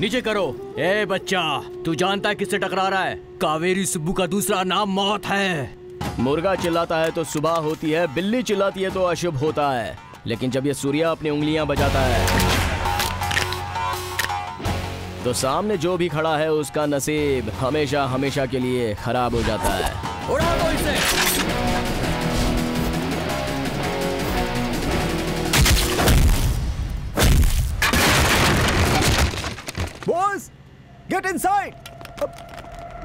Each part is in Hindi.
नीचे करो। ए बच्चा, तू जानता है किससे टकरा रहा है? कावेरी सुब्बू का दूसरा नाम मौत है। मुर्गा चिल्लाता है तो सुबह होती है, बिल्ली चिल्लाती है तो अशुभ होता है। लेकिन जब ये सूर्या अपनी उंगलियाँ बजाता है तो सामने जो भी खड़ा है उसका नसीब हमेशा हमेशा के लिए खराब हो जाता है। उड़ा दो इसे। बॉस गेट इनसाइड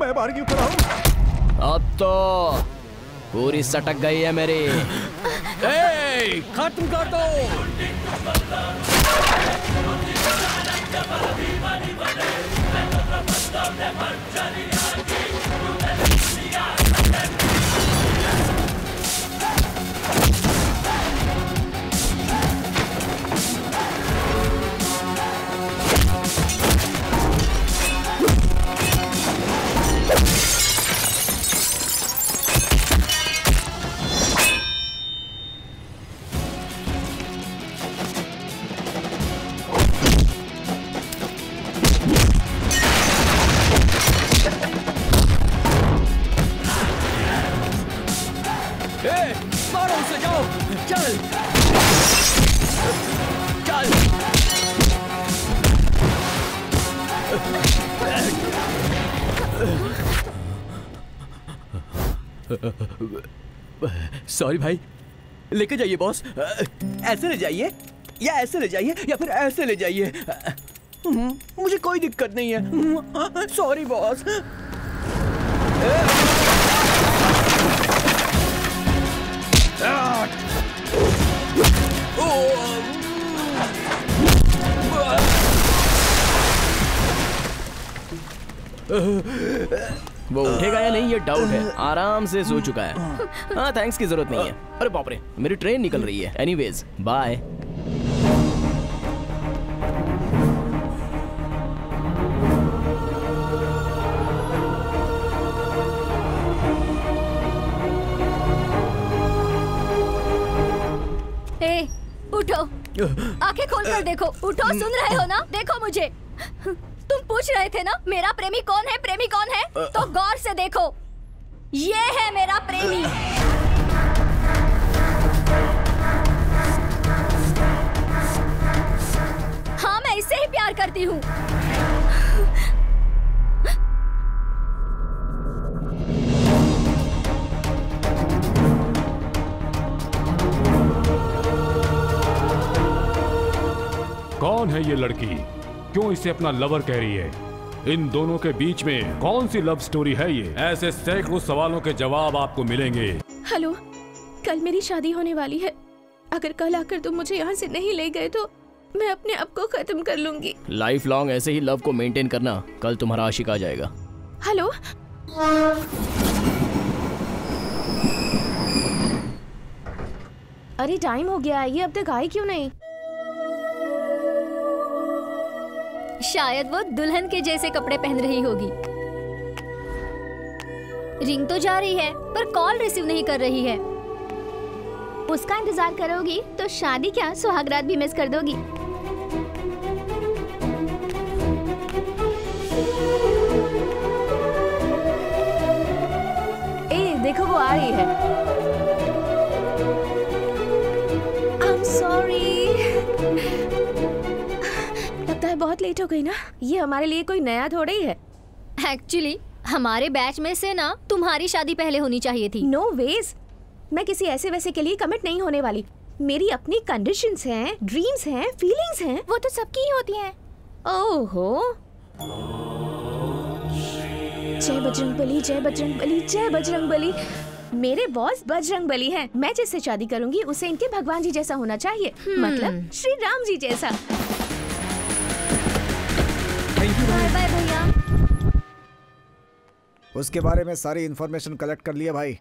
मैं बाहर क्यों खड़ा हूँ? अब तो पूरी सटक गई है मेरी। ए, खत्म कर दो। Jabal Bimani Bane, and the Prophet of the sorry भाई। लेके जाइए बॉस ऐसे ले जाइए, या ऐसे ले जाइए, या फिर ऐसे ले जाइए। मुझे कोई दिक्कत नहीं है। सॉरी बॉस वो उठेगा या नहीं ये डाउट है। आराम से सो चुका है। हाँ थैंक्स की ज़रूरत नहीं है। अरे बाप रे मेरी ट्रेन निकल रही है। एनीवेज बाय ए, उठो। आँखें खोल कर देखो। उठो सुन रहे हो ना? देखो मुझे। तुम पूछ रहे थे ना मेरा प्रेमी कौन है प्रेमी कौन है? तो गौर से देखो। ये है मेरा प्रेमी। हाँ मैं इससे ही प्यार करती हूँ। कौन है ये लड़की? क्यों इसे अपना लवर कह रही है? इन दोनों के बीच में कौन सी लव स्टोरी है ये? ऐसे सैकड़ों सवालों के जवाब आपको मिलेंगे। हेलो कल मेरी शादी होने वाली है। अगर कल आकर तुम मुझे यहाँ से नहीं ले गए तो मैं अपने आप को खत्म कर लूँगी। लाइफ लॉन्ग ऐसे ही लव को मेंटेन करना कल तुम्हारा आशिक आ जाएगा। हेलो? अरे टाइम हो गया है ये अब तक आई क्यों नहीं? शायद वो दुल्हन के जैसे कपड़े पहन रही होगी। रिंग तो जा रही है पर कॉल रिसीव नहीं कर रही है। उसका इंतज़ार करोगी तो शादी क्या सुहागरात भी मिस कर दोगी। ए देखो वो आ रही है। I'm sorry. लगता बहुत लेट हो गई ना? ये हमारे लिए कोई नया थोड़ा ही है। एक्चुअली हमारे बैच में से ना तुम्हारी शादी पहले होनी चाहिए थी। नो no वेज मैं किसी ऐसे वैसे के लिए कमिट नहीं होने वाली। मेरी अपनी कंडीशंस हैं ड्रीम्स हैं फीलिंग्स हैं। वो तो सबकी ही होती हैं। ओहो। जय बजरंग बली जय बजरंग बली जय बजरंग बली। मेरे बॉस बजरंग बली हैं। मैं जिससे शादी करूँगी उसे इनके भगवान जी जैसा होना चाहिए। मतलब श्री राम जी जैसा। बाय भैया। उसके बारे में सारी इंफॉर्मेशन कलेक्ट कर लिया भाई।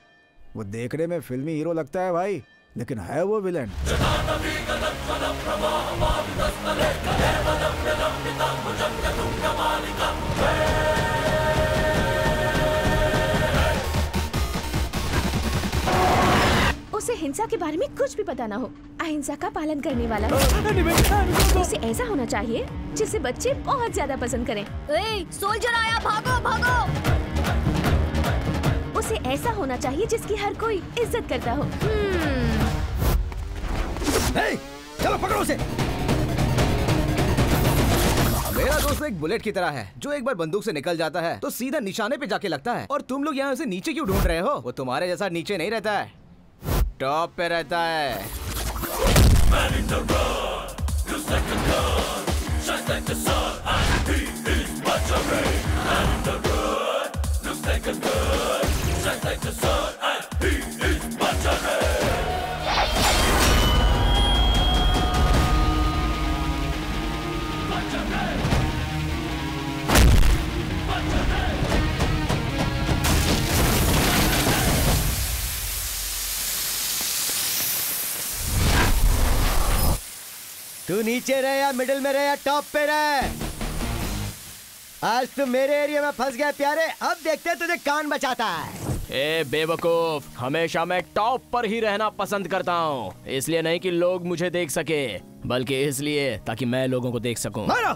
वो देखने में फिल्मी हीरो लगता है भाई लेकिन है वो विलेन हिंसा के बारे में कुछ भी पता ना हो। अहिंसा का पालन करने वाला। हो उसे ऐसा होना चाहिए जिसे बच्चे बहुत ज़्यादा पसंद करें। सोल्जर आया भागो भागो। उसे ऐसा होना चाहिए जिसकी हर कोई इज़्ज़त करता हो। हम्म, चलो पकड़ो उसे। मेरा दोस्त एक बुलेट की तरह है जो एक बार बंदूक से निकल जाता है तो सीधा निशाने पे जाके लगता है। और तुम लोग यहाँ उसे नीचे क्यों ढूंढ रहे हो? वो तुम्हारे जैसा नीचे नहीं रहता है। टॉप पे रहता है। तू नीचे रहे या मिडिल में रहे या टॉप पे रहे। आज तू मेरे एरिया में फंस गया प्यारे अब देखते हैं तुझे कान बचाता है। ए बेवकूफ़ हमेशा मैं टॉप पर ही रहना पसंद करता हूँ। इसलिए नहीं कि लोग मुझे देख सके बल्कि इसलिए ताकि मैं लोगों को देख सकूँ। मारो।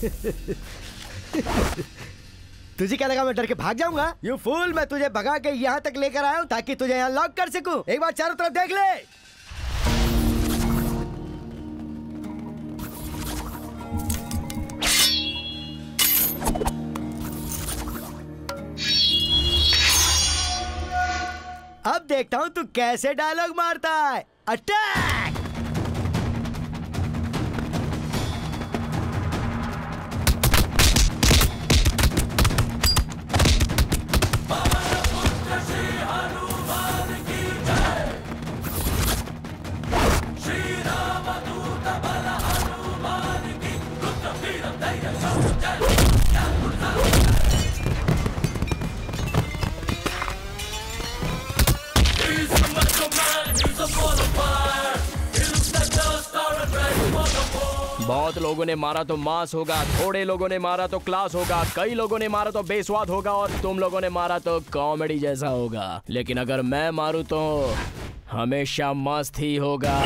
तुझे क्या लगा मैं डर के भाग जाऊँगा? यू फूल मैं तुझे भगा के यहाँ तक लेकर आया हूँ ताकि तुझे यहाँ लॉक कर सकूँ। एक बार चारों तरफ़ देख ले। अब देखता हूँ तू कैसे डायलॉग मारता है। अटैक बहुत लोगों ने मारा तो मास होगा, थोड़े लोगों ने मारा तो क्लास होगा, कई लोगों ने मारा तो बेस्वाद होगा और तुम लोगों ने मारा तो कॉमेडी जैसा होगा। लेकिन अगर मैं मारू तो हमेशा मस्त ही होगा।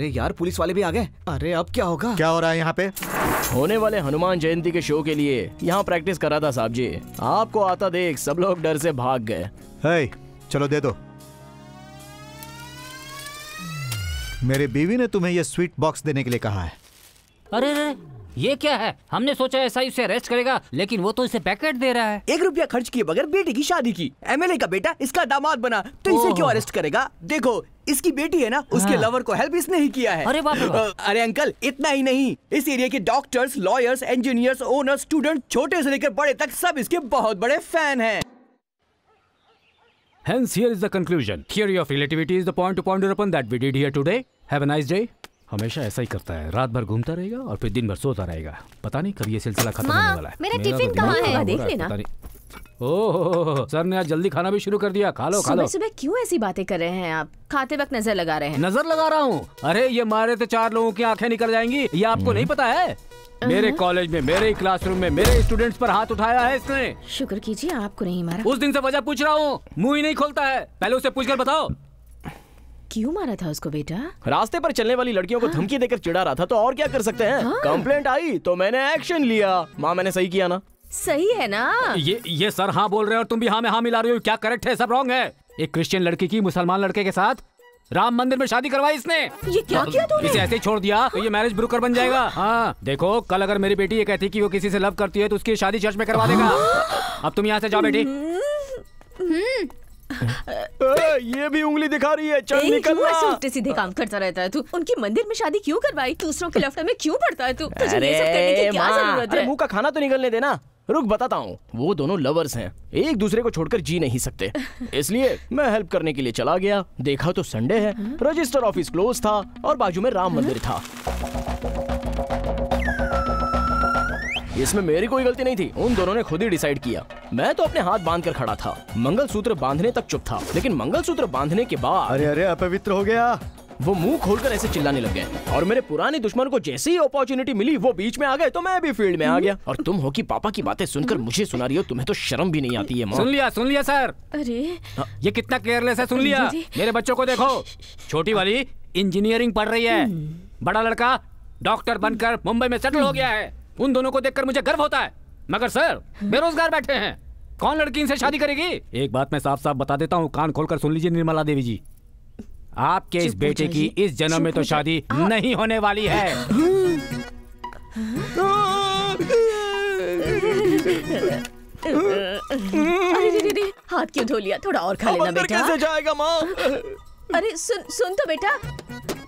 अरे यार पुलिस वाले भी आ गए। अरे अब क्या होगा? क्या हो रहा है यहाँ पे? होने वाले हनुमान जयंती के शो के लिए यहाँ प्रैक्टिस करा था साहब जी। आपको आता देख सब लोग डर से भाग गए। है चलो दे दो। मेरे बीवी ने तुम्हें यह स्वीट बॉक्स देने के लिए कहा है। अरे अरे ये क्या है? हमने सोचा ऐसा ही उसे अरेस्ट करेगा लेकिन वो तो इसे पैकेट दे रहा है। एक रुपया खर्च किए बगैर बेटी की शादी की। एमएलए का बेटा इसका दामाद बना तो इसे क्यों अरेस्ट करेगा? देखो इसकी बेटी है ना उसके हाँ। लवर को हेल्प इसने ही किया है। अरे बाप अरे अंकल इतना ही नहीं। इस एरिया के doctors lawyers engineers owner student छोटे से लेकर बड़े तक सब इसके बहुत बड़े फ़ैन हैं। Hence, here is the conclusion. Theory of relativity is the point to ponder upon that we did here today. Have a nice day. हमेशा ऐसा ही करता है। रात भर घूमता रहेगा और फिर दिन भर सोता रहेगा। पता नहीं कब ये सिलसिला खत्म होने वाला है। मेरा तो टिफ़िन कहाँ है? देख लेना। ओह सर ने आज जल्दी खाना भी शुरू कर दिया। खा लो खा सुबह लो सुबह क्यों ऐसी बातें कर रहे हैं आप? खाते वक्त नज़र लगा रहे हैं। नज़र लगा रहा हूँ। अरे ये मारे तो चार लोगों की आँखें निकल जाएँगी। ये आपको नहीं पता है? मेरे कॉलेज में मेरे ही क्लासरूम में मेरे स्टूडेंट्स पर हाथ उठाया है इसने। शुक्र कीजिए आपको नहीं मारा। उस दिन से वजह पूछ रहा हूँ। मुँह ही नहीं खोलता है। पहले उसे पूछ कर बताओ। क्यों मारा था उसको बेटा? रास्ते पर चलने वाली लड़कियों को धमकी देकर चिढ़ा रहा था तो और क्या कर सकते हैं? कंप्लेंट आई तो मैंने एक्शन लिया। माँ मैंने सही किया ना? सही है ना? ये ये सर हाँ बोल रहे हो और तुम भी हाँ में हाँ मिला रही हो। क्या करेक्ट है? सब रॉन्ग है। एक क्रिश्चियन लड़की की मुसलमान लड़के के साथ राम मंदिर में शादी करवाई इसने। ये क्या किया तूने? इसे ऐसे ही छोड़ दिया तो ये मैरिज ब्रोकर बन जाएगा। हाँ। देखो कल अगर मेरी बेटी ये कहती कि वो किसी से लव करती है तो उसकी शादी चर्च में करवा देगा। अब तुम यहाँ से जाओ बेटी। ये भी उंगली दिखा रही है चल निकलना। उल्टे सीधे काम करता रहता है तू। उनकी मंदिर में शादी क्यों करवाई? दूसरों के लफड़े में क्यों पड़ता है तू? तुझे ये सब करने की क्या ज़रूरत है? मुँह का खाना तो निकलने देना। रुक बताता हूँ। वो दोनों लवर्स हैं। एक दूसरे को छोड़कर जी नहीं सकते। इसलिए मैं हेल्प करने के लिए चला गया। देखा तो संडे है। रजिस्टर ऑफ़िस क्लोज था और बाजू में राम मंदिर था। इसमें मेरी कोई गलती नहीं थी। उन दोनों ने खुद ही डिसाइड किया। मैं तो अपने हाथ बाँध कर खड़ा था। मंगलसूत्र बांधने तक चुप था। लेकिन मंगलसूत्र बांधने के बाद अरे अरे अपवित्र हो गया। वो मुँह खोलकर ऐसे चिल्लाने लग गए। और मेरे पुराने दुश्मन को जैसे ही अपॉर्चुनिटी मिली वो बीच में आ गए तो मैं भी फ़ील्ड में आ गया। और तुम हो कि पापा की बातें सुनकर मुझे सुना रही हो तुम्हें तो शर्म भी नहीं आती है सुन लिया सुन लिया सर। अरे। ये कितना केयरलेस है सुन लिया। मेरे बच्चों को देखो। छोटी वाली इंजीनियरिंग पढ़ रही है। बड़ा लड़का डॉक्टर बनकर मुंबई में सेटल हो गया है। उन दोनों को देखकर मुझे गर्व होता है। मगर सर बेरोजगार बैठे हैं। कौन लड़की इनसे शादी करेगी? एक बात मैं साफ़ साफ़ बता देता हूँ कान खोलकर सुन लीजिए निर्मला देवी जी। आपके इस बेटे की इस जन्म में तो शादी नहीं होने वाली है। अरे हाथ क्यों धो लिया? थोड़ा और खा लेना बेटा। कैसे जाएगा माँ? अरे सुन सुन तो बेटा।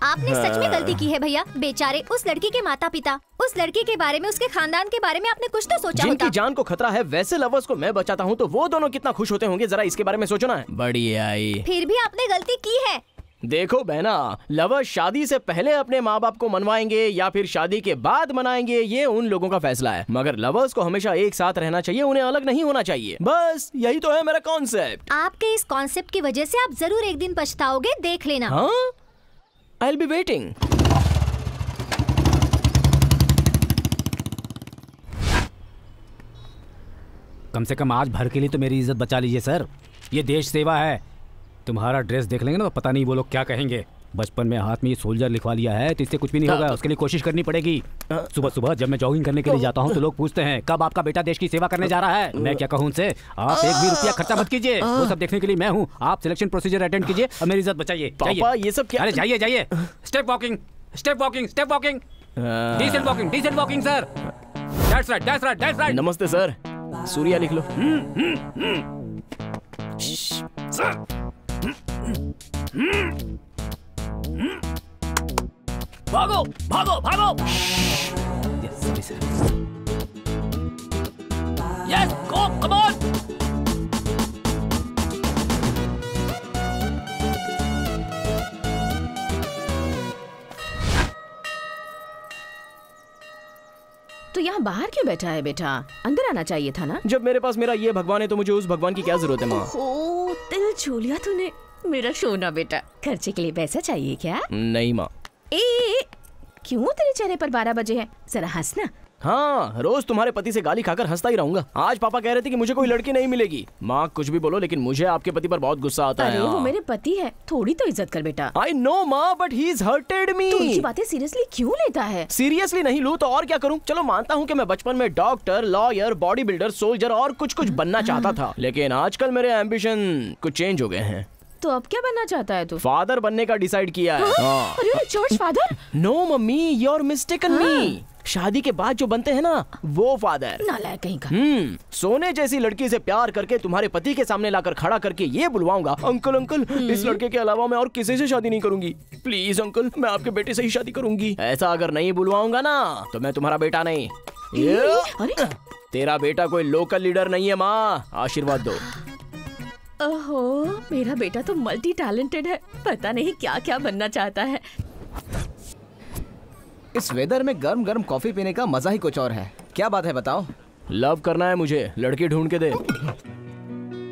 आपने सच में गलती की है भैया। बेचारे उस लड़की के माता पिता उस लड़की के बारे में उसके खानदान के बारे में आपने कुछ तो सोचा जिनकी होता। जान को खतरा है वैसे लवर्स को मैं बचाता हूँ तो वो दोनों कितना खुश होते होंगे जरा इसके बारे में सोचना बड़ी आई। फिर भी आपने गलती की है। देखो बहना लवर्स शादी से पहले अपने माँ बाप को मनवाएँगे या फिर शादी के बाद मनाएँगे ये उन लोगों का फैसला है। मगर लवर्स को हमेशा एक साथ रहना चाहिए उन्हें अलग नहीं होना चाहिए। बस यही तो है मेरा कॉन्सेप्ट आपके इस कॉन्सेप्ट की वजह से आप ज़रूर एक दिन पछताओगे देख लेना। हाँ? आई बी वेटिंग कम से कम आज भर के लिए तो मेरी इज़्ज़त बचा लीजिए सर। ये देश सेवा है। तुम्हारा ड्रेस देख लेंगे ना तो पता नहीं वो लोग क्या कहेंगे। बचपन में हाथ में ये सोल्जर लिखवा लिया है तो इससे कुछ भी नहीं होगा उसके लिए कोशिश करनी पड़ेगी। सुबह सुबह जब मैं जॉगिंग करने के लिए जाता हूँ तो लोग पूछते हैं कब आपका बेटा देश की सेवा करने जा रहा है? मैं क्या कहूँ उनसे आप एक भी रुपया खर्चा मत कीजिए वो सब देखने के लिए मैं हूँ आप सिलेक्शन प्रोसीजर अटेंड कीजिए और मेरी इज़्ज़त बचाइए ये सब क्या- अरे जाइए जाइए। Step walking step walking step walking descent walking descent walking sir that's right that's right that's right namaste sir. Surya लिख लो। भागो भागो भागो यस गो कम ऑन तो यहाँ बाहर क्यों बैठा है बेटा? अंदर आना चाहिए था ना? जब मेरे पास मेरा ये भगवान है तो मुझे उस भगवान की क्या ज़रूरत है माँ? तिल दिल छू लिया तूने। मेरा सोना बेटा खर्चे के लिए पैसा चाहिए क्या? नहीं माँ। ए, ए, ए क्यों तेरे चेहरे पर बारह बजे है? जरा हंसना हाँ रोज तुम्हारे पति से गाली खाकर हंसता ही रहूँगा। आज पापा कह रहे थे कि मुझे कोई लड़की नहीं मिलेगी। माँ कुछ भी बोलो लेकिन मुझे आपके पति पर बहुत गुस्सा आता अरे है। वो मेरे पति है। थोड़ी तो इज़्ज़त कर बेटा। आई नो माँ but he is hurted me तू बातें सीरियसली क्यों लेता है? सीरियसली नहीं लू तो और क्या करूँ? चलो मानता हूँ की मैं बचपन में doctor lawyer body builder soldier और कुछ कुछ बनना चाहता था। लेकिन आजकल मेरे एम्बिशन कुछ चेंज हो गए हैं। तो अब क्या बनना चाहता है तू? फादर बनने का डिसाइड किया है। हाँ। अरे church father no mummy your mistaken me शादी के बाद जो बनते हैं ना वो फादर। नालायक कहीं का। हम्म सोने जैसी लड़की से प्यार करके तुम्हारे पति के सामने लाकर खड़ा करके ये बुलवाऊँगा। अंकल अंकल इस लड़के के अलावा मैं और किसी से शादी नहीं करूँगी। प्लीज़ अंकल मैं आपके बेटे से ही शादी करूँगी। ऐसा अगर नहीं बुलवाऊँगा ना तो मैं तुम्हारा बेटा नहीं। अरे। तेरा बेटा कोई लोकल लीडर नहीं है माँ। आशीर्वाद दो। ओहो मेरा बेटा तो मल्टी टैलेंटेड है। पता नहीं क्या क्या बनना चाहता है। इस वेदर में गर्म गर्म कॉफ़ी पीने का मज़ा ही कुछ और है। क्या बात है बताओ। लव करना है मुझे लड़की ढूंढ के दे।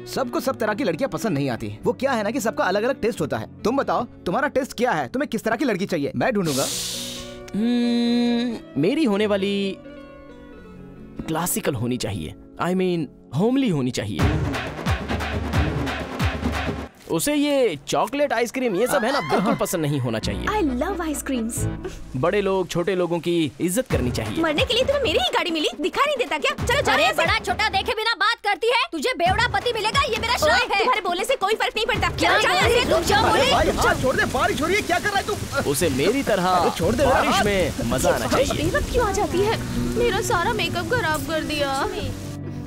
सबको सब तरह की लड़कियाँ पसंद नहीं आती। वो क्या है ना कि सबका अलग अलग टेस्ट होता है। तुम बताओ तुम्हारा टेस्ट क्या है? तुम्हें किस तरह की लड़की चाहिए? मैं ढूंढूँगा। हम्म, मेरी होने वाली क्लासिकल होनी चाहिए। आई मीन होमली होनी चाहिए। उसे ये चॉकलेट आइसक्रीम ये सब है ना बिल्कुल पसंद नहीं होना चाहिए। आई लव आइसक्रीम्स बड़े लोग छोटे लोगों की इज़्ज़त करनी चाहिए। मरने के लिए तुम्हें मेरी ही गाड़ी मिली दिखा नहीं देता क्या? चलो चलो अरे बड़ा छोटा देखे बिना बात करती है। तुझे बेवड़ा पति मिलेगा ये मेरा श्राप है। तुम्हारे बोलने से कोई फ़र्क नहीं पड़ता। क्या बोले? भाई छोड़ दे बारिश हो रही है क्या कर रहा है तू? उसे मेरी तरह छोड़ दे बारिश में मज़ा आना चाहिए। क्यों आ जाती है? मेरा सारा मेकअप खराब कर दिया।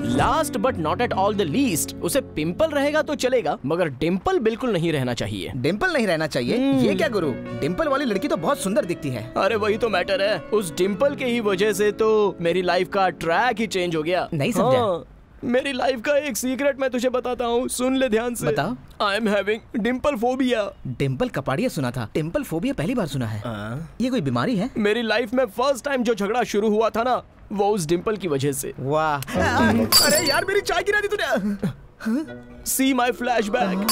Last but not at all the least उसे पिंपल रहेगा तो चलेगा मगर डिम्पल बिल्कुल नहीं रहना चाहिए। डिम्पल नहीं रहना चाहिए? ये क्या गुरु? डिम्पल वाली लड़की तो बहुत सुंदर दिखती है। अरे वही तो मैटर है। उस डिम्पल के ही वजह से तो मेरी लाइफ का ट्रैक ही चेंज हो गया। नहीं समझा। हाँ, मेरी लाइफ का एक सीक्रेट मैं तुझे बताता हूँ सुन ले ध्यान से। बताओ। I am having dimple phobia Dimple Kapadia सुना था। डिम्पल फोबिया पहली बार सुना है। आ? ये कोई बीमारी है? मेरी लाइफ में फ़र्स्ट टाइम जो झगड़ा शुरू हुआ था ना वो उस डिम्पल की वजह से। वाह। अरे यार मेरी चाय गिरा दी तूने। सी माई फ्लैशबैक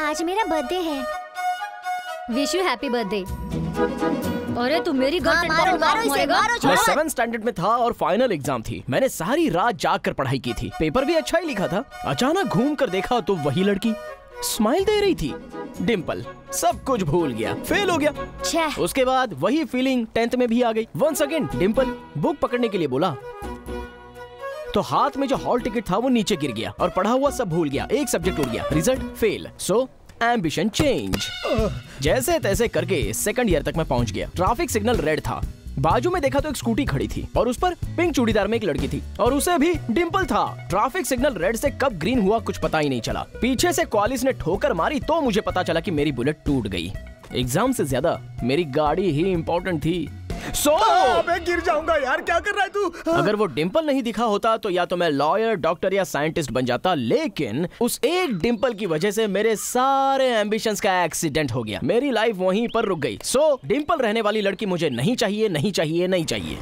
आज मेरा बर्थडे है। विश यू हैप्पी बर्थडे अरे तू मेरी गर्लफ्रेंड मारो मारो इसे मारो मैं सेवन स्टैंडर्ड में था और फाइनल एग्ज़ाम थी। मैंने सारी रात जाग कर पढ़ाई की थी। पेपर भी अच्छा ही लिखा था। अचानक घूम कर देखा तो वही लड़की। स्माइल दे रही थी। डिम्पल सब कुछ भूल गया फेल हो गया। छह उसके बाद वही फीलिंग टेंथ में भी आ गई। वन सेकेंड डिम्पल बुक पकड़ने के लिए बोला। तो हाथ में जो हॉल टिकट था वो नीचे गिर गया और पढ़ा हुआ सब भूल गया। एक सब्जेक्ट उड़ गया। Result fail so ambition change जैसे तैसे करके सेकंड ईयर तक मैं पहुँच गया। ट्रैफ़िक सिग्नल रेड था। बाजू में देखा तो एक स्कूटी खड़ी थी, और उस पर पिंक चूड़ीदार में एक लड़की थी, और उसे भी डिम्पल था। ट्रैफ़िक सिग्नल रेड से कब ग्रीन हुआ कुछ पता ही नहीं चला। पीछे से क्वालिस ने ठोकर मारी तो मुझे पता चला कि मेरी बुलेट टूट गई। एग्ज़ाम से ज़्यादा मेरी गाड़ी ही इम्पोर्टेंट थी। सो मैं गिर जाऊँगा यार क्या कर रहा है तू? अगर वो डिम्पल नहीं दिखा होता तो या तो मैं लॉयर डॉक्टर या साइंटिस्ट बन जाता लेकिन उस एक डिम्पल की वजह से मेरे सारे एम्बिशंस का एक्सीडेंट हो गया। मेरी लाइफ वहीं पर रुक गई। सो डिम्पल रहने वाली लड़की मुझे नहीं चाहिए नहीं चाहिए नहीं चाहिए।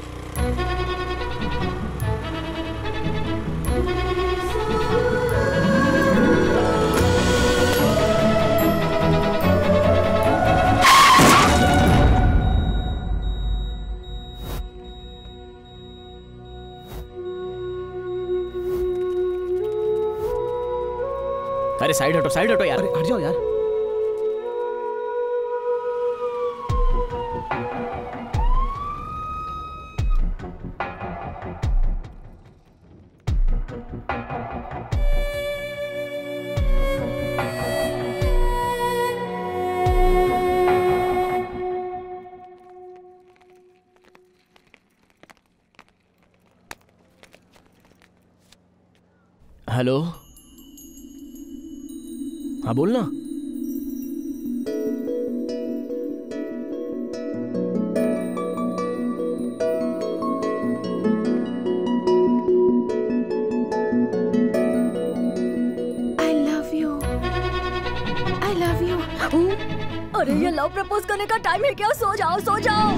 अरे साइड हटो साइड हटो यार। अरे हट जाओ यार। हेलो हाँ बोलना I love you I love you अरे ये लव प्रपोज करने का टाइम है क्या? सो जाओ सो जाओ।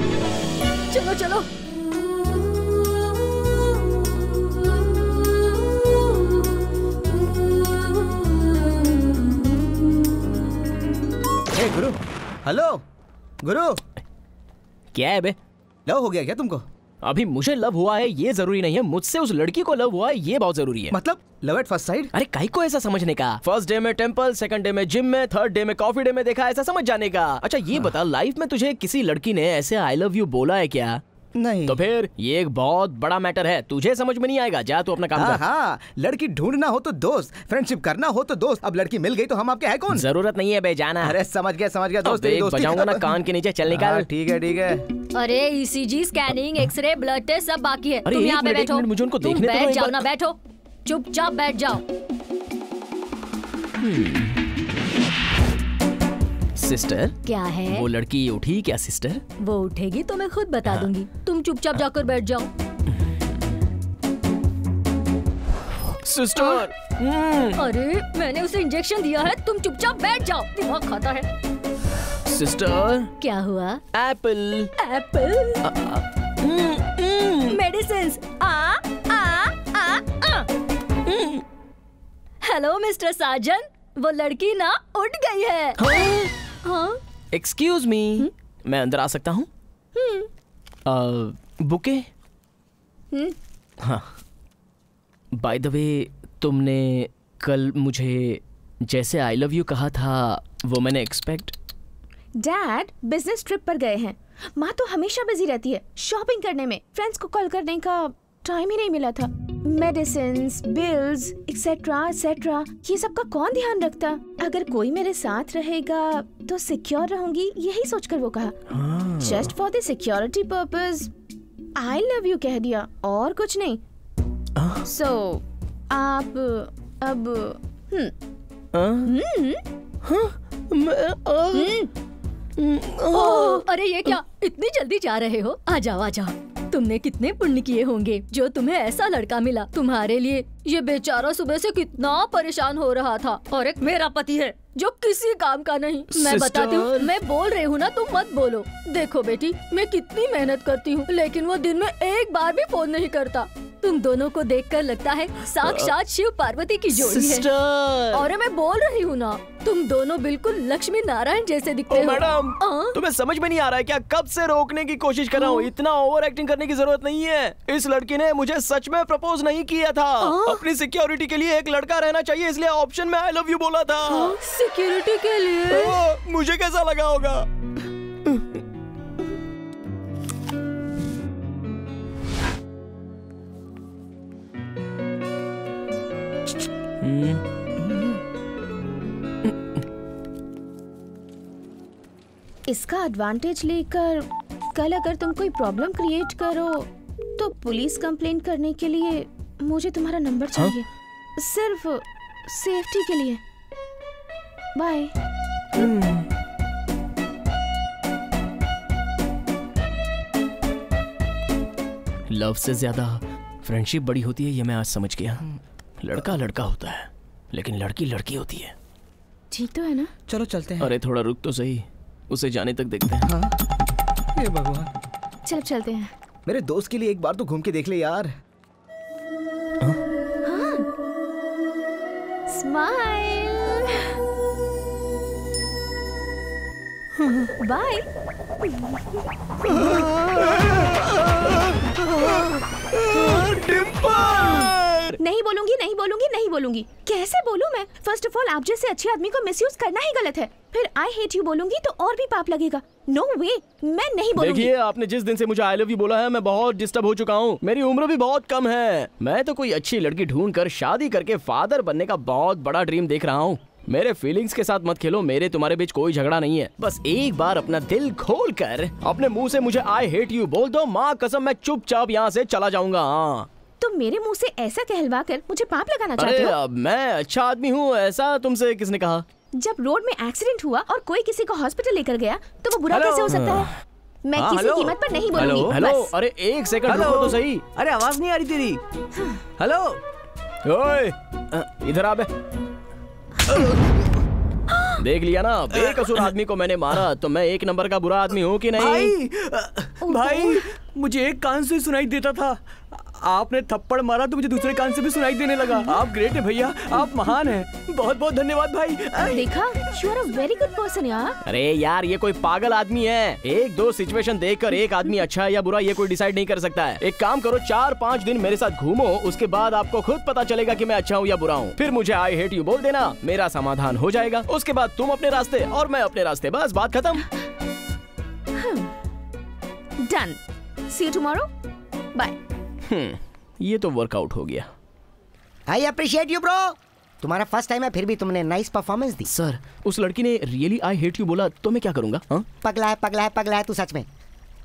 चलो चलो। गुरु हेलो गुरु क्या है बे? लव हो गया क्या तुमको? अभी मुझे लव हुआ है ये ज़रूरी नहीं है। मुझसे उस लड़की को लव हुआ है ये बहुत ज़रूरी है। मतलब लव एट फ़र्स्ट साइड अरे काई को ऐसा समझने का? फ़र्स्ट डे में टेंपल सेकंड डे में जिम में थर्ड डे में कॉफ़ी डे में देखा ऐसा समझ जाने का। अच्छा ये हाँ। बता लाइफ में तुझे किसी लड़की ने ऐसे आई लव यू बोला है क्या? नहीं। तो फिर ये एक बहुत बड़ा मैटर है। तुझे समझ में नहीं आएगा। जा तू अपना काम हाँ कर। हाँ लड़की ढूंढना हो तो दोस्त फ्रेंडशिप करना हो तो दोस्त। अब लड़की मिल गई तो हम आपके है कौन? ज़रूरत नहीं है बे जाना। अरे समझ गया समझ गया दोस्त बजाऊँगा ना कान के नीचे चल निकाल। हाँ, ठीक है ठीक है। अरे ECG scanning x-ray blood test सब बाकी है। अरे यहाँ पे बैठो। मुझे उनको देखने तो बैठ जाओ ना बैठो। चुपचाप बैठ जाओ। सिस्टर क्या है? वो लड़की उठी क्या सिस्टर वो उठेगी तो मैं खुद बता दूँगी। तुम चुपचाप जाकर बैठ जाओ। सिस्टर अरे मैंने उसे इंजेक्शन दिया है तुम चुपचाप बैठ जाओ। दिमाग खाता है। सिस्टर क्या हुआ? एप्पल एप्पल मेडिसिन आ आ आ आ। हेलो मिस्टर साजन वो लड़की ना उठ गई है। हाँ? एक्सक्यूज मी मैं अंदर आ सकता हूँ? बुके? हम्म। हाँ। बाय द वे तुमने कल मुझे जैसे आई लव यू कहा था वो मैंने एक्सपेक्ट डैड बिज़नेस ट्रिप पर गए हैं। माँ तो हमेशा बिज़ी रहती है शॉपिंग करने में। फ्रेंड्स को कॉल करने का टाइम ही नहीं मिला था। मेडिसिन बिल्स एक्सेट्रा एक्सेट्रा ये सब का कौन ध्यान रखता? अगर कोई मेरे साथ रहेगा तो सिक्योर रहूँगी यही सोचकर वो कहा। Just for the security purpose I love you कह दिया और कुछ नहीं। सो so, आप अब हम्म। अरे ये क्या इतनी जल्दी जा रहे हो? आ जाओ आ जाओ। तुमने कितने पुण्य किए होंगे? जो तुम्हें ऐसा लड़का मिला तुम्हारे लिए ये बेचारा सुबह से कितना परेशान हो रहा था। और एक मेरा पति है जो किसी काम का नहीं। मैं बताती हूँ मैं बोल रही हूँ ना तुम मत बोलो। देखो बेटी मैं कितनी मेहनत करती हूँ लेकिन वो दिन में एक बार भी फ़ोन नहीं करता। तुम दोनों को देखकर लगता है साक्षात शिव पार्वती की जोड़ी है। और मैं बोल रही हूँ ना तुम दोनों बिल्कुल लक्ष्मी नारायण जैसे दिखते हो। मैडम? तुम्हें समझ में नहीं आ रहा है क्या कब से रोकने की कोशिश कर रहा हूँ? इतना ओवर एक्टिंग करने की ज़रूरत नहीं है। इस लड़की ने मुझे सच में प्रपोज नहीं किया था। अपनी सिक्योरिटी के लिए एक लड़का रहना चाहिए इसलिए ऑप्शन में आई लव यू बोला था। सिक्योरिटी के लिए? मुझे कैसा लगा होगा? इसका एडवांटेज लेकर कल अगर तुम कोई प्रॉब्लम क्रिएट करो तो पुलिस कंप्लेंट करने के लिए मुझे तुम्हारा नंबर चाहिए। सिर्फ़ सेफ्टी के लिए। बाय लव से ज़्यादा फ्रेंडशिप बड़ी होती है ये मैं आज समझ गया। लड़का लड़का होता है लेकिन लड़की लड़की होती है ठीक तो है ना चलो चलते हैं अरे थोड़ा रुक तो सही उसे जाने तक देखते हैं हे भगवान चल चलते हैं मेरे दोस्त के लिए एक बार तो घूम के देख ले यार स्माइल बाय नहीं बोलूँगी नहीं बोलूँगी नहीं बोलूँगी। कैसे बोलूँ मैं? फ़र्स्ट ऑफ़ ऑल आप जैसे अच्छे आदमी को मिसयूज करना ही गलत है। फिर आई हेट यू बोलूँगी तो और भी पाप लगेगा। नो no वे मैं नहीं बोलूँगी। देखिए आपने जिस दिन से मुझे आई लव यू बोला है मैं बहुत डिस्टर्ब हो चुका हूँ। मेरी उम्र भी बहुत कम है। मैं तो कोई अच्छी लड़की ढूंढ कर शादी करके फादर बनने का बहुत बड़ा ड्रीम देख रहा हूँ। मेरे फीलिंग्स के साथ मत खेलो मेरे तुम्हारे बीच कोई झगड़ा नहीं है। बस एक बार अपना दिल खोल कर अपने मुँह से मुझे आई हेट यू बोल दो। माँ कसम मैं चुपचाप यहाँ से चला जाऊँगा। हाँ। तुम मेरे मुँह से ऐसा कहलवा कर मुझे पाप लगाना चाहते अरे हो? अब मैं अच्छा आदमी हूँ ऐसा तुमसे किसने कहा? जब रोड में एक्सीडेंट हुआ और कोई किसी को हॉस्पिटल लेकर गया तो वो बुरा कैसे हो सकता है? मैं हाँ, किसी कीमत पर नहीं हेलो बोलूँगी। हेलो बस। अरे एक सेकंड रुको तो सही। अरे आवाज़ नहीं आ रही तेरी। हेलो ओए इधर आ बे। देख लिया ना बेकसूर आदमी को मैंने मारा तो मैं एक नंबर का बुरा आदमी हूँ कि नहीं? भाई भाई मुझे एक कान से सुनाई देता था। आपने थप्पड़ मारा तो मुझे दूसरे कान से भी सुनाई देने लगा। आप ग्रेट है भैया आप महान हैं। बहुत बहुत धन्यवाद भाई। देखा? You are a very good person यार। अरे यार ये कोई पागल आदमी है। एक दो सिचुएशन देखकर एक आदमी अच्छा है या बुरा ये कोई डिसाइड नहीं कर सकता है। एक काम करो चार पाँच दिन मेरे साथ घूमो उसके बाद आपको खुद पता चलेगा की मैं अच्छा हूँ या बुरा हूँ। फिर मुझे आई हेट यू बोल देना मेरा समाधान हो जाएगा। उसके बाद तुम अपने रास्ते और मैं अपने रास्ते। बस बात खत्म। Done see you tomorrow bye ये तो वर्कआउट हो गया। आई अप्रिशिएट यू ब्रो तुम्हारा फ़र्स्ट टाइम है फिर भी तुमने नाइस परफॉर्मेंस दी। सर उस लड़की ने रियली आई हेट यू बोला तो मैं क्या करूँगा? हाँ? पगला है पगला है पगला है तू सच में।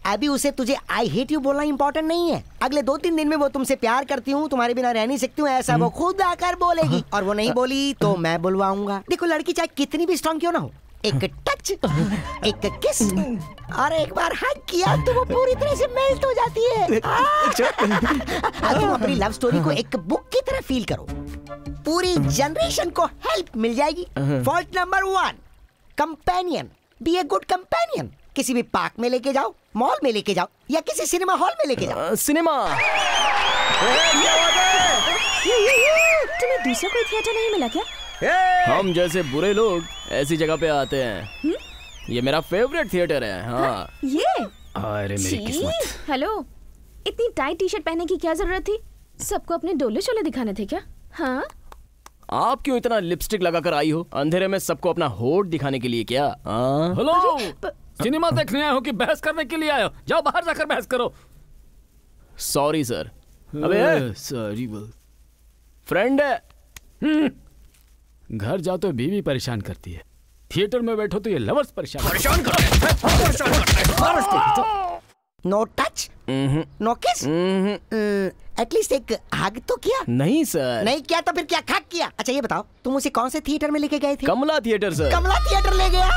अभी उसे तुझे आई हेट यू बोलना इंपॉर्टेंट नहीं है। अगले दो तीन दिन में वो तुमसे प्यार करती हूँ तुम्हारे बिना रह नहीं सकती हूँ ऐसा वो खुद आकर बोलेगी। और वो नहीं बोली तो मैं बुलवाऊँगा। देखो लड़की चाहे कितनी भी स्ट्रांग क्यों ना हो एक टच एक किस और एक बार हक किया तो वो पूरी तरह से मेल्ट हो जाती है। अब तुम अपनी लव स्टोरी को एक बुक की तरह फील करो। पूरी जनरेशन को हेल्प मिल जाएगी। Fault number one companion be a good companion किसी भी पार्क में लेके जाओ मॉल में लेके जाओ या किसी सिनेमा हॉल में लेके जाओ। सिनेमा तुम्हें दूसरा कोई थिएटर नहीं मिला क्या? हम जैसे बुरे लोग ऐसी जगह पे आते हैं। ये मेरा फेवरेट थिएटर है हाँ। ये? अरे मेरी किस्मत। हेलो। इतनी टाइट टी शर्ट पहनने की क्या ज़रूरत थी? सबको अपने डोले शोले दिखाने थे क्या? हाँ? आप क्यों इतना लिपस्टिक लगाकर आई हो? अंधेरे में सबको अपना होट दिखाने के लिए क्या? हाँ? हेलो सिनेमा देखने आए हो कि बहस करने के लिए आए हो? जाओ बाहर जाकर बहस करो। सॉरी सर अबे सॉरी फ्रेंड है। घर जाओ तो बीवी परेशान करती है। थिएटर में बैठो तो ये लवर्स परेशान परेशान no touch no kiss at least एक हग तो किया। नहीं सर नहीं किया तो फिर क्या खाक किया? अच्छा ये बताओ तुम उसे कौन से थिएटर में लेके गए थे? Kamala theatre sir Kamala theatre ले गया।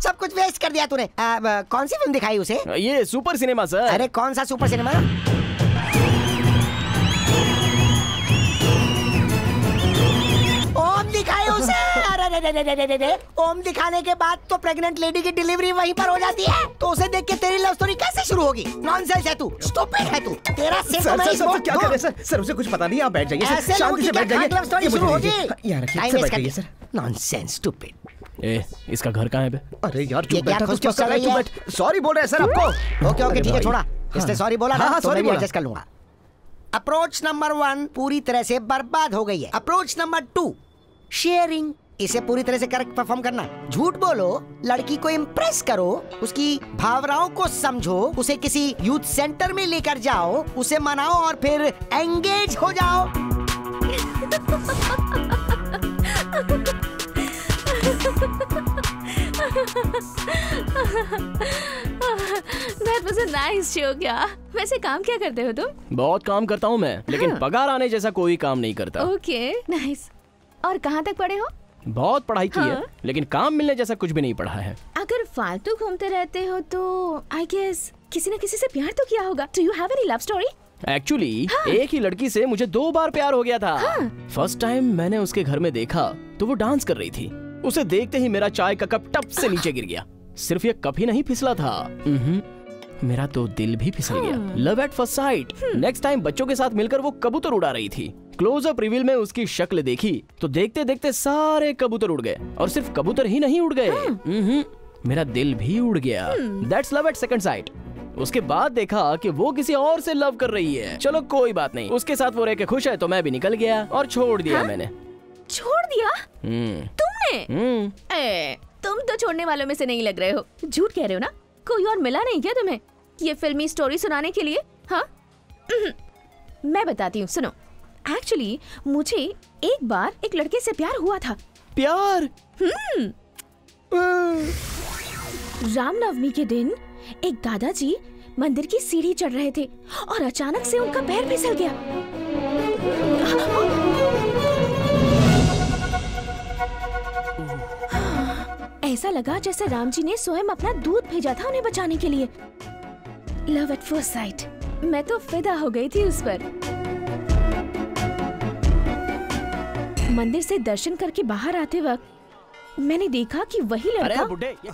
सब कुछ वेस्ट कर दिया तूने। कौन सी फ़िल्म दिखाई उसे? ये सुपर सिनेमा सर अरे कौन सा सुपर सिनेमा ओम उसे अरे रे रे रे रे रे। ओम दिखाने के बाद तो प्रेग्नेंट लेडी की डिलीवरी वहीं पर हो जाती है तो उसे देख के तेरी लव स्टोरी कैसे शुरू होगी नॉनसेंस है तू स्टूपिड है तू तेरा सर मैं सर सर क्या कर रहे सर सर उसे कुछ पता नहीं आप बैठ जाइए सर शांति से बैठ जाइए लव स्टोरी शुरू होगी सर वेस्ट बैठ जाइए सर नॉनसेंस स्टूपिड ए इसका घर कहाँ है बे अरे यार चुप बैठा खुश क्या कर रहा है चुप बैठ सॉरी बोल रहे हैं सर आपको ओके ओके ठीक है छोड़ा इसने। सॉरी बोला ना तो मैं एडजस्ट कर लूँगा अप्रोच नंबर वन पूरी तरह से बर्बाद हो गई है अप्रोच नंबर टू शेयरिंग इसे पूरी तरह से करेक्ट परफॉर्म करना। झूठ बोलो लड़की को इम्प्रेस करो उसकी भावनाओं को समझो उसे किसी यूथ सेंटर में लेकर जाओ उसे मनाओ और फिर एंगेज हो जाओ। That was a nice joke यार वैसे काम क्या करते हो तुम? बहुत काम करता हूँ मैं लेकिन हाँ। पगार आने जैसा कोई काम नहीं करता। ओके नाइस और कहाँ तक पढ़े हो? बहुत पढ़ाई की है हाँ। लेकिन काम मिलने जैसा कुछ भी नहीं पढ़ा है। अगर फालतू घूमते रहते हो तो आई गेस किसी न किसी से प्यार तो किया होगा। Do you have any love story actually एक ही लड़की से मुझे दो बार प्यार हो गया था। फ़र्स्ट टाइम मैंने उसके घर में देखा तो वो डांस कर रही थी। उसे देखते ही मेरा चाय का कप टप से नीचे गिर गया। सिर्फ़ ये कप ही नहीं फिसला था। मेरा तो दिल भी फिसल गया। Love at first sight next time बच्चों के साथ मिलकर वो कबूतर उड़ा रही थी। क्लोजअप रिवील में उसकी शक्ल देखी तो देखते देखते सारे कबूतर उड़ गए और सिर्फ़ कबूतर ही नहीं उड़ गए। उम्हूं, मेरा दिल भी उड़ गया। That's love at second sight उसके बाद देखा कि वो किसी और से लव कर रही है। चलो कोई बात नहीं। उसके साथ वो रह के खुश है तो मैं भी निकल गया और छोड़ दिया हा? मैंने। छोड़ दिया? हम्म। तुमने? हम्म। ए, तुम तो छोड़ने वालों में से नहीं लग रहे हो। झूठ कह रहे हो ना? कोई और मिला नहीं क्या तुम्हें? ये फिल्मी स्टोरी सुनाने के लिए हाँ? मैं बताती हूँ सुनो। एक्चुअली मुझे एक बार एक लड़के से प्यार हुआ था। प्यार? रामनवमी के दिन एक दादाजी मंदिर की सीढ़ी चढ़ रहे थे और अचानक से उनका पैर फिसल गया। ऐसा लगा जैसे राम जी ने स्वयं अपना दूध भेजा था उन्हें बचाने के लिए। लव एट फ़र्स्ट साइट मैं तो फिदा हो गई थी उस पर। मंदिर से दर्शन करके बाहर आते वक्त मैंने देखा कि वही लड़का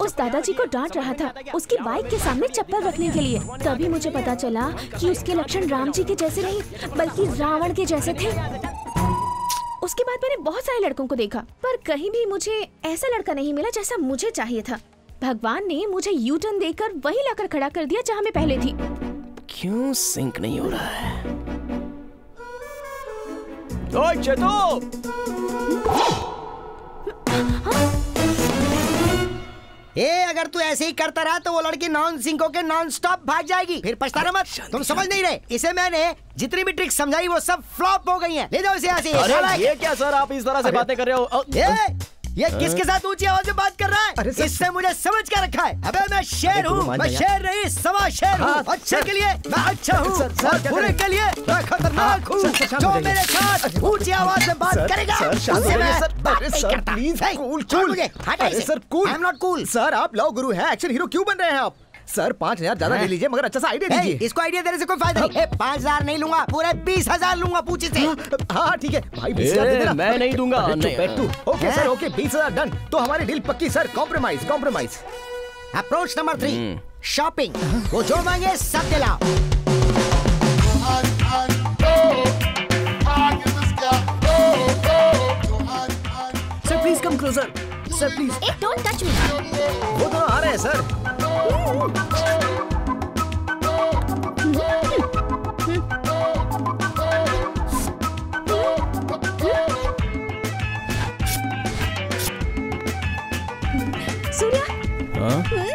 उस दादाजी को डांट रहा था उसकी बाइक के सामने चप्पल रखने के लिए। तभी मुझे पता चला कि उसके लक्षण राम जी के जैसे नहीं बल्कि रावण के जैसे थे। उसके बाद मैंने बहुत सारे लड़कों को देखा पर कहीं भी मुझे ऐसा लड़का नहीं मिला जैसा मुझे चाहिए था। भगवान ने मुझे यू टर्न देकर वही लाकर खड़ा कर दिया जहाँ मैं पहले थी। क्यों सिंक नहीं हो रहा है? ओए चेतो ए अगर तू ऐसे ही करता रहा तो वो लड़की नॉन सिंको के नॉन स्टॉप भाग जाएगी। फिर पछताना मत। तुम समझ नहीं रहे। इसे मैंने जितनी भी ट्रिक समझाई वो सब फ्लॉप हो गई हैं। ले जाओ इसे यहाँ से। अरे ये क्या सर आप इस तरह से बातें कर रहे हो? ए, ये किसके साथ ऊँची आवाज़ में बात कर रहा है? अरे इससे मुझे समझ कर रखा है? अबे मैं शेर हूँ। मैं शेर नहीं सवा शेर हूँ। हाँ, अच्छे के लिए मैं अच्छा हूँ। और बुरे के लिए मैं खतरनाक हूँ। जो मेरे साथ ऊँची आवाज़ में बात करेगा सर, उससे मैं बात नहीं करता। Please, hey, cool, cool. Sir, cool. I am not cool. Sir आप लव गुरु हैं एक्शन हीरो क्यों बन रहे हैं आप? सर पाँच हज़ार ज़्यादा हाँ। ले लीजिए मगर अच्छा सा आइडिया दीजिए। इसको आइडिया देने से कोई फ़ायदा नहीं। हाँ। पाँच हज़ार नहीं लूँगा पूरे बीस हज़ार लूँगा पूछे से। हाँ, हाँ ठीक है। भाई बीस हज़ार मैं नहीं दूँगा। ओके सर ओके बीस हज़ार डन। तो हमारी डील पक्की sir. Compromise compromise approach number three shopping वो जो मांगे सब दिलाओ। सर प्लीज़ सर प्लीज़ ए डोंट टच मी वो दोनों आ रहे हैं सर? सूर्या? हाँ?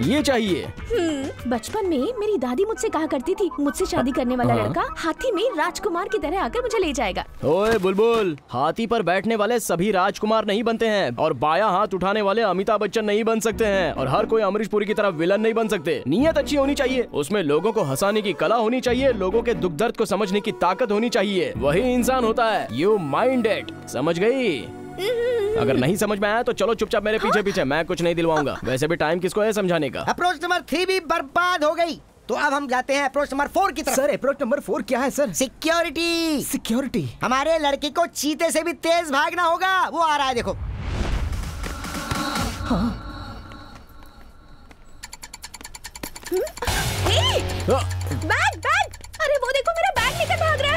ये चाहिए। हम्म, बचपन में मेरी दादी मुझसे कहा करती थी मुझसे शादी करने वाला हाँ। लड़का हाथी में राजकुमार की तरह आकर मुझे ले जाएगा। ओए बुलबुल हाथी पर बैठने वाले सभी राजकुमार नहीं बनते हैं और बाया हाथ उठाने वाले अमिताभ बच्चन नहीं बन सकते हैं और हर कोई अमरीश पुरी की तरह विलन नहीं बन सकते। नीयत अच्छी होनी चाहिए। उसमें लोगों को हंसाने की कला होनी चाहिए लोगों के दुख दर्द को समझने की ताकत होनी चाहिए। वही इंसान होता है। यू माइंड इट समझ गई? अगर नहीं समझ में आया तो चलो चुपचाप मेरे पीछे पीछे मैं कुछ नहीं दिलवाऊँगा। वैसे भी टाइम किसको है समझाने का? अप्रोच नंबर थ्री भी बर्बाद हो गई। तो अब हम जाते हैं अप्रोच नंबर फोर की तरफ़। सर अप्रोच नंबर फोर क्या है सर सिक्योरिटी सिक्योरिटी हमारे लड़के को चीते से भी तेज भागना होगा। वो आ रहा है देखो। Bag bag! अरे वो देखो मेरा बैग लेकर भाग रहा है।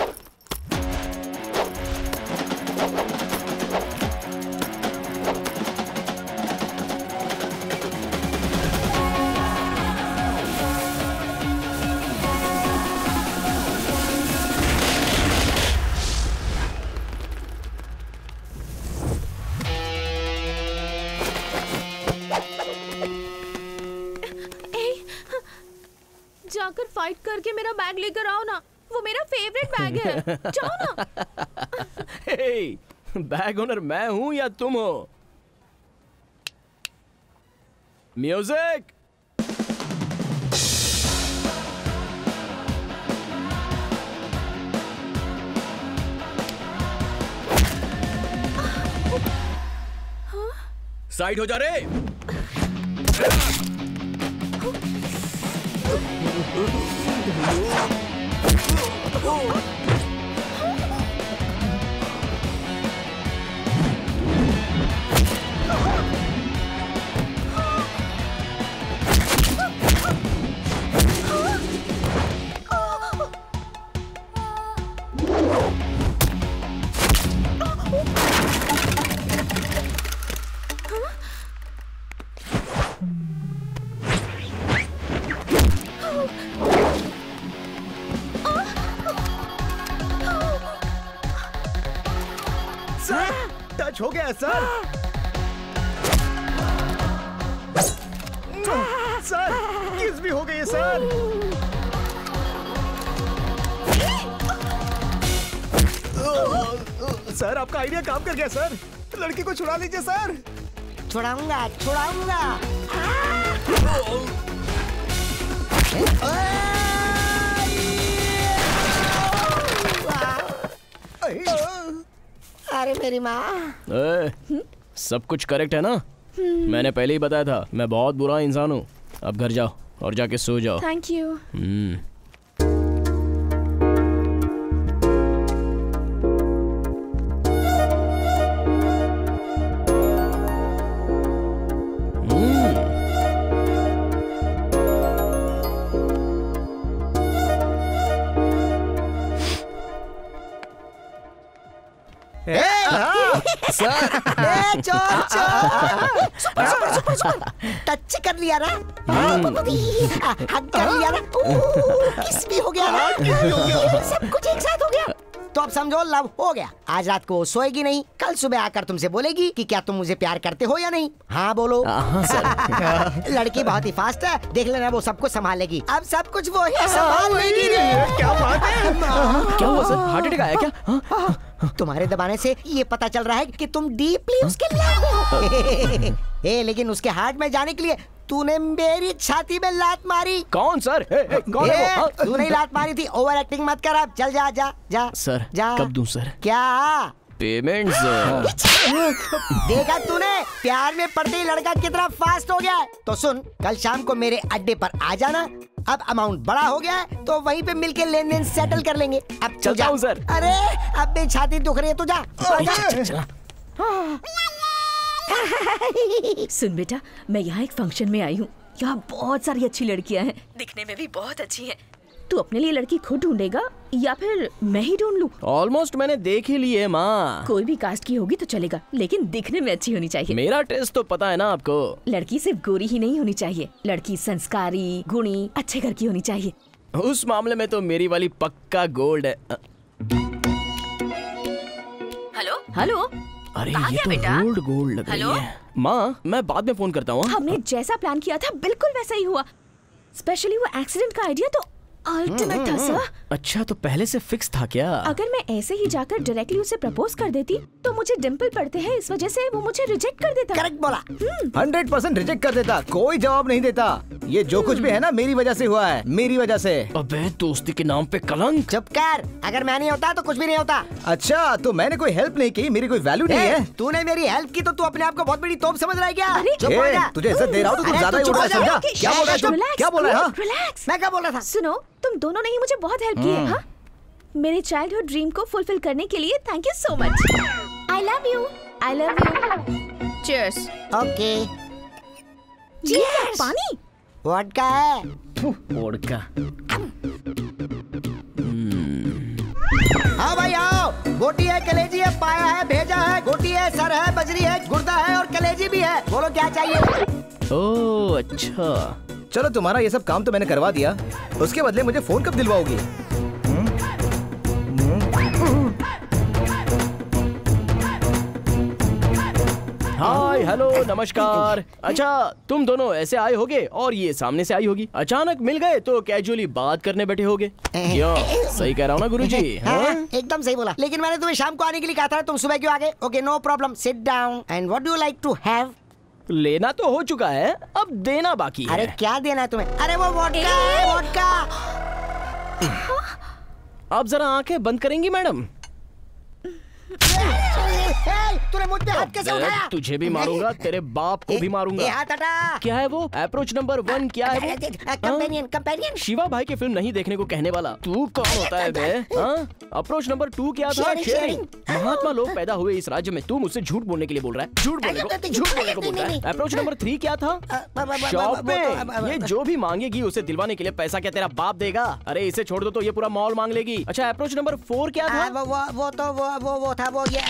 जाओ ना हे, बैग ओनर मैं हूँ या तुम हो? म्यूज़िक साइड हो जा रे। सर टच हो गया सर सर। किस भी हो गई है सर। सर आपका आइडिया काम कर गया सर। लड़की को छुड़ा लीजिए सर। छुड़ाऊँगा छुड़ाऊँगा। अरे मेरी माँ। सब कुछ करेक्ट है ना? मैंने पहले ही बताया था मैं बहुत बुरा इंसान हूँ। अब घर जाओ और जाके सो जाओ। थैंक यू हम्म ए चोर चोर super super super super touch कर लिया ना हक कर लिया ना किस भी हो गया ना सब कुछ एक साथ हो गया तो अब समझो लव हो गया। आज रात को सोएगी नहीं कल सुबह आकर तुमसे बोलेगी कि क्या तुम मुझे प्यार करते हो या नहीं। हाँ बोलो। हाँ, सर। लड़की बहुत ही फास्ट है देख लेना वो सब कुछ संभालेगी। अब सब कुछ वो ही संभाल लेगी। क्या बात है? क्या हुआ सर? हार्ट अटैक आया क्या? हाँ? तुम्हारे दबाने से ये पता चल रहा है कि तुम डीपली उसके हो। ए, लेकिन उसके हार्ट में जाने के लिए तूने मेरी छाती में लात मारी। कौन सर? ए, ए, कौन है वो? हाँ? तूने ही लात मारी थी। ओवर एक्टिंग मत कर अब। चल जा जा जा। सर जा। कब दूँ सर? क्या? पेमेंट सर देखा तूने? प्यार में पड़ते ही लड़का कितना फास्ट हो गया है। तो सुन कल शाम को मेरे अड्डे पर आ जाना। अब अमाउंट बड़ा हो गया है तो वहीं पे मिलके लेन देन सेटल कर लेंगे। अब चल जाओ सर। अरे अब मेरी छाती दुख रही है तू जा। जा। चला। सुन बेटा मैं यहाँ एक फ़ंक्शन में आई हूँ। यहाँ बहुत सारी अच्छी लड़कियाँ हैं। दिखने में भी बहुत अच्छी हैं। तू अपने लिए लड़की खुद ढूंढेगा या फिर मैं ही ढूंढ लूँ? ऑलमोस्ट मैंने देख ही ली है माँ। कोई भी कास्ट की होगी तो चलेगा लेकिन दिखने में अच्छी होनी चाहिए। मेरा टेस्ट तो पता है ना आपको। लड़की सिर्फ़ गोरी ही नहीं होनी चाहिए लड़की संस्कारी गुणी अच्छे घर की होनी चाहिए। उस मामले में तो मेरी वाली पक्का गोल्ड है। हेलो हेलो अरे ये तो? गोल्ड गोल्ड लग रही है माँ मैं बाद में फ़ोन करता हूँ हाँ? हमने जैसा प्लान किया था बिल्कुल वैसा ही हुआ स्पेशली वो एक्सीडेंट का आइडिया तो अल्टीमेट था सर अच्छा तो पहले से फिक्स था क्या? अगर मैं ऐसे ही जाकर डायरेक्टली उसे प्रपोज कर देती तो मुझे डिम्पल पड़ते हैं इस वजह से वो मुझे रिजेक्ट कर देता। करेक्ट बोला। हंड्रेड परसेंट रिजेक्ट कर देता कोई जवाब नहीं देता। ये जो कुछ भी है ना मेरी वजह से हुआ है मेरी वजह से। अबे दोस्ती के नाम पे कलंक। चुप कर अगर मैं नहीं होता तो कुछ भी नहीं होता। अच्छा तो मैंने कोई हेल्प नहीं की मेरी कोई वैल्यू नहीं है? तूने मेरी हेल्प की तो तू अपने आप को बहुत बड़ी तोप समझ रहा है क्या? हो तुझे इज़्ज़त दे रहा हूँ तो ज़्यादा ही चुप रहा है क्या बोल रहा है क्या बोल रहा है हाँ? मैं क्या बोल रहा था? सुनो तुम दोनों ने ही मुझे बहुत हेल्प की है हाँ? मेरे चाइल्डहुड ड्रीम को फुलफिल करने के लिए thank you so much I love you I love you cheers okay cheers पानी? व्हाट का है ओढ़ का हाँ भाई आओ। गोटी है कलेजी है पाया है भेजा है गोटी है सर है बजरी है गुर्दा है और कलेजी भी है। बोलो क्या चाहिए? ओ अच्छा। चलो तुम्हारा ये सब काम तो मैंने करवा दिया। उसके बदले मुझे फ़ोन कब दिलवाओगी? हाय हेलो नमस्कार। अच्छा तुम दोनों ऐसे आए होगे और ये सामने से आई होगी। अचानक मिल गए तो कैजुअली बात करने बैठे होगे। क्यों सही कह रहा हूँ ना गुरुजी? हाँ, हाँ? एकदम सही बोला। लेकिन मैंने तुम्हें शाम को आने के लिए कहा था तुम सुबह क्यों आ गए? Okay no problem sit down and what do like to have लेना तो हो चुका है अब देना बाकी है। अरे क्या देना है तुम्हें? अरे वो वोडका है वोडका। आप जरा आँखें बंद करेंगी मैडम? तूने मुझ हाथ कैसे उठाया? तुझे भी मारूँगा तेरे बाप को भी मारूँगा। हाथ हटा। क्या है वो? अप्रोच नंबर वन क्या है कंपेनियन कंपेनियन शिवा भाई की फ़िल्म नहीं देखने को कहने वाला। तू कौन होता है बे? अप्रोच नंबर टू क्या था? शेयरिंग महात्मा लोग पैदा हुए इस राज्य में। तू मुझसे झूठ बोलने के लिए बोल रहा है। झूठ बोलने को झूठ बोलने को बोल रहा है। अप्रोच नंबर थ्री क्या था? शॉपिंग ये जो भी मांगेगी उसे दिलवाने के लिए पैसा क्या तेरा बाप देगा? अरे इसे छोड़ दो तो ये पूरा मॉल मांग लेगी। अच्छा अप्रोच नंबर फोर क्या था? वो वो तो वो वो वो था वो ये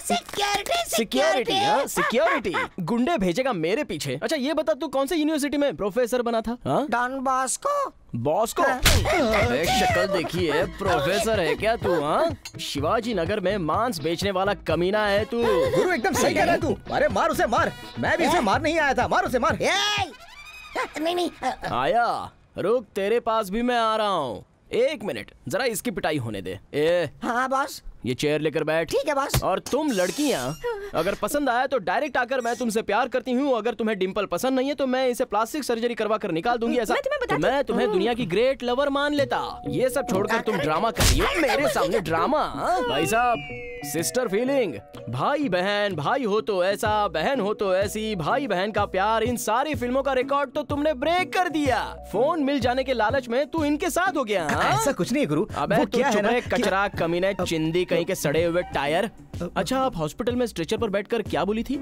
सिक्योरिटी सिक्योरिटी हाँ सिक्योरिटी गुंडे भेजेगा मेरे पीछे। अच्छा ये बता तू कौन से यूनिवर्सिटी में प्रोफेसर बना था? हाँ? Don Bosco. बॉस को अरे शक्ल देखिए प्रोफेसर है क्या तू हाँ? शिवाजी नगर में मांस बेचने वाला कमीना है तू। गुरु एकदम सही कह रहा है तू। अरे मार उसे मार। मैं भी उसे मार नहीं आया था। मार उसे मार। नहीं नहीं आया। रुक तेरे पास भी मैं आ रहा हूँ। एक मिनट जरा इसकी पिटाई होने दे। ए! हाँ बॉस। ये चेयर लेकर बैठ। ठीक है बॉस। और तुम लड़कियाँ अगर पसंद आया तो डायरेक्ट आकर मैं तुमसे प्यार करती हूँ। अगर तुम्हें डिंपल पसंद नहीं है तो मैं इसे प्लास्टिक सर्जरी करवा कर निकाल दूँगी ऐसा। मैं तुम्हें तो मैं तुम्हें दुनिया की ग्रेट लवर मान लेता। ये सब छोड़कर तुम ड्रामा कर रही मेरे सामने ड्रामा हाँ? भाई साहब सिस्टर फीलिंग भाई बहन भाई हो तो ऐसा बहन हो तो ऐसी भाई बहन का प्यार। इन सारी फ़िल्मों का रिकॉर्ड तो तुमने ब्रेक कर दिया। फ़ोन मिल जाने के लालच में तू इनके साथ हो गया हाँ? ऐसा कुछ नहीं गुरु। अबे वो क्या है ना? कचरा कमीने चिंदी कहीं के सड़े हुए टायर। अच्छा आप हॉस्पिटल में स्ट्रेचर पर बैठकर क्या बोली थी?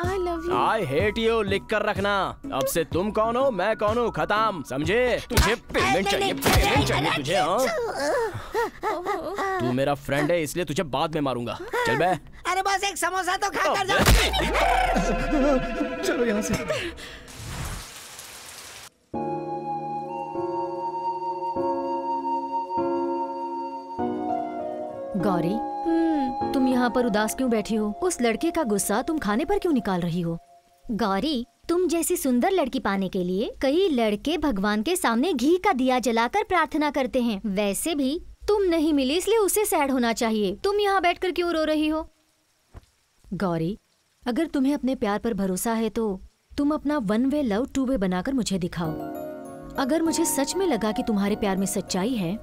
I love you I hate you लिख कर रखना। अब से तुम कौन हो मैं कौन हूँ खत्म। समझे? तुझे पेमेंट चाहिए पेमेंट चाहिए तुझे हाँ? तू मेरा फ्रेंड है इसलिए तुझे बाद में मारूँगा। चल बे। अरे बस एक समोसा तो खा कर जाओ। चलो यहाँ से। गौरी तुम यहाँ पर उदास क्यों बैठी हो? उस लड़के का गुस्सा तुम खाने पर क्यों निकाल रही हो? गौरी तुम जैसी सुंदर लड़की पाने के लिए कई लड़के भगवान के सामने घी का दिया जलाकर प्रार्थना करते हैं। वैसे भी तुम नहीं मिली इसलिए उसे सैड होना चाहिए। तुम यहाँ बैठकर क्यों रो रही हो? गौरी अगर तुम्हें अपने प्यार पर भरोसा है तो तुम अपना one way love two way बनाकर मुझे दिखाओ। अगर मुझे सच में लगा कि तुम्हारे प्यार में सच्चाई है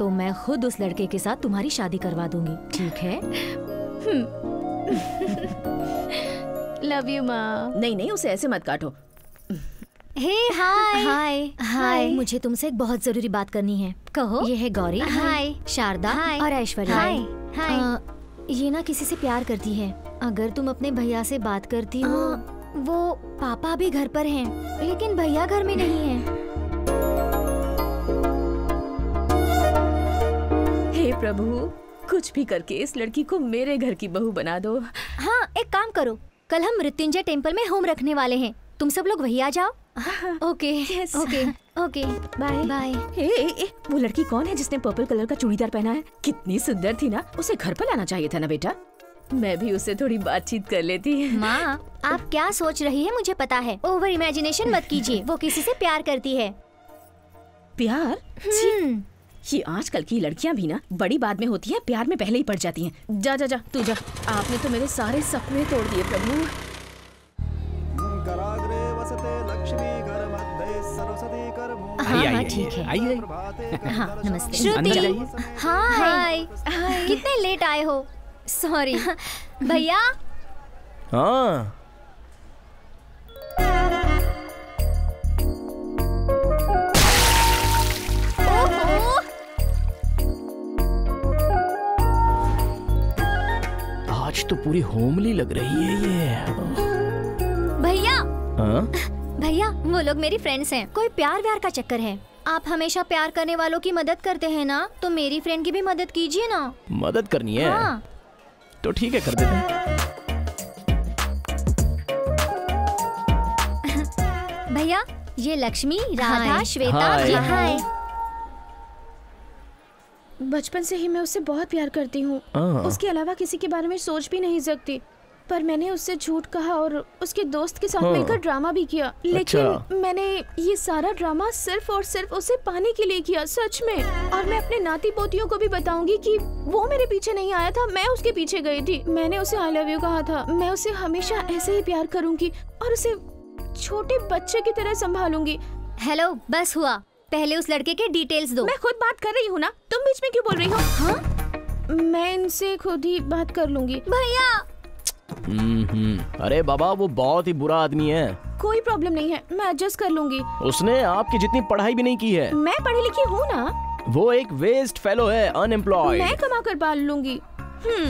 तो मैं खुद उस लड़के के साथ तुम्हारी शादी करवा दूँगी। ठीक है? लव यू माँ नहीं नहीं उसे ऐसे मत काटो। हे हाय हाय हाय मुझे तुमसे एक बहुत ज़रूरी बात करनी है। कहो। ये है गौरी हाय शारदा हाय और ऐश्वर्या। हाय, हाय ये ना किसी से प्यार करती है। अगर तुम अपने भैया से बात करती हो वो पापा भी घर पर हैं लेकिन भैया घर में नहीं है। प्रभु कुछ भी करके इस लड़की को मेरे घर की बहू बना दो। हाँ एक काम करो। कल हम मृत्युंजय टेंपल में होम रखने वाले हैं। तुम सब लोग वही आ जाओ। Okay okay okay. Bye bye वो लड़की कौन है जिसने पर्पल कलर का चूड़ीदार पहना है? कितनी सुंदर थी ना। उसे घर पर लाना चाहिए था ना बेटा? मैं भी उससे थोड़ी बातचीत कर लेती। माँ आप क्या सोच रही है मुझे पता है। ओवर इमेजिनेशन मत कीजिए। वो किसी से प्यार करती है। प्यार? छी, ये आजकल की लड़कियाँ भी ना बड़ी बात में होती है प्यार में पहले ही पड़ जाती हैं। जा जा जा तू जा। आपने तो मेरे सारे सपने तोड़ दिए प्रभु। हाँ हाँ ठीक है। आइए। हाँ नमस्ते। श्रुति। हाय। कितने लेट आए हो? सॉरी। भैया? हाँ। आज तो पूरी होमली लग रही है ये। भैया। हाँ? भैया वो लोग मेरी फ्रेंड्स हैं। कोई प्यार व्यार का चक्कर है। आप हमेशा प्यार करने वालों की मदद करते हैं ना तो मेरी फ्रेंड की भी मदद कीजिए ना। मदद करनी है? हाँ। तो ठीक है कर देते हैं। भैया ये लक्ष्मी राधा। श्वेता हाय। बचपन से ही मैं उससे बहुत प्यार करती हूँ। हाँ। उसके अलावा किसी के बारे में सोच भी नहीं सकती। पर मैंने उससे झूठ कहा और उसके दोस्त के साथ हाँ। मिलकर ड्रामा भी किया। लेकिन अच्छा। मैंने ये सारा ड्रामा सिर्फ़ और सिर्फ़ उसे पाने के लिए किया सच में। और मैं अपने नाती पोतियों को भी बताऊँगी कि वो मेरे पीछे नहीं आया था मैं उसके पीछे गई थी। मैंने उसे आई लव यू कहा था। मैं उसे हमेशा ऐसे ही प्यार करूँगी और उसे छोटे बच्चे की तरह संभालूँगी। हेलो बस हुआ। पहले उस लड़के के डिटेल्स दो। मैं खुद बात कर रही हूँ ना? तुम बीच में क्यों बोल रही हो? हाँ? मैं इनसे खुद ही बात कर लूँगी। भैया! हम्म हम्म। अरे बाबा वो बहुत ही बुरा आदमी है। कोई प्रॉब्लम नहीं है मैं एडजस्ट कर लूँगी। उसने आपकी जितनी पढ़ाई भी नहीं की है। मैं पढ़ी लिखी हूँ ना? वो एक वेस्ट फेलो है अनएम्प्लॉयड मैं कमा कर पाल लूँगी।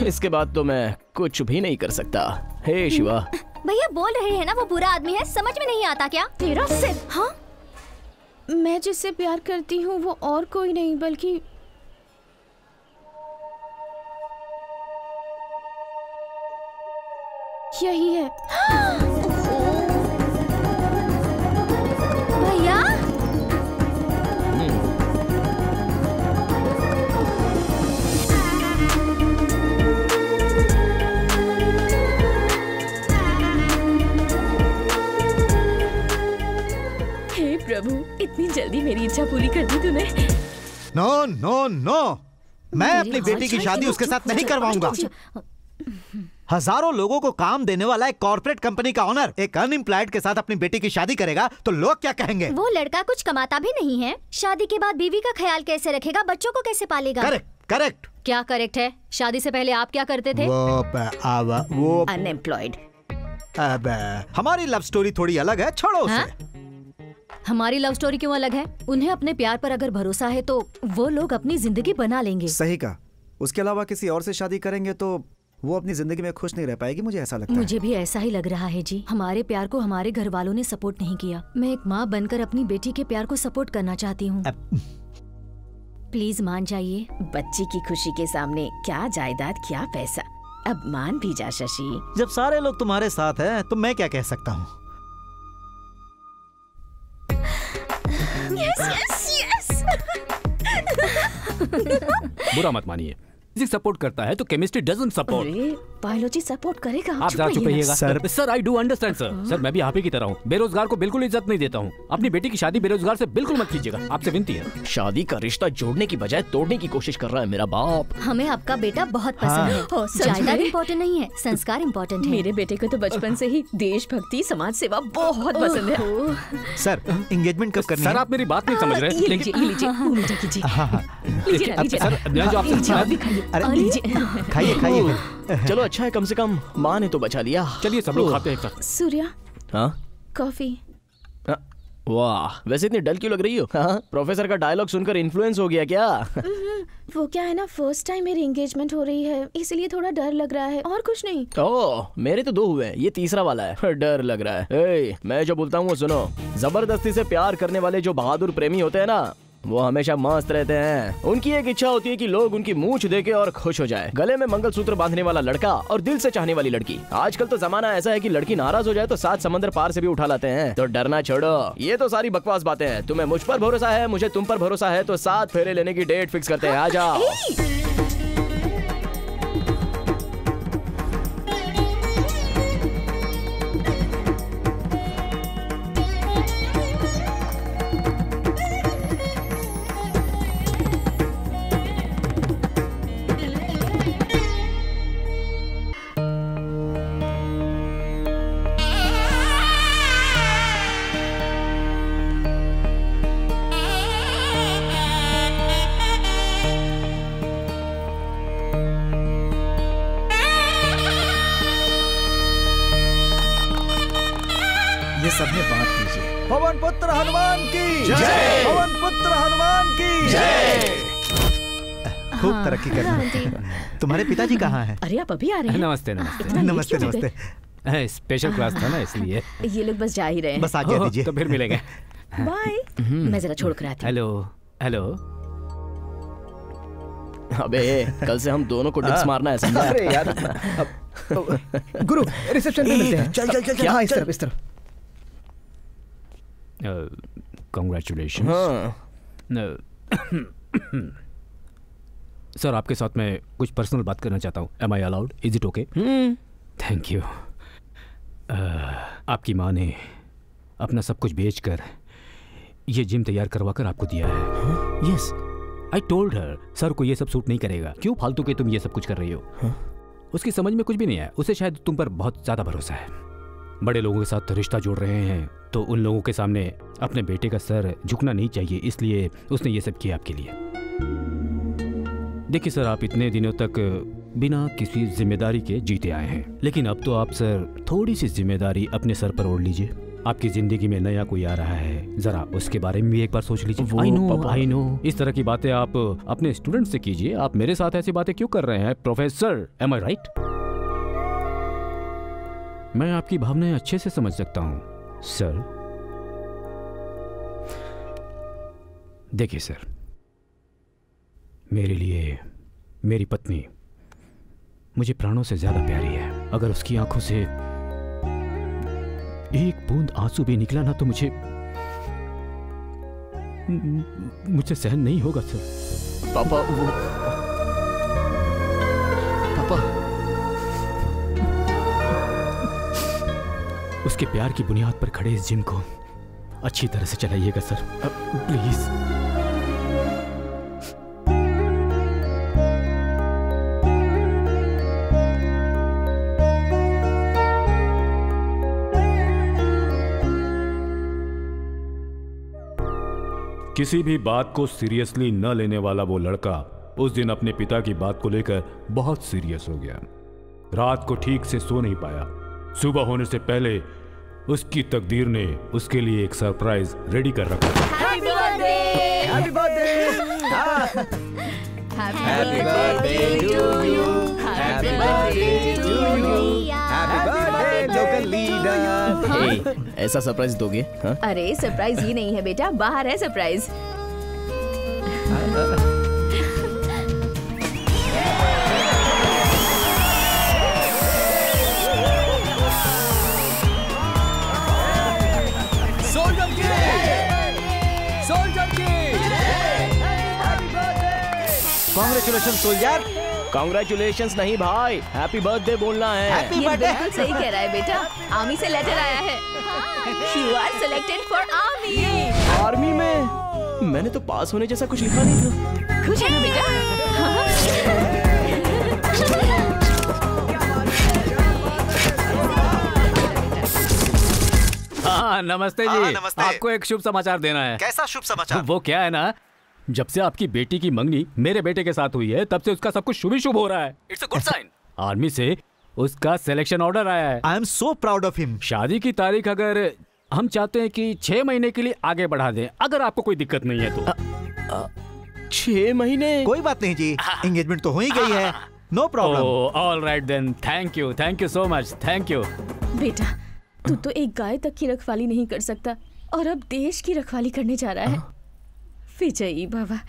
इसके बाद तो मैं कुछ भी नहीं कर सकता। हे शिवा। भैया बोल रहे हैं ना वो बुरा आदमी है समझ में नहीं आता क्या? तेरा सिर। हाँ? मैं जिससे प्यार करती हूँ वो और कोई नहीं बल्कि यही है। भैया? प्रभु इतनी जल्दी मेरी इच्छा पूरी कर दी तूने। नो नो नो मैं अपनी बेटी की शादी उसके साथ नहीं करवाऊँगा। हज़ारों लोगों को काम देने वाला एक कॉर्पोरेट कंपनी का ऑनर एक अनएम्प्लॉयड के साथ अपनी बेटी की शादी करेगा तो लोग क्या कहेंगे? वो लड़का कुछ कमाता भी नहीं है। शादी के बाद बीवी का ख्याल कैसे रखेगा बच्चों को कैसे पालेगा? करेक्ट करेक्ट क्या करेक्ट है? शादी से पहले आप क्या करते थे? वो अनएम्प्लॉयड अब हमारी लव स्टोरी थोड़ी अलग है छोड़ो उसे। हाँ? हमारी लव स्टोरी क्यों अलग है? उन्हें अपने प्यार पर अगर भरोसा है तो वो लोग अपनी ज़िंदगी बना लेंगे। सही कहा। उसके अलावा किसी और से शादी करेंगे तो वो अपनी ज़िंदगी में खुश नहीं रह पाएगी मुझे ऐसा लगता है। मुझे भी ऐसा ही लग रहा है जी। हमारे प्यार को हमारे घर वालों ने सपोर्ट नहीं किया। मैं एक माँ बनकर अपनी बेटी के प्यार को सपोर्ट करना चाहती हूँ। प्लीज़ मान जाइए। बच्ची की खुशी के सामने क्या जायदाद क्या पैसा। अब मान भी जा शशि। जब सारे लोग तुम्हारे साथ हैं तो मैं क्या कह सकता हूँ? बुरा मत मानिए। फिजिक्स सपोर्ट करता है तो chemistry doesn't support biology support करेगा आप जरा चुप रहिए रहिएगा। Sir sir I do understand sir sir मैं भी आप ही की तरह हूँ। बेरोजगार को बिल्कुल इज़्ज़त नहीं देता हूँ। अपनी बेटी की शादी बेरोजगार से बिल्कुल मत कीजिएगा। आपसे विनती है। शादी का रिश्ता जोड़ने की बजाय तोड़ने की कोशिश कर रहा है मेरा बाप। हमें आपका बेटा बहुत पसंद हाँ। है। जायदाद इम्पोर्टेंट नहीं है संस्कार इम्पोर्टेंट है। मेरे बेटे को तो बचपन से ही देशभक्ति समाज सेवा बहुत पसंद है। सर एंगेजमेंट कब करनी सर आप मेरी बात नहीं समझ रहे। लीजिए लीजिए हाँ हाँ। लीजिए लीजिए। अरे, लीजिए खाइए खाइए चलो अच्छा है कम से कम माँ ने तो बचा लिया। चलिए सब लोग खाते हैं एक साथ। सूर्या हाँ? कॉफ़ी। हाँ, वाह वैसे इतनी डल क्यों लग रही हो? हाँ प्रोफेसर का डायलॉग सुनकर इन्फ्लुएंस हो गया क्या? वो क्या है ना फ़र्स्ट टाइम मेरी एंगेजमेंट हो रही है इसलिए थोड़ा डर लग रहा है और कुछ नहीं। ओह मेरे तो दो हुए हैं ये तीसरा वाला है। डर लग रहा है। ए, मैं जो बोलता हूँ वो सुनो। ज़बरदस्ती से प्यार करने वाले जो बहादुर प्रेमी होते हैं ना वो हमेशा मस्त रहते हैं। उनकी एक इच्छा होती है कि लोग उनकी मूछ देके और खुश हो जाए। गले में मंगलसूत्र बांधने वाला लड़का और दिल से चाहने वाली लड़की। आजकल तो जमाना ऐसा है कि लड़की नाराज़ हो जाए तो सात समंदर पार से भी उठा लाते हैं। तो डरना छोड़ो। ये तो सारी बकवास बातें हैं। तुम्हें मुझ पर भरोसा है, मुझे तुम पर भरोसा है तो सात फेरे लेने की डेट फिक्स करते हैं। आ जाओ। तुम्हारे पिताजी कहाँ हैं? अरे आप अभी आ रहे हैं। नमस्ते नमस्ते। नमस्ते नमस्ते। स्पेशल क्लास था ना इसलिए। ये लोग बस जा ही रहे हैं। बस आज्ञा दीजिए। तो फिर मिलेंगे। बाय मैं जरा छोड़ कर आती हेलो हेलो अबे कल से हम दोनों को डिप्स मारना है समझा? अरे यार। अब- गुरु रिसेप्शन पे मिलते हैं। चल चल चल चल। हाँ इस तरफ़ इस तरफ़। कॉन्ग्रेचुलेशन हाँ। सर आपके साथ मैं कुछ पर्सनल बात करना चाहता हूँ। Am I allowed is it okay thank you आपकी माँ ने अपना सब कुछ बेच कर ये जिम तैयार करवा कर आपको दिया है। Yes I told her sir को ये सब सूट नहीं करेगा। क्यों फालतू के तुम ये सब कुछ कर रही हो? Huh? उसकी समझ में कुछ भी नहीं है। उसे शायद तुम पर बहुत ज़्यादा भरोसा है। बड़े लोगों के साथ रिश्ता जोड़ रहे हैं तो उन लोगों के सामने अपने बेटे का सर झुकना नहीं चाहिए इसलिए उसने ये सब किया आपके लिए। देखिए सर आप इतने दिनों तक बिना किसी ज़िम्मेदारी के जीते आए हैं। लेकिन अब तो आप सर थोड़ी सी ज़िम्मेदारी अपने सर पर ओढ़ लीजिए। आपकी ज़िंदगी में नया कोई आ रहा है जरा उसके बारे में भी एक बार सोच लीजिए। आई नो आई नो इस तरह की बातें आप अपने स्टूडेंट से कीजिए। आप मेरे साथ ऐसी बातें क्यों कर रहे हैं प्रोफेसर एम आई राइट मैं आपकी भावनाएँ अच्छे से समझ सकता हूँ। सर देखिए सर मेरे लिए मेरी पत्नी मुझे प्राणों से ज़्यादा प्यारी है। अगर उसकी आँखों से एक बूंद आँसू भी निकला ना तो मुझे मुझे सहन नहीं होगा सर। पापा वो पापा। उसके प्यार की बुनियाद पर खड़े इस जिम को अच्छी तरह से चलाइएगा सर। प्लीज़। किसी भी बात को सीरियसली न लेने वाला वो लड़का उस दिन अपने पिता की बात को लेकर बहुत सीरियस हो गया। रात को ठीक से सो नहीं पाया। सुबह होने से पहले उसकी तकदीर ने उसके लिए एक सरप्राइज़ रेडी कर रखा था। Happy birthday happy birthday to you happy birthday to you happy birthday local leader ऐसा सरप्राइज़ दोगे? हाँ? अरे सरप्राइज़ ये नहीं है बेटा बाहर है सरप्राइज़ सोल्जर की सोल्जर की कॉन्ग्रेचुलेशन सोल्जर कॉन्ग्रेचुलेशन नहीं भाई। हैप्पी बर्थडे बोलना है। ये बिल्कुल सही कह रहा है बेटा। आर्मी से लेटर आया है। You are selected for army army में? मैंने तो पास होने जैसा कुछ लिखा नहीं था। खुश है बेटा? हाँ नमस्ते हाँ, जी। नमस्ते। आपको एक शुभ समाचार देना है। कैसा शुभ समाचार? वो क्या है ना? जब से आपकी बेटी की मंगनी मेरे बेटे के साथ हुई है तब से उसका सब कुछ शुभ शुभ हो रहा है। It's a good sign army से उसका सिलेक्शन ऑर्डर आया है। I am so proud of him शादी की तारीख अगर हम चाहते हैं कि छह महीने के लिए आगे बढ़ा दें अगर आपको कोई दिक्कत नहीं है तो। छह महीने? कोई बात नहीं जी एंगेजमेंट तो हो ही गई है। No problem all right then thank you thank you so much thank you बेटा तू तो एक गाय तक की रखवाली नहीं कर सकता और अब देश की रखवाली करने जा रहा है। विजयी बाबा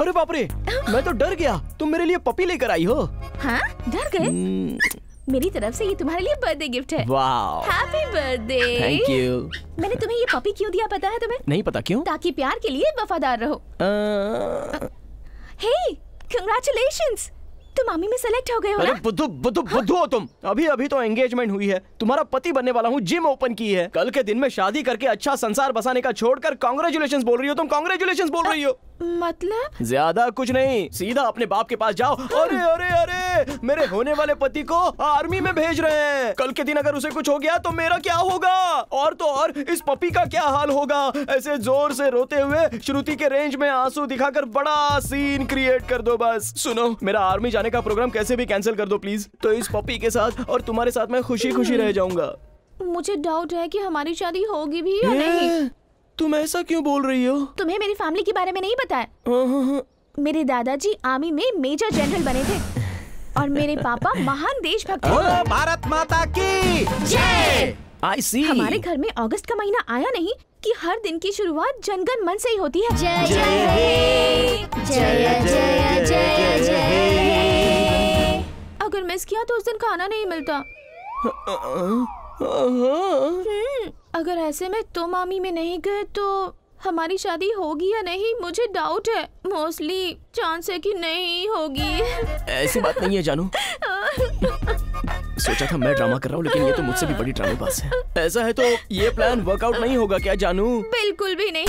अरे बाप रे मैं तो डर गया। तुम मेरे लिए पपी लेकर आई हो। हाँ डर गए? मेरी तरफ़ से ये तुम्हारे लिए बर्थडे गिफ्ट है। हैप्पी बर्थडे थैंक यू मैंने तुम्हें ये पपी क्यों दिया पता है तुम्हें? नहीं पता क्यों? ताकि प्यार के लिए वफादार रहो। हे कंग्रेचुलेशंस तुम आर्मी में सेलेक्ट हो गए हो अरे ना? बुद्धू बुद्धू बुद्धू हो तुम। अभी अभी तो एंगेजमेंट हुई है। तुम्हारा पति बनने वाला हूँ जिम ओपन की है। कल के दिन में शादी करके अच्छा संसार बसाने का छोड़कर कांग्रेचुलेशन बोल रही हो तुम। कांग्रेचुलेशन बोल रही हो। मतलब? ज़्यादा कुछ नहीं। सीधा अपने बाप के पास जाओ। अरे अरे अरे! मेरे होने वाले पति को आर्मी में भेज रहे हैं। कल के दिन अगर उसे कुछ हो गया तो मेरा क्या होगा? और तो और इस पपी का क्या हाल होगा? ऐसे ज़ोर से रोते हुए श्रुति के रेंज में आँसू दिखाकर बड़ा सीन क्रिएट कर दो बस। सुनो मेरा आर्मी जाने का प्रोग्राम कैसे भी कैंसिल कर दो प्लीज़ तो इस पपी के साथ और तुम्हारे साथ मैं खुशी खुशी रह जाऊँगा। मुझे डाउट है कि हमारी शादी होगी भी या नहीं। तुम ऐसा क्यों बोल रही हो? तुम्हें मेरी फैमिली के बारे में नहीं पता है। मेरे दादाजी आर्मी में मेजर जनरल बने थे। और मेरे पापा महान देशभक्त थे। भारत माता की जय! आई सी हमारे घर में अगस्त का महीना आया नहीं कि हर दिन की शुरुआत जनगण मन से ही होती है। जय जय जय जय जय जय अगर मिस किया तो उस दिन खाना नहीं मिलता। हम्म, अगर ऐसे में तुम आर्मी में नहीं गए तो हमारी शादी होगी या नहीं मुझे डाउट है। मोस्टली चांस है कि नहीं होगी। ऐसी बात नहीं है जानू। सोचा था मैं ड्रामा कर रहा हूँ लेकिन ये तो मुझसे भी बड़ी ड्रामेबाज है। ऐसा है तो ये प्लान वर्कआउट नहीं होगा क्या जानू? बिल्कुल भी नहीं।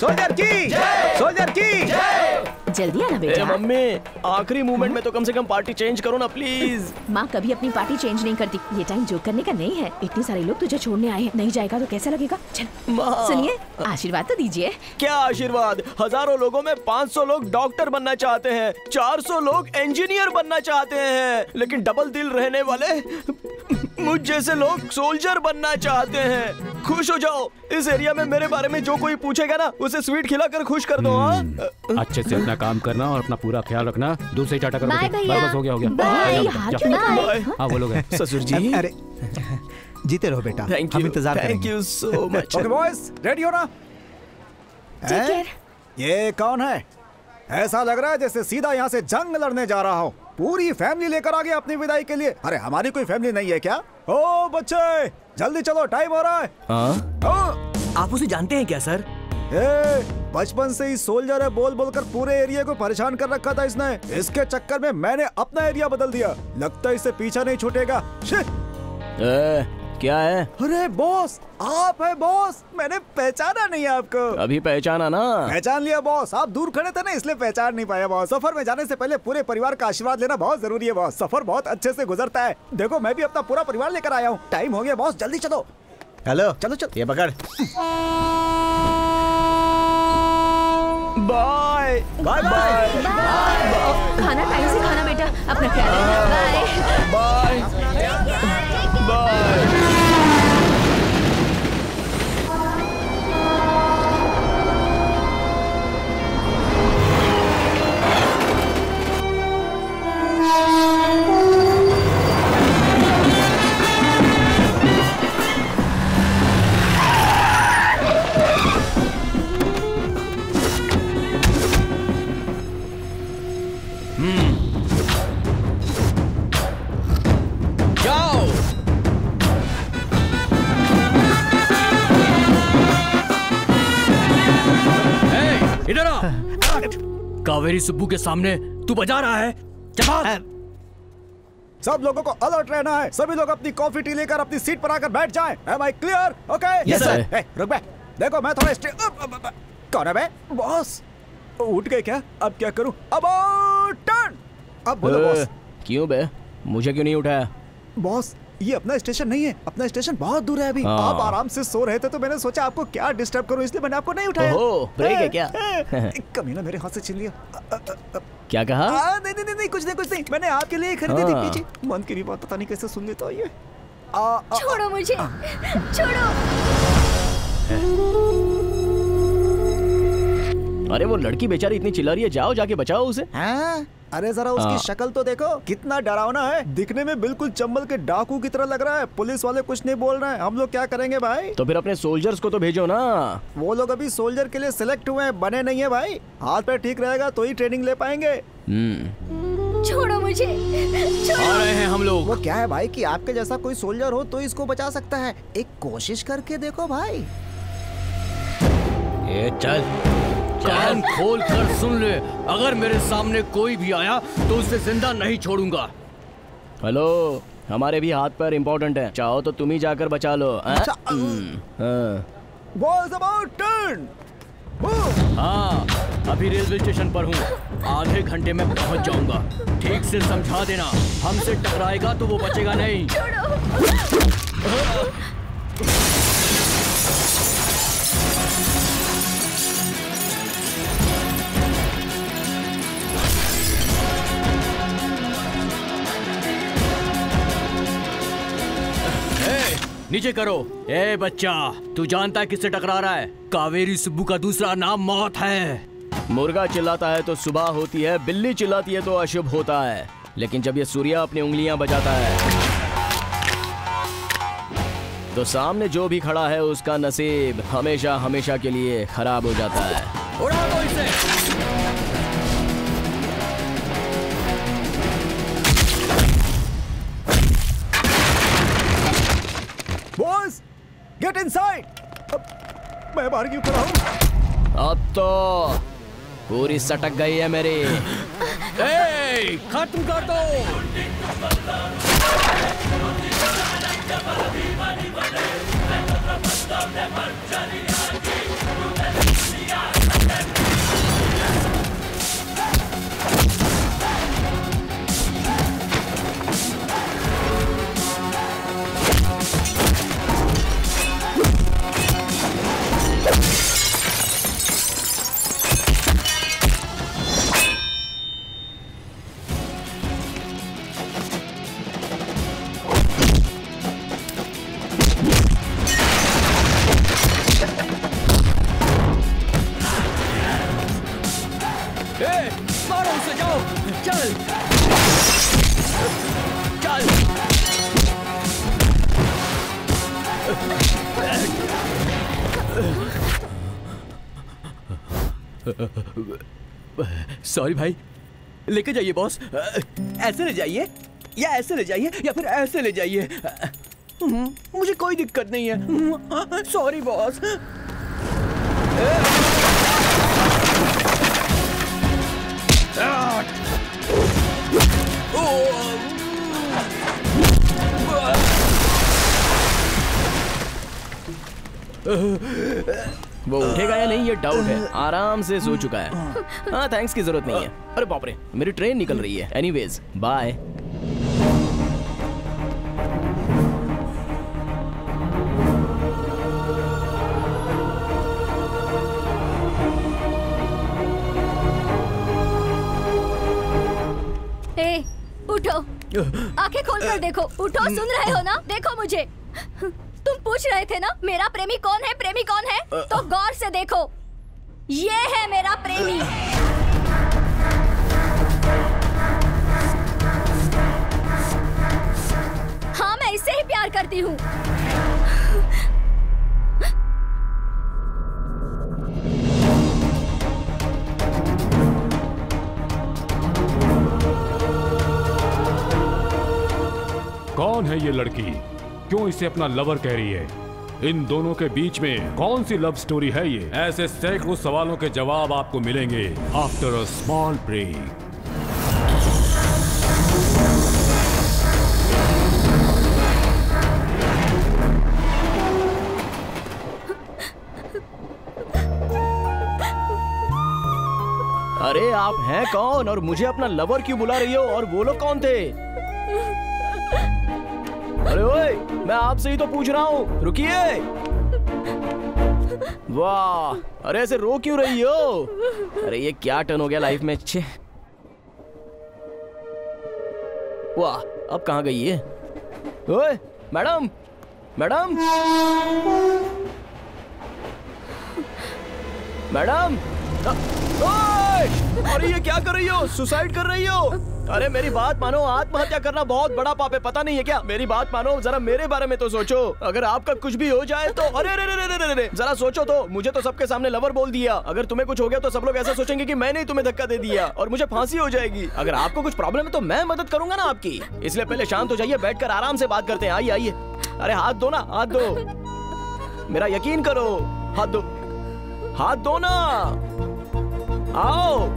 सोल्जर की सोल्जर की जल्दी आना बेटा। मम्मी आखिरी मूवमेंट में तो कम से कम पार्टी चेंज करो ना प्लीज़ माँ कभी अपनी पार्टी चेंज नहीं करती। ये टाइम जोक करने का नहीं है। इतने सारे लोग तुझे छोड़ने आए हैं। नहीं जाएगा तो कैसा लगेगा? चल सुनिए आशीर्वाद तो दीजिए। क्या आशीर्वाद? हज़ारों लोगों में 500 लोग डॉक्टर बनना चाहते हैं। 400 लोग इंजीनियर बनना चाहते हैं। लेकिन डबल दिल रहने वाले मुझ जैसे लोग सोल्जर बनना चाहते हैं। खुश हो जाओ। इस एरिया में मेरे बारे में जो कोई पूछेगा ना उसे स्वीट खिलाकर खुश कर दो हाँ? अच्छे से अपना काम करना और अपना पूरा ख्याल रखना। दूर से ही टाटा करो। बस हो गया हो गया। बाय। हाँ वो लोग ससुर जी अरे जीते रहो बेटा। थैंक हम यू इंतज़ार thank you so much okay boys ready हो ना? हैं? ये कौन है? ऐसा लग रहा है जैसे सीधा यहाँ से जंग लड़ने जा रहा हो। पूरी फैमिली लेकर आ गया अपनी विदाई के लिए। अरे हमारी कोई फैमिली नहीं है क्या? ओ बच्चे जल्दी चलो टाइम हो रहा है? हाँ। आप उसे जानते हैं क्या सर? बचपन से ही सोल्जर है बोल बोल कर पूरे एरिया को परेशान कर रखा था इसने। इसके चक्कर में मैंने अपना एरिया बदल दिया। लगता है इससे पीछा नहीं छूटेगा! क्या है? अरे बॉस! आप है बॉस! मैंने पहचाना नहीं आपको। अभी पहचाना ना? पहचान लिया बॉस! आप दूर खड़े थे ना इसलिए पहचान नहीं पाया बॉस। सफ़र में जाने से पहले पूरे परिवार का आशीर्वाद लेना बहुत ज़रूरी है बॉस। सफ़र बहुत अच्छे से गुजरता है। देखो मैं भी अपना पूरा परिवार लेकर आया हूँ। टाइम हो गया बॉस। जल्दी चलो। हेलो। चलो चलो। ये पकड़। बाय बाय बाय खाना टाइम से खाना बेटा अपना ख्याल bye bye bye Thank. Bye Kaveri Subbu के सामने तू बजा रहा है। जवाब सब लोगों को अलर्ट रहना है। सभी लोग अपनी कॉफ़ी टी लेकर अपनी सीट पर आकर बैठ जाएँ। Am I clear okay sir. ए, रुक बे देखो मैं थोड़ा कौन है बे बॉस उठ गए क्या? अब क्या करूँ? अब टर्न अब बोलो बॉस क्यों बे? मुझे क्यों नहीं उठाया? बॉस ये अपना स्टेशन नहीं है अपना स्टेशन बहुत दूर है अभी। हाँ। आप आराम से सो रहे थे तो मैंने सोचा आपको क्या डिस्टर्ब करूँ इसलिए मैंने आपको नहीं उठाया। ओहो, break है क्या? ए, कमीना मेरे हाथ से छीन लिया। क्या कहा? आ, नहीं नहीं नहीं नहीं, कुछ नहीं कुछ नहीं। मैंने आपके लिए खरीदी थी हाँ। पीछे। मन की भी बात पता नहीं कैसे सुन लेता हूँ ये। छोड़ो मुझे। छोड़ो। अरे वो लड़की बेचारी इतनी चिल्ला रही है जाओ जाके बचाओ उसे। हाँ? अरे जरा उसकी हाँ। शक्ल तो देखो कितना डरावना है। दिखने में बिल्कुल चंबल के डाकू की तरह लग रहा है। पुलिस वाले कुछ नहीं बोल रहे हैं। हम लोग क्या करेंगे भाई? तो फिर अपने सोल्जर्स को तो भेजो ना। वो लोग अभी सोल्जर के लिए सिलेक्ट हुए हैं बने नहीं है भाई। हाथ पैर ठीक रहेगा तो ही ट्रेनिंग ले पाएँगे। हम्म। छोड़ो मुझे। छोड़ो। आ रहे हैं हम लोग। वो क्या है भाई कि आपके जैसा कोई सोल्जर हो तो इसको बचा सकता है? एक कोशिश करके देखो भाई। ए चल। कान खोल कर सुन ले। अगर मेरे सामने कोई भी आया तो उसे ज़िंदा नहीं छोड़ूँगा। हेलो हमारे भी हाथ पैर इम्पोर्टेंट है। चाहो तो तुम ही जाकर बचा लो हाँ? अच्छा, हम्म, हाँ। हाँ अभी रेलवे स्टेशन पर हूँ। आधे घंटे में पहुँच जाऊँगा। ठीक से समझा देना। हमसे टकराएगा तो वो बचेगा नहीं। नीचे करो। ए बच्चा, तू जानता है किससे टकरा रहा है? कावेरी सुब्बू का दूसरा नाम मौत है। मुर्गा चिल्लाता है तो सुबह होती है, बिल्ली चिल्लाती है तो अशुभ होता है। लेकिन जब ये सूर्या अपनी उंगलियाँ बजाता है तो सामने जो भी खड़ा है उसका नसीब हमेशा हमेशा के लिए खराब हो जाता है। उड़ा दो इसे! मैं बाहर क्यों खड़ा हूँ? अब तो पूरी सटक गई है मेरी। ए, खत्म कर दो ए, सॉरी भाई। लेके जाइए बॉस ऐसे ले जाइए या ऐसे ले जाइए या फिर ऐसे ले जाइए। हम्म, मुझे कोई दिक्कत नहीं है। सॉरी बॉस वो उठेगा या नहीं ये डाउट है। आराम से सो चुका है। हाँ थैंक्स की ज़रूरत नहीं है। अरे बाप रे मेरी ट्रेन निकल रही है। एनीवेज बाय उठो। आँखें खोल कर देखो। उठो सुन रहे हो ना? देखो मुझे। तुम पूछ रहे थे ना मेरा प्रेमी कौन है प्रेमी कौन है? तो गौर से देखो। ये है मेरा प्रेमी। हाँ मैं इससे ही प्यार करती हूँ। कौन है ये लड़की? क्यों इसे अपना लवर कह रही है? इन दोनों के बीच में कौन सी लव स्टोरी है ये? ऐसे सैकड़ों सवालों के जवाब आपको मिलेंगे आफ्टर अ स्मॉल ब्रेक अरे आप हैं कौन और मुझे अपना लवर क्यों बुला रही हो? और वो लोग कौन थे? अरे ओए, मैं आपसे ही तो पूछ रहा हूँ। रुकिए। वाह, अरे ऐसे रो क्यों रही हो? अरे ये क्या टर्न हो गया लाइफ में? अच्छे वाह, अब कहाँ गई है ओए, मैडम मैडम। मैडम! अरे, ये क्या कर रही हो? सुसाइड कर रही हो? अरे, मेरी बात मानो, आत्महत्या करना बहुत बड़ा पाप है, पता नहीं है क्या? मेरी बात मानो, जरा मेरे बारे में तो सोचो। अगर आपका कुछ भी हो जाए तो अरे अरे अरे अरे अरे जरा सोचो तो। मुझे तो सबके सामने लवर बोल दिया। अगर तुम्हें कुछ हो गया तो सब लोग ऐसा सोचेंगे कि मैंने ही तुम्हें धक्का दे दिया और मुझे फांसी हो जाएगी। अगर आपको कुछ प्रॉब्लम है तो मैं मदद करूँगा ना आपकी। इसलिए पहले शांत हो जाइए, बैठकर आराम से बात करते हैं। आइए आइए। अरे, हाथ दो ना, हाथ दो। मेरा यकीन करो। हाथ दो। हाथ दो ना। आओ।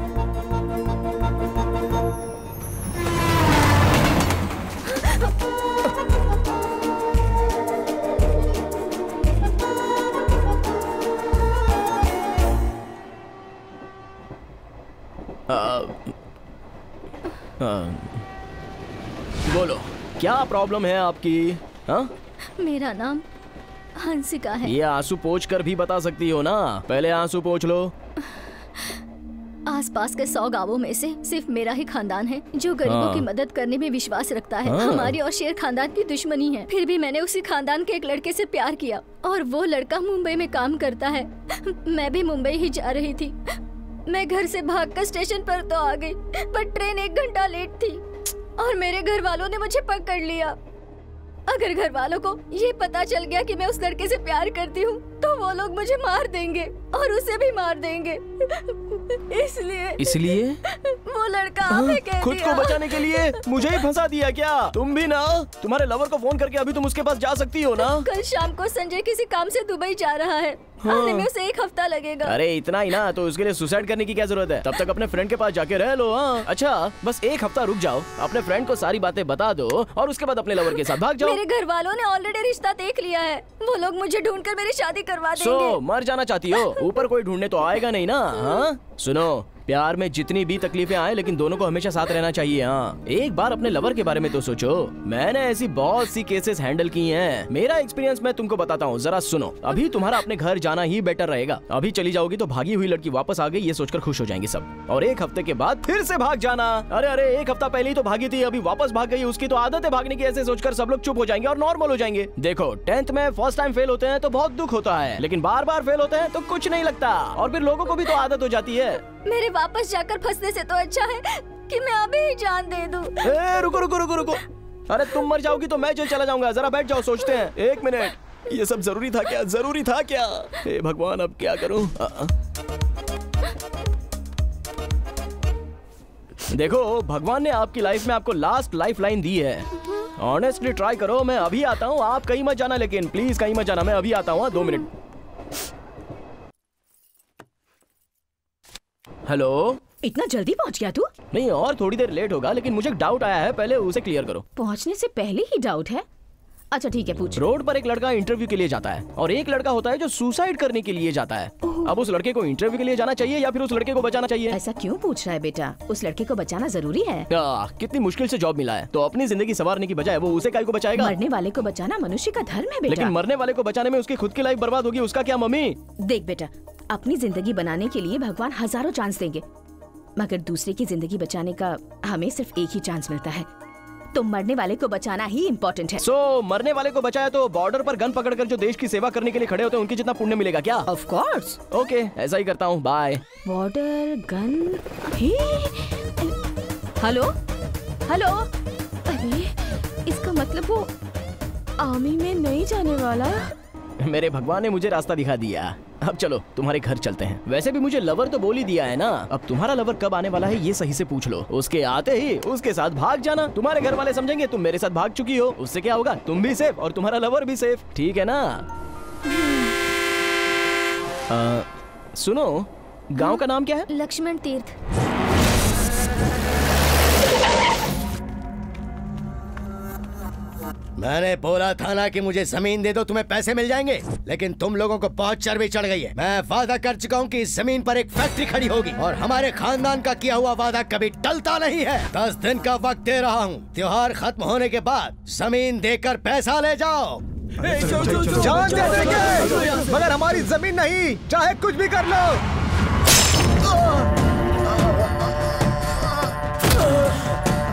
आ, आ, बोलो। क्या प्रॉब्लम है आपकी हाँ? मेरा नाम हंसिका है। ये आँसू पोछ कर भी बता सकती हो ना। पहले आँसू पोछ लो। आसपास के सौ गाँवों में से सिर्फ़ मेरा ही खानदान है जो गरीबों हाँ। की मदद करने में विश्वास रखता है। हाँ। हमारी और शेर खानदान की दुश्मनी है। फिर भी मैंने उसी खानदान के एक लड़के से प्यार किया और वो लड़का मुंबई में काम करता है। मैं भी मुंबई ही जा रही थी। मैं घर से भागकर स्टेशन पर तो आ गई पर ट्रेन एक घंटा लेट थी और मेरे घर वालों ने मुझे पकड़ लिया। अगर घर वालों को ये पता चल गया कि मैं उस लड़के से प्यार करती हूँ तो वो लोग मुझे मार देंगे और उसे भी मार देंगे। इसलिए इसलिए? वो लड़का हमें कह खुद को बचाने के लिए मुझे ही फंसा दिया क्या? तुम भी ना? तुम्हारे लवर को फ़ोन करके अभी तुम उसके पास जा सकती हो ना? कल शाम को संजय किसी काम से दुबई जा रहा है। हाँ। आने में उसे एक हफ़्ता लगेगा। अरे इतना ही ना तो उसके लिए सुसाइड करने की क्या ज़रूरत है? तब तक अपने फ्रेंड के पास जाके रह लो हाँ। अच्छा बस एक हफ़्ता रुक जाओ। अपने फ्रेंड को सारी बातें बता दो और उसके बाद अपने लवर के साथ भाग जाओ। मेरे घर वालों ने ऑलरेडी रिश्ता देख लिया है। वो लोग मुझे ढूंढ मेरी शादी करवा देंगे। सो मर जाना चाहती हो? ऊपर कोई ढूँढने तो आएगा नहीं ना हाँ? सुनो प्यार में जितनी भी तकलीफें आए, लेकिन दोनों को हमेशा साथ रहना चाहिए हाँ। एक बार अपने लवर के बारे में तो सोचो। मैंने ऐसी बहुत सी केसेस हैंडल की हैं। मेरा एक्सपीरियंस मैं तुमको बताता हूँ, जरा सुनो। अभी तुम्हारा अपने घर जाना ही बेटर रहेगा। अभी चली जाओगी तो भागी हुई लड़की वापस आ गई, ये सोचकर खुश हो जाएँगे सब। और एक हफ़्ते के बाद फिर से भाग जाना। अरे अरे, एक हफ़्ता पहले ही तो भागी थी, अभी वापस भाग गई, उसकी तो आदत है भागने की ऐसे सोचकर सब लोग चुप हो जाएँगे और नॉर्मल हो जाएँगे। देखो टेंथ में फ़र्स्ट टाइम फेल होते हैं तो बहुत दुख होता है, लेकिन बार बार फेल होते हैं तो कुछ नहीं लगता। और फिर लोगों को भी तो आदत हो जाती है। मेरे वापस जाकर फंसने से तो अच्छा है कि मैं अभी ही जान दे दूँ। ए, रुको रुको रुको रुको। अरे तुम मर जाओगी तो मैं जेल चला जाऊँगा। जरा बैठ जाओ सोचते हैं। एक मिनट। ये सब ज़रूरी था क्या? ज़रूरी था क्या? हे भगवान अब क्या करूँ? आ, आ। देखो भगवान ने आपकी लाइफ में आपको लास्ट लाइफ लाइन दी है। ऑनेस्टली ट्राई करो मैं अभी आता हूँ। आप कहीं मत जाना लेकिन प्लीज़ कहीं मत जाना। मैं अभी आता हूँ हाँ, दो मिनट। हेलो? इतना जल्दी पहुँच गया तू? नहीं और थोड़ी देर लेट होगा लेकिन मुझे डाउट आया है पहले उसे क्लियर करो। पहुँचने से पहले ही डाउट है। अच्छा ठीक है पूछ रोड पर एक लड़का इंटरव्यू के लिए जाता है और एक लड़का होता है जो सुसाइड करने के लिए जाता है। अब उस लड़के को इंटरव्यू के लिए जाना चाहिए या फिर उस लड़के को बचाना चाहिए? ऐसा क्यों पूछ रहा है बेटा? उस लड़के को बचाना ज़रूरी है। आ, कितनी मुश्किल से जॉब मिला है। तो अपनी ज़िंदगी संवारने की बजाय वो उसे काय को बचाएगा? मरने वाले को बचाना मनुष्य का धर्म है बेटा। लेकिन मरने वाले को बचाने में उसकी खुद की लाइफ बर्बाद होगी उसका क्या मम्मी? देख बेटा अपनी ज़िंदगी बनाने के लिए भगवान हज़ारों चांस देंगे। मगर दूसरे की ज़िंदगी बचाने का हमें सिर्फ़ एक ही चांस मिलता है। तो मरने वाले को बचाना ही इम्पोर्टेंट है। सो so, मरने वाले को बचाया तो बॉर्डर पर गन पकड़कर जो देश की सेवा करने के लिए खड़े होते हैं उनकी जितना पुण्य मिलेगा क्या? ऑफ़ कोर्स ओके ऐसा ही करता हूँ by border gun hello hello अरे इसका मतलब वो आर्मी में नहीं जाने वाला? मेरे भगवान ने मुझे रास्ता दिखा दिया। अब चलो तुम्हारे घर चलते हैं। वैसे भी मुझे लवर तो बोल ही दिया है ना। अब तुम्हारा लवर कब आने वाला है ये सही से पूछ लो। उसके आते ही उसके साथ भाग जाना। तुम्हारे घर वाले समझेंगे तुम मेरे साथ भाग चुकी हो। उससे क्या होगा? तुम भी सेफ़ और तुम्हारा लवर भी सेफ़ ठीक है ना? आ, सुनो गाँव का नाम क्या है? लक्ष्मण तीर्थ। मैंने बोला था ना कि मुझे ज़मीन दे दो तुम्हें पैसे मिल जाएँगे। लेकिन तुम लोगों को बहुत चर्बी चढ़ गई है। मैं वादा कर चुका हूँ कि इस ज़मीन पर एक फैक्ट्री खड़ी होगी और हमारे खानदान का किया हुआ वादा कभी टलता नहीं है। दस दिन का वक्त दे रहा हूँ। त्योहार खत्म होने के बाद ज़मीन देकर पैसा ले जाओ। जान दे देंगे। मगर हमारी ज़मीन नहीं चाहे कुछ भी कर लो।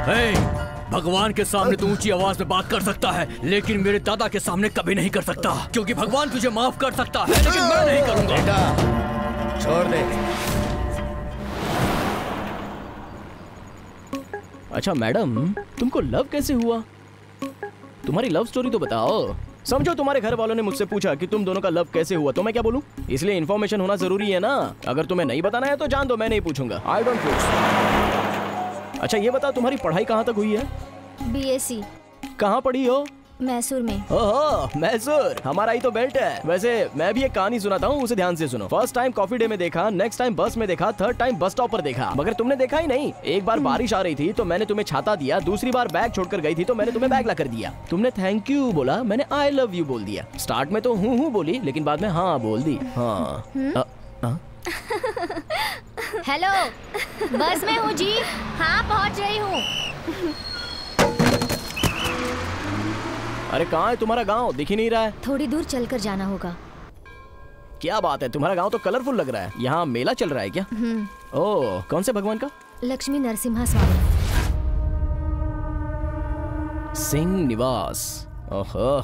हे, भगवान के सामने तू ऊँची आवाज़ में बात कर सकता है लेकिन मेरे दादा के सामने कभी नहीं कर सकता क्योंकि भगवान तुझे माफ़ कर सकता है लेकिन मैं नहीं करूँगा। बेटा छोड़ दे। अच्छा मैडम तुमको लव कैसे हुआ? तुम्हारी लव स्टोरी तो बताओ। समझो तुम्हारे घर वालों ने मुझसे पूछा कि तुम दोनों का लव कैसे हुआ तो मैं क्या बोलूँ? इसलिए इन्फॉर्मेशन होना ज़रूरी है ना। अगर तुम्हें नहीं बताना है तो जान दो मैं नहीं पूछूँगा। आई डोंट पूछ अच्छा ये बता तुम्हारी पढ़ाई कहाँ तक हुई है? बीएससी कहाँ पढ़ी हो? मैसूर में। ओहो मैसूर। हमारा ही तो बेल्ट है। वैसे मैं भी एक कहानी सुनाता हूँ उसे ध्यान से सुनो। फ़र्स्ट टाइम कॉफ़ी डे में देखा नेक्स्ट टाइम बस में देखा थर्ड टाइम बस स्टॉप पर देखा। मगर तुमने देखा ही नहीं। एक बार बारिश आ रही थी तो मैंने तुम्हें छाता दिया। दूसरी बार बैग छोड़कर गई थी तो मैंने तुम्हें बैग ला कर दिया। तुमने थैंक यू बोला मैंने आई लव यू बोल दिया। स्टार्ट में तो हूँ हूँ बोली लेकिन बाद में हाँ बोल दी। हाँ। अ, हेलो बस में हूँ जी। हाँ पहुँच रही हूँ। अरे कहाँ है तुम्हारा गाँव? दिख ही नहीं रहा है। थोड़ी दूर चलकर जाना होगा। क्या बात है? तुम्हारा गाँव तो कलरफुल लग रहा है। यहाँ मेला चल रहा है क्या? हम्म, ओ कौन से भगवान का? लक्ष्मी नरसिम्हा स्वामी सिंह निवास। ओहो।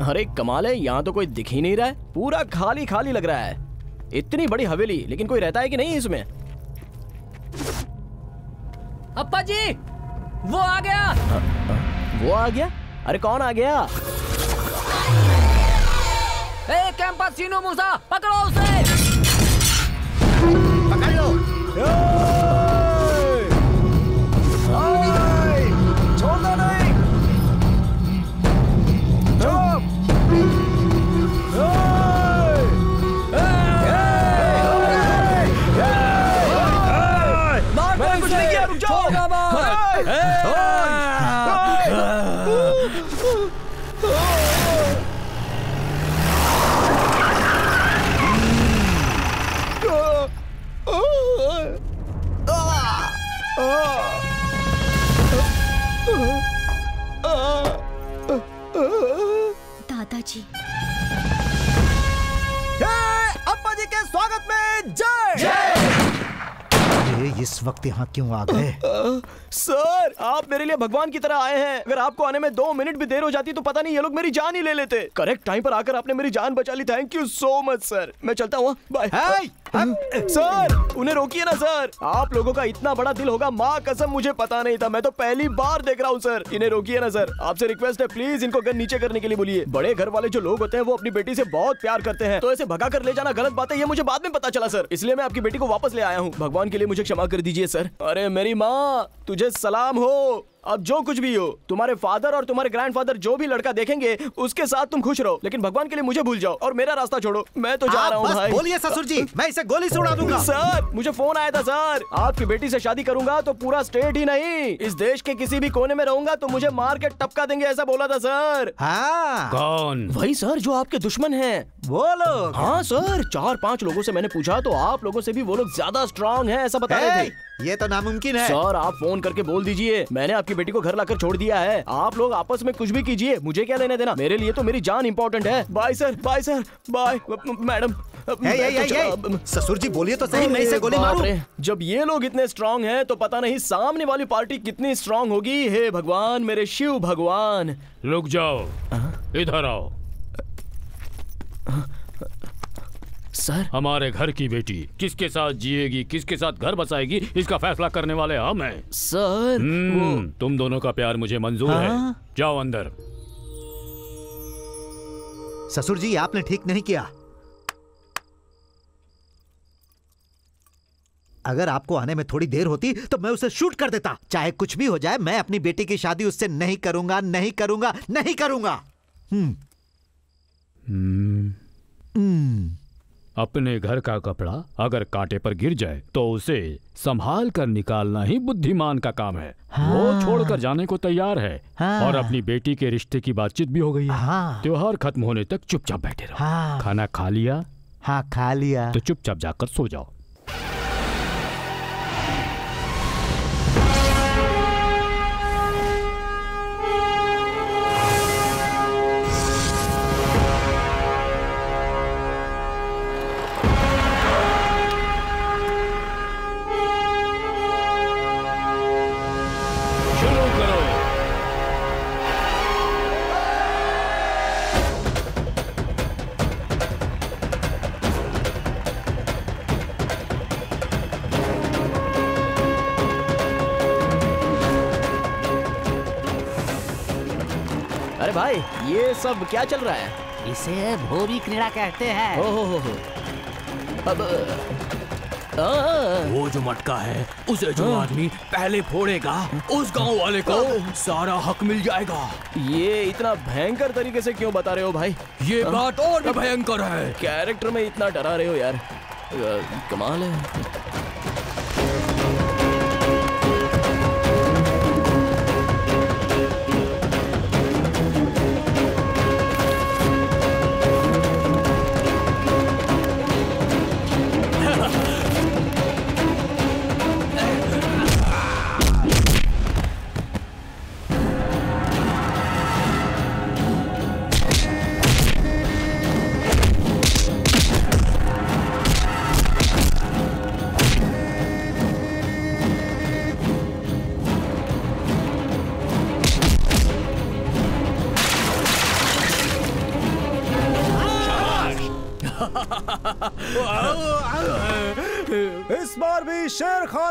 अरे कमाल है यहाँ तो कोई दिख ही नहीं रहा है। पूरा खाली खाली लग रहा है। इतनी बड़ी हवेली लेकिन कोई रहता है कि नहीं इसमें? अप्पा जी वो आ गया। आ, आ, वो आ गया? अरे कौन आ गया? ए कैंपसिनो मूसा पकड़ो उसे। पकड़ लो स्वागत में जय! जय इस वक्त यहाँ क्यों आ गए? सर आप मेरे लिए भगवान की तरह आए हैं। अगर आपको आने में दो मिनट भी देर हो जाती तो पता नहीं ये लोग मेरी जान ही ले लेते। करेक्ट टाइम पर आकर आपने मेरी जान बचा ली। Thank you so much sir मैं चलता हूँ बाय सर, उन्हें रोकिए ना, सर। आप लोगों का इतना बड़ा दिल होगा, माँ कसम, मुझे पता नहीं था। मैं तो पहली बार देख रहा हूँ, सर। इन्हें रोकिए ना, सर। आपसे रिक्वेस्ट है, प्लीज़ इनको गन नीचे करने के लिए बोलिए। बड़े घर वाले जो लोग होते हैं, वो अपनी बेटी से बहुत प्यार करते हैं। तो ऐसे भगा कर ले जाना गलत बात है, ये मुझे बाद में पता चला, सर। इसलिए मैं आपकी बेटी को वापस ले आया हूँ। भगवान के लिए मुझे क्षमा कर दीजिए, सर। अरे मेरी माँ, तुझे सलाम हो। अब जो कुछ भी हो तुम्हारे फादर और तुम्हारे ग्रैंडफादर जो भी लड़का देखेंगे उसके साथ तुम खुश रहो। लेकिन भगवान के लिए मुझे भूल जाओ और मेरा रास्ता छोड़ो। मैं तो जा रहा हूँ बोलिए ससुर जी मैं इसे गोली से उड़ा दूँगा। सर मुझे फ़ोन आया था सर। आपकी बेटी से शादी करूँगा तो पूरा स्टेट ही नहीं। इस देश के किसी भी कोने में रहूँगा तो मुझे मार के टपका देंगे ऐसा बोला था सर। हाँ। कौन? वही सर जो आपके दुश्मन है। वो लोग। हाँ सर। चार पाँच लोगों से मैंने पूछा तो आप लोगों से भी वो लोग ज़्यादा स्ट्रांग हैं ऐसा बता रहे थे। ये तो नामुमकिन है। सर आप फ़ोन करके बोल दीजिए। मैंने आपकी बेटी को घर लाकर छोड़ दिया है। आप लोग आपस में कुछ भी कीजिए मुझे क्या लेने देना? मेरे लिए तो मेरी जान इम्पोर्टेंट है। Bye sir bye sir bye madam ससुर जी बोलिए तो सही मैं इसे गोली मारूं? जब ये लोग इतने स्ट्रांग हैं तो पता नहीं सामने वाली पार्टी कितनी स्ट्रांग होगी। हे भगवान मेरे शिव भगवान। रुक जाओ। इधर आओ। सर। हमारे घर की बेटी किसके साथ जिएगी किसके साथ घर बसाएगी इसका फैसला करने वाले हम हैं। सर हम्म, तुम दोनों का प्यार मुझे मंजूर हाँ? है। हाँ? जाओ अंदर। ससुर जी आपने ठीक नहीं किया। अगर आपको आने में थोड़ी देर होती तो मैं उसे शूट कर देता। चाहे कुछ भी हो जाए मैं अपनी बेटी की शादी उससे नहीं करूँगा नहीं करूँगा नहीं करूँगा। हम्म। हम्म, हम्म। अपने घर का कपड़ा अगर कांटे पर गिर जाए तो उसे संभाल कर निकालना ही बुद्धिमान का काम है हाँ। वो छोड़कर जाने को तैयार है हाँ। और अपनी बेटी के रिश्ते की बातचीत भी हो गई है हाँ। त्योहार खत्म होने तक चुपचाप बैठे रहो हाँ। खाना खा लिया हाँ खा लिया तो चुपचाप जाकर सो जाओ सब क्या चल रहा है? इसे भोरी क्रीड़ा कहते हैं। ओ हो हो हो। अब आ, वो जो मटका है उसे जो आदमी पहले फोड़ेगा उस गाँव वाले को सारा हक मिल जाएगा। ये इतना भयंकर तरीके से क्यों बता रहे हो भाई? ये बात और भी भयंकर है। कैरेक्टर में इतना डरा रहे हो यार। कमाल है।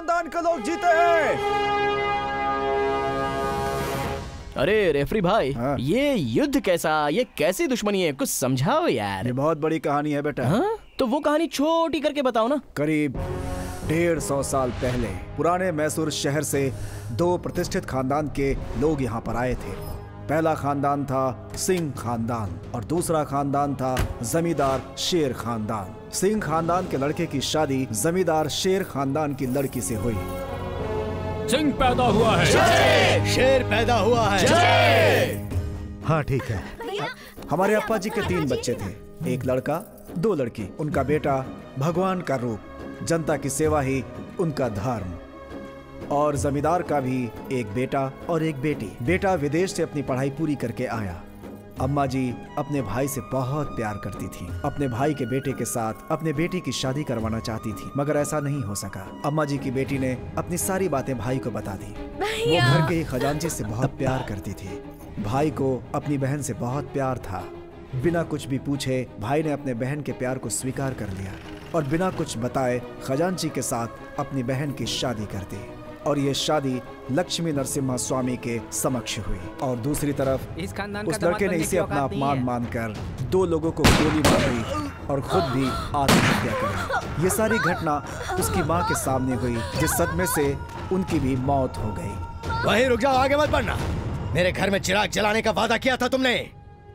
खानदान के लोग जीते हैं। अरे रेफरी भाई हाँ। ये युद्ध कैसा? ये कैसी दुश्मनी है? कुछ समझाओ यार। ये बहुत बड़ी कहानी है बेटा। हाँ? तो वो कहानी छोटी करके बताओ ना। करीब डेढ़ सौ साल पहले पुराने मैसूर शहर से दो प्रतिष्ठित खानदान के लोग यहाँ पर आए थे। पहला खानदान था सिंह खानदान और दूसरा खानदान था जमींदार शेर खानदान। सिंह खानदान के लड़के की शादी जमींदार शेर खानदान की लड़की से हुई। सिंह पैदा हुआ है। शेर पैदा हुआ है। हाँ ठीक है। हमारे अप्पा जी के तीन बच्चे थे। एक लड़का दो लड़की उनका बेटा भगवान का रूप। जनता की सेवा ही उनका धर्म। और जमींदार का भी एक बेटा और एक बेटी। बेटा विदेश से अपनी पढ़ाई पूरी करके आया। अम्मा जी अपने भाई से बहुत प्यार करती थी। अपने भाई के बेटे के साथ अपने बेटी की शादी करवाना चाहती थी मगर ऐसा नहीं हो सका। अम्मा जी की बेटी ने अपनी सारी बातें भाई को बता दी। वो घर के ही खजांची से बहुत प्यार करती थी। भाई को अपनी बहन से बहुत प्यार था। बिना कुछ भी पूछे भाई ने अपने बहन के प्यार को स्वीकार कर लिया और बिना कुछ बताए खजांची के साथ अपनी बहन की शादी कर दी। और ये शादी लक्ष्मी नरसिम्हा स्वामी के समक्ष हुई। और दूसरी तरफ़ इस खानदान उस लड़के ने इसे अपना अपमान। मानकर दो लोगों को गोली मारी और खुद भी आत्महत्या कर ये सारी घटना उसकी माँ के सामने हुई जिस सदमे से उनकी भी मौत हो गई। वही रुक जाओ आगे मत बढ़ना। मेरे घर में चिराग जलाने का वादा किया था तुमने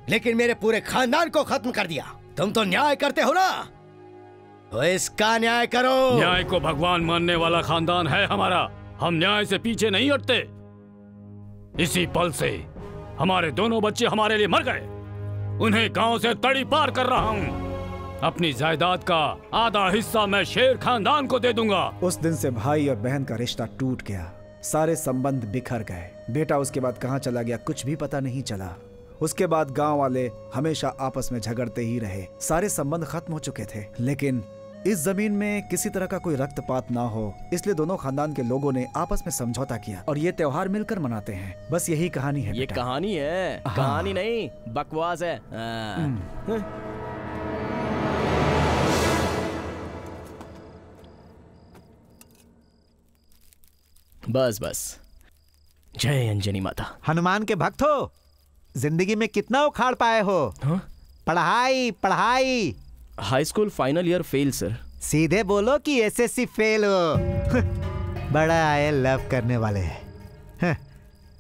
लेकिन मेरे पूरे खानदान को खत्म कर दिया। तुम तो न्याय करते हो ना? तो इसका न्याय करो। न्याय को भगवान मानने वाला खानदान है हमारा। हम न्याय से पीछे नहीं हटते। इसी पल से हमारे दोनों बच्चे हमारे लिए मर गए। उन्हें गाँव से तड़ी पार कर रहा हूँ। अपनी जायदाद का आधा हिस्सा मैं शेर खानदान को दे दूँगा। उस दिन से भाई और बहन का रिश्ता टूट गया। सारे संबंध बिखर गए। बेटा उसके बाद कहाँ चला गया कुछ भी पता नहीं चला। उसके बाद गाँव वाले हमेशा आपस में झगड़ते ही रहे। सारे संबंध खत्म हो चुके थे। लेकिन इस ज़मीन में किसी तरह का कोई रक्तपात ना हो इसलिए दोनों खानदान के लोगों ने आपस में समझौता किया और ये त्योहार मिलकर मनाते हैं। बस यही कहानी है ये कहानी है हाँ। कहानी नहीं बकवास है। हाँ। बस बस। जय अंजनी माता। हनुमान के भक्त हो? ज़िंदगी में कितना उखाड़ पाए हो? हा? पढ़ाई पढ़ाई। High school final year fail sir सीधे बोलो कि एसएससी फेल हो। बड़ा आए लव करने वाले हैं।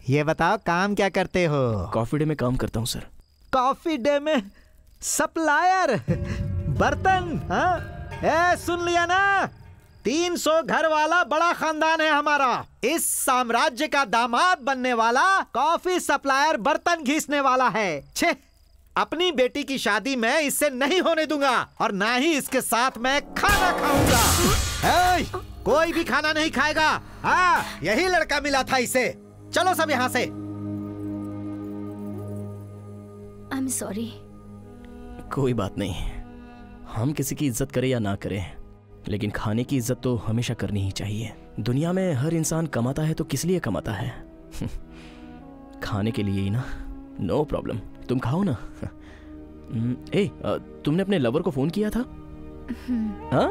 ये बताओ काम क्या करते हो? कॉफ़ी डे में काम करता हूँ सर कॉफ़ी डे में सप्लायर बर्तन हाँ? ए सुन लिया ना। तीन सौ घर वाला बड़ा खानदान है हमारा। इस साम्राज्य का दामाद बनने वाला कॉफ़ी सप्लायर बर्तन घीसने वाला है। छे अपनी बेटी की शादी मैं इससे नहीं होने दूँगा और ना ही इसके साथ मैं खाना खाऊँगा। कोई भी खाना नहीं खाएगा। हाँ यही लड़का मिला था इसे। चलो सब यहाँ से। आई एम सॉरी कोई बात नहीं। हम किसी की इज़्ज़त करें या ना करें लेकिन खाने की इज़्ज़त तो हमेशा करनी ही चाहिए। दुनिया में हर इंसान कमाता है तो किस लिए कमाता है? खाने के लिए ही ना। नो no प्रॉब्लम तुम खाओ ना। हम्म, ए तुमने अपने लवर को फ़ोन किया था? हाँ?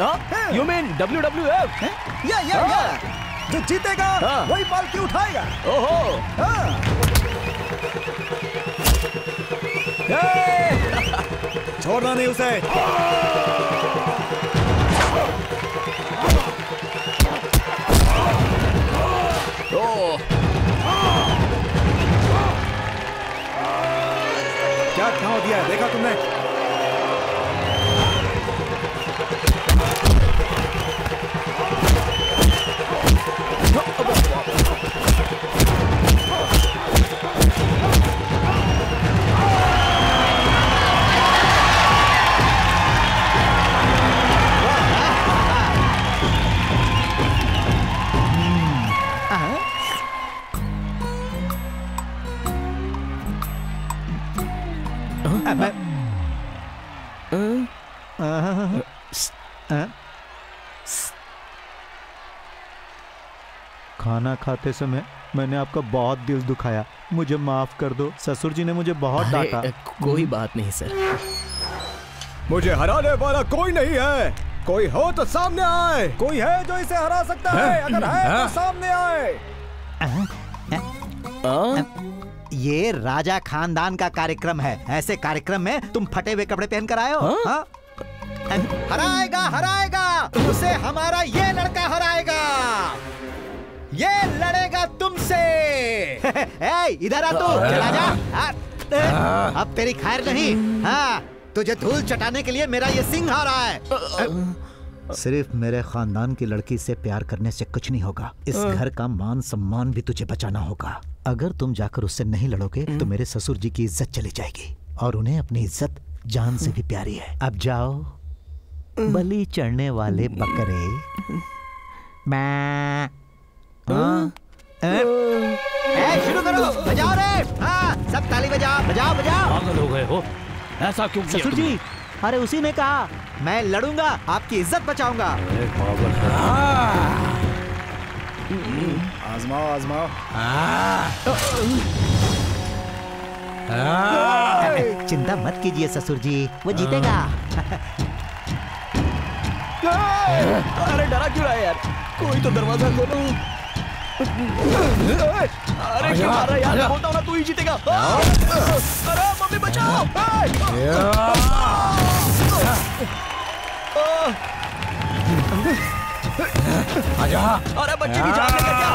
You mean W W F या या या। जो जीतेगा हाँ। वही पालकी उठाएगा। ओहो। हाँ। छोड़ना नहीं उसे। क्या ठाव दिया है? देखा तुमने? खाना खाते समय मैंने आपका बहुत दिल दुखाया। मुझे माफ़ कर दो। ससुर जी ने मुझे बहुत डांटा। कोई बात नहीं सर। मुझे हराने वाला कोई नहीं है। कोई हो तो सामने आए। कोई है जो इसे हरा सकता है? अगर है तो सामने आए। ये राजा खानदान का कार्यक्रम है। ऐसे कार्यक्रम में तुम फटे हुए कपड़े पहन कर आए हो? हाँ? हराएगा हराएगा। उसे हमारा ये लड़का हराएगा। ये लड़ेगा तुमसे। इधर आ तू चला जा। आ, अब तेरी खैर नहीं। हाँ तुझे धूल चटाने के लिए मेरा ये सिंह आ रहा है। सिर्फ़ मेरे खानदान की लड़की से प्यार करने से कुछ नहीं होगा। इस घर का मान सम्मान भी तुझे बचाना होगा। अगर तुम जाकर उससे नहीं लड़ोगे तो मेरे ससुर जी की इज़्ज़त चली जाएगी। और उन्हें अपनी इज़्ज़त जान से भी प्यारी है। अब जाओ। बलि चढ़ने वाले बकरे। मैं शुरू करो। बजाओ रे। हाँ सब ताली बजाओ। बजाओ बजाओ। पागल हो गए हो। ऐसा क्यों किया ससुर तुमने? जी अरे उसी ने कहा मैं लड़ूँगा आपकी इज़्ज़त बचाऊँगा। अरे पागल है। आजमाओ आजमाओ। चिंता मत कीजिए ससुर जी वो जीतेगा। अरे डरा क्यों रहा है यार? कोई तो दरवाज़ा खोलो। अरे क्या मारा यार बोलता हूँ ना तू ही जीतेगा। अरे मम्मी बचाओ। आजा। अरे बच्चे की जान लेकर क्या?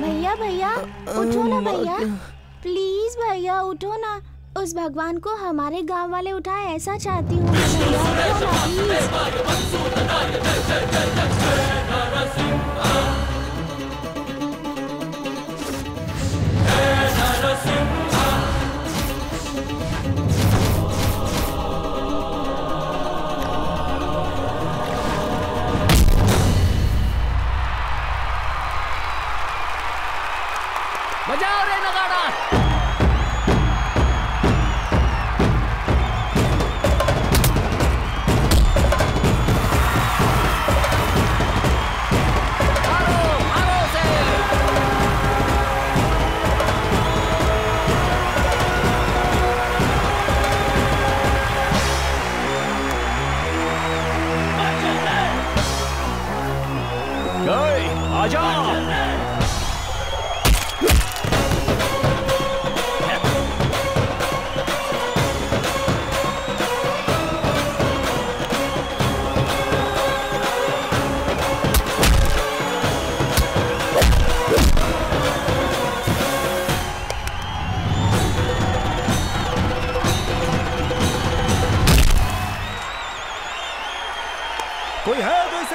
भैया भैया उठो ना भैया। प्लीज़ भैया, उठो ना। उस भगवान को हमारे गाँव वाले उठाए, ऐसा चाहती हूँ बजाओ रे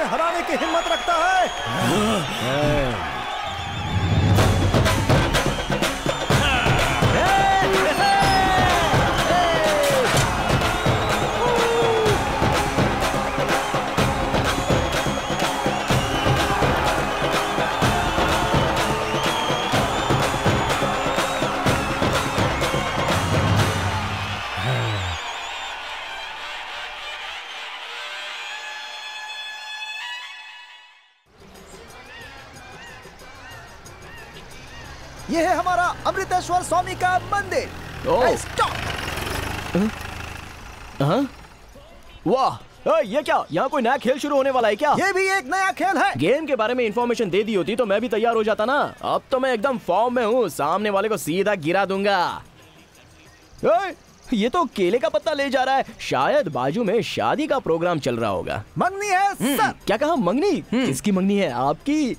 हराने की हिम्मत रखता है। ये है। अमृतेश्वर स्वामी का मंदिर! हाँ? वाह ये क्या? यहाँ कोई नया खेल शुरू होने वाला है क्या? ये भी एक नया खेल है। गेम के बारे में इंफॉर्मेशन दे दी होती तो मैं भी तैयार हो जाता ना। अब तो मैं एकदम फॉर्म में हूँ सामने वाले को सीधा गिरा दूँगा। ए, ये तो केले का पत्ता ले जा रहा है। शायद बाजू में शादी का प्रोग्राम चल रहा होगा। मंगनी है हम्म, सर क्या कहा? मंगनी? किसकी मंगनी है? आपकी?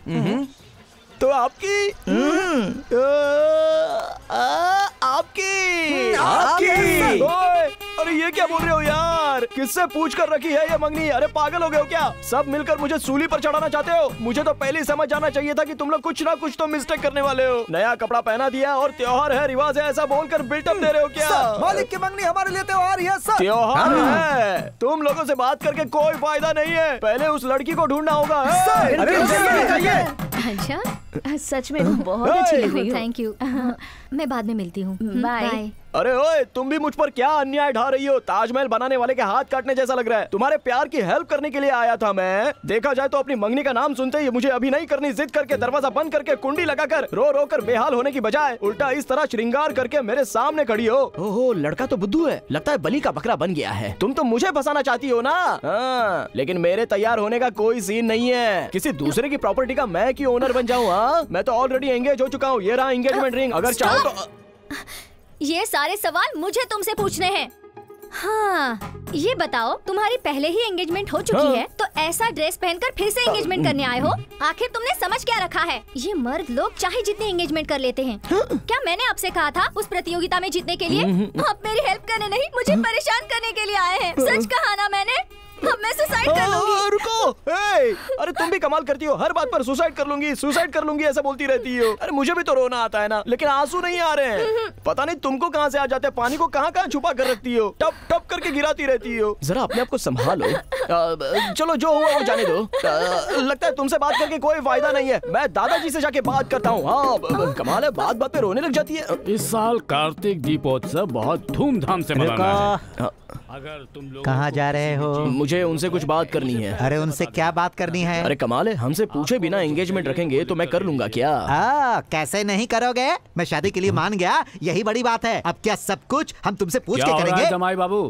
तो आपकी अ, अ, आपकी। आपकी। अरे ये क्या बोल रहे हो यार? किससे पूछ कर रखी है ये मंगनी? अरे पागल हो गए हो क्या? सब मिलकर मुझे सूली पर चढ़ाना चाहते हो? मुझे तो पहले ही समझ जाना चाहिए था कि तुम लोग कुछ ना कुछ तो मिस्टेक करने वाले हो। नया कपड़ा पहना दिया और त्योहार है रिवाज है ऐसा बोलकर बिल्टअप दे रहे हो क्या? सर मालिक की मंगनी हमारे लिए त्योहार है सर। त्योहार हाँ। है। तुम लोगों से बात करके कोई फ़ायदा नहीं है। पहले उस लड़की को ढूंढना होगा। अच्छा सच में बहुत अच्छी लग। रही हो थैंक यू मैं बाद में मिलती हूँ। बाय। अरे ओए तुम भी मुझ पर क्या अन्याय ढा रही हो? ताजमहल बनाने वाले के हाथ काटने जैसा लग रहा है। तुम्हारे प्यार की हेल्प करने के लिए आया था मैं। देखा जाए तो अपनी मंगनी का नाम सुनते ही मुझे अभी नहीं करनी जिद करके दरवाज़ा बंद करके कुंडी लगाकर रो रो कर बेहाल होने की बजाय उल्टा इस तरह श्रृंगार करके मेरे सामने खड़ी हो। ओहो लड़का तो बुद्धू है। लगता है बली का बकरा बन गया है। तुम तो मुझे फंसाना चाहती हो ना? हाँ, लेकिन मेरे तैयार होने का कोई सीन नहीं है। किसी दूसरे की प्रॉपर्टी का मैं क्यों ओनर बन जाऊँ हाँ? मैं तो ऑलरेडी एंगेज हो चुका हूँ। ये रहा एंगेजमेंट रिंग अगर चाहो तो ये सारे सवाल मुझे तुमसे पूछने हैं। हाँ ये बताओ तुम्हारी पहले ही एंगेजमेंट हो चुकी हाँ। है तो ऐसा ड्रेस पहनकर फिर से एंगेजमेंट करने आए हो? आखिर तुमने समझ क्या रखा है? ये मर्द लोग चाहे जितने एंगेजमेंट कर लेते हैं। क्या मैंने आपसे कहा था उस प्रतियोगिता में जीतने के लिए? आप मेरी हेल्प करने नहीं मुझे परेशान करने के लिए आए हैं। सच कहा ना मैंने? अब मैं सुसाइड कर हाँ, लूँगी। रुको। ए, अरे तुम भी कमाल करती हो। हर बात पर सुसाइड कर लूँगी सुसाइड कर लूँगी ऐसा बोलती रहती हो। अरे मुझे भी तो रोना आता है ना लेकिन आँसू नहीं आ रहे हैं। पता नहीं तुमको कहाँ से आ जाते हैं पानी को कहाँ कहाँ छुपा कर रखती हो। टप टप करके गिराती रहती हो। जरा अपने आप को संभालो। चलो जो हुआ वो जाने दो। लगता है तुमसे बात करके कोई फ़ायदा नहीं है। मैं दादाजी से जाके बात करता हूँ। हाँ कमाल है बात बात पे रोने लग जाती है। इस साल कार्तिक दीपोत्सव बहुत धूमधाम से मनाना है। अगर तुम लोग कहाँ जा रहे हो? मुझे उनसे कुछ बात करनी है। अरे उनसे क्या बात करनी है? अरे कमाल है। हमसे पूछे बिना एंगेजमेंट रखेंगे तो मैं कर लूँगा क्या? आ, कैसे नहीं करोगे? मैं शादी के लिए मान गया। यही बड़ी बात है। अब क्या सब कुछ हम तुमसे पूछ क्या के करेंगे? जमाई बाबू?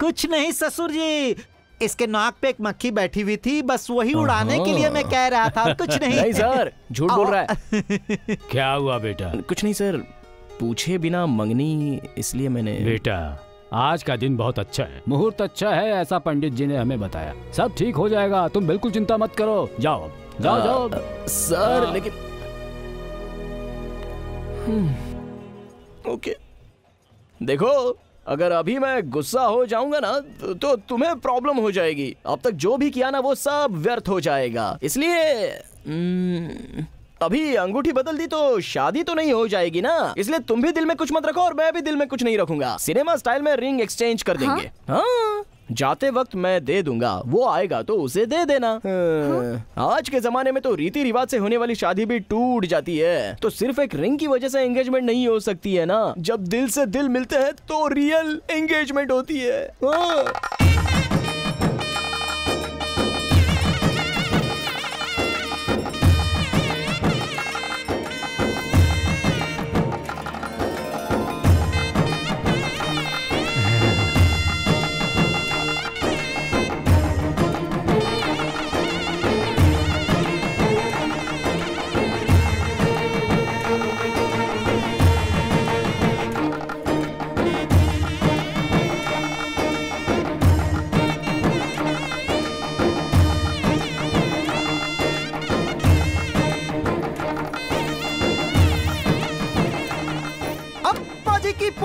कुछ नहीं ससुर जी। इसके नाक पे एक मक्खी बैठी हुई थी बस वही उड़ाने के लिए मैं कह रहा था। कुछ नहीं। नहीं सर झूठ बोल रहा है। क्या हुआ बेटा? कुछ नहीं सर। पूछे बिना मंगनी इसलिए मैंने बेटा आज का दिन बहुत अच्छा है। मुहूर्त अच्छा है ऐसा पंडित जी ने हमें बताया। सब ठीक हो जाएगा तुम बिल्कुल चिंता मत करो। जाओ अब, जाओ आ, जाओ सर। लेकिन ओके। देखो अगर अभी मैं गुस्सा हो जाऊँगा ना तो, तो तुम्हें प्रॉब्लम हो जाएगी। अब तक जो भी किया ना वो सब व्यर्थ हो जाएगा। इसलिए हम्म, अभी अंगूठी बदल दी तो शादी तो नहीं हो जाएगी ना? इसलिए तुम भी दिल में कुछ मत रखो और मैं भी दिल में कुछ नहीं रखूँगा। सिनेमा स्टाइल में रिंग एक्सचेंज कर देंगे। हाँ। जाते वक्त मैं दे दूँगा। वो आएगा तो उसे दे देना। हाँ। आज के जमाने में तो रीति रिवाज से होने वाली शादी भी टूट जाती है। तो सिर्फ़ एक रिंग की वजह से एंगेजमेंट नहीं हो सकती है ना? जब दिल से दिल मिलते हैं तो रियल एंगेजमेंट होती है। हाँ।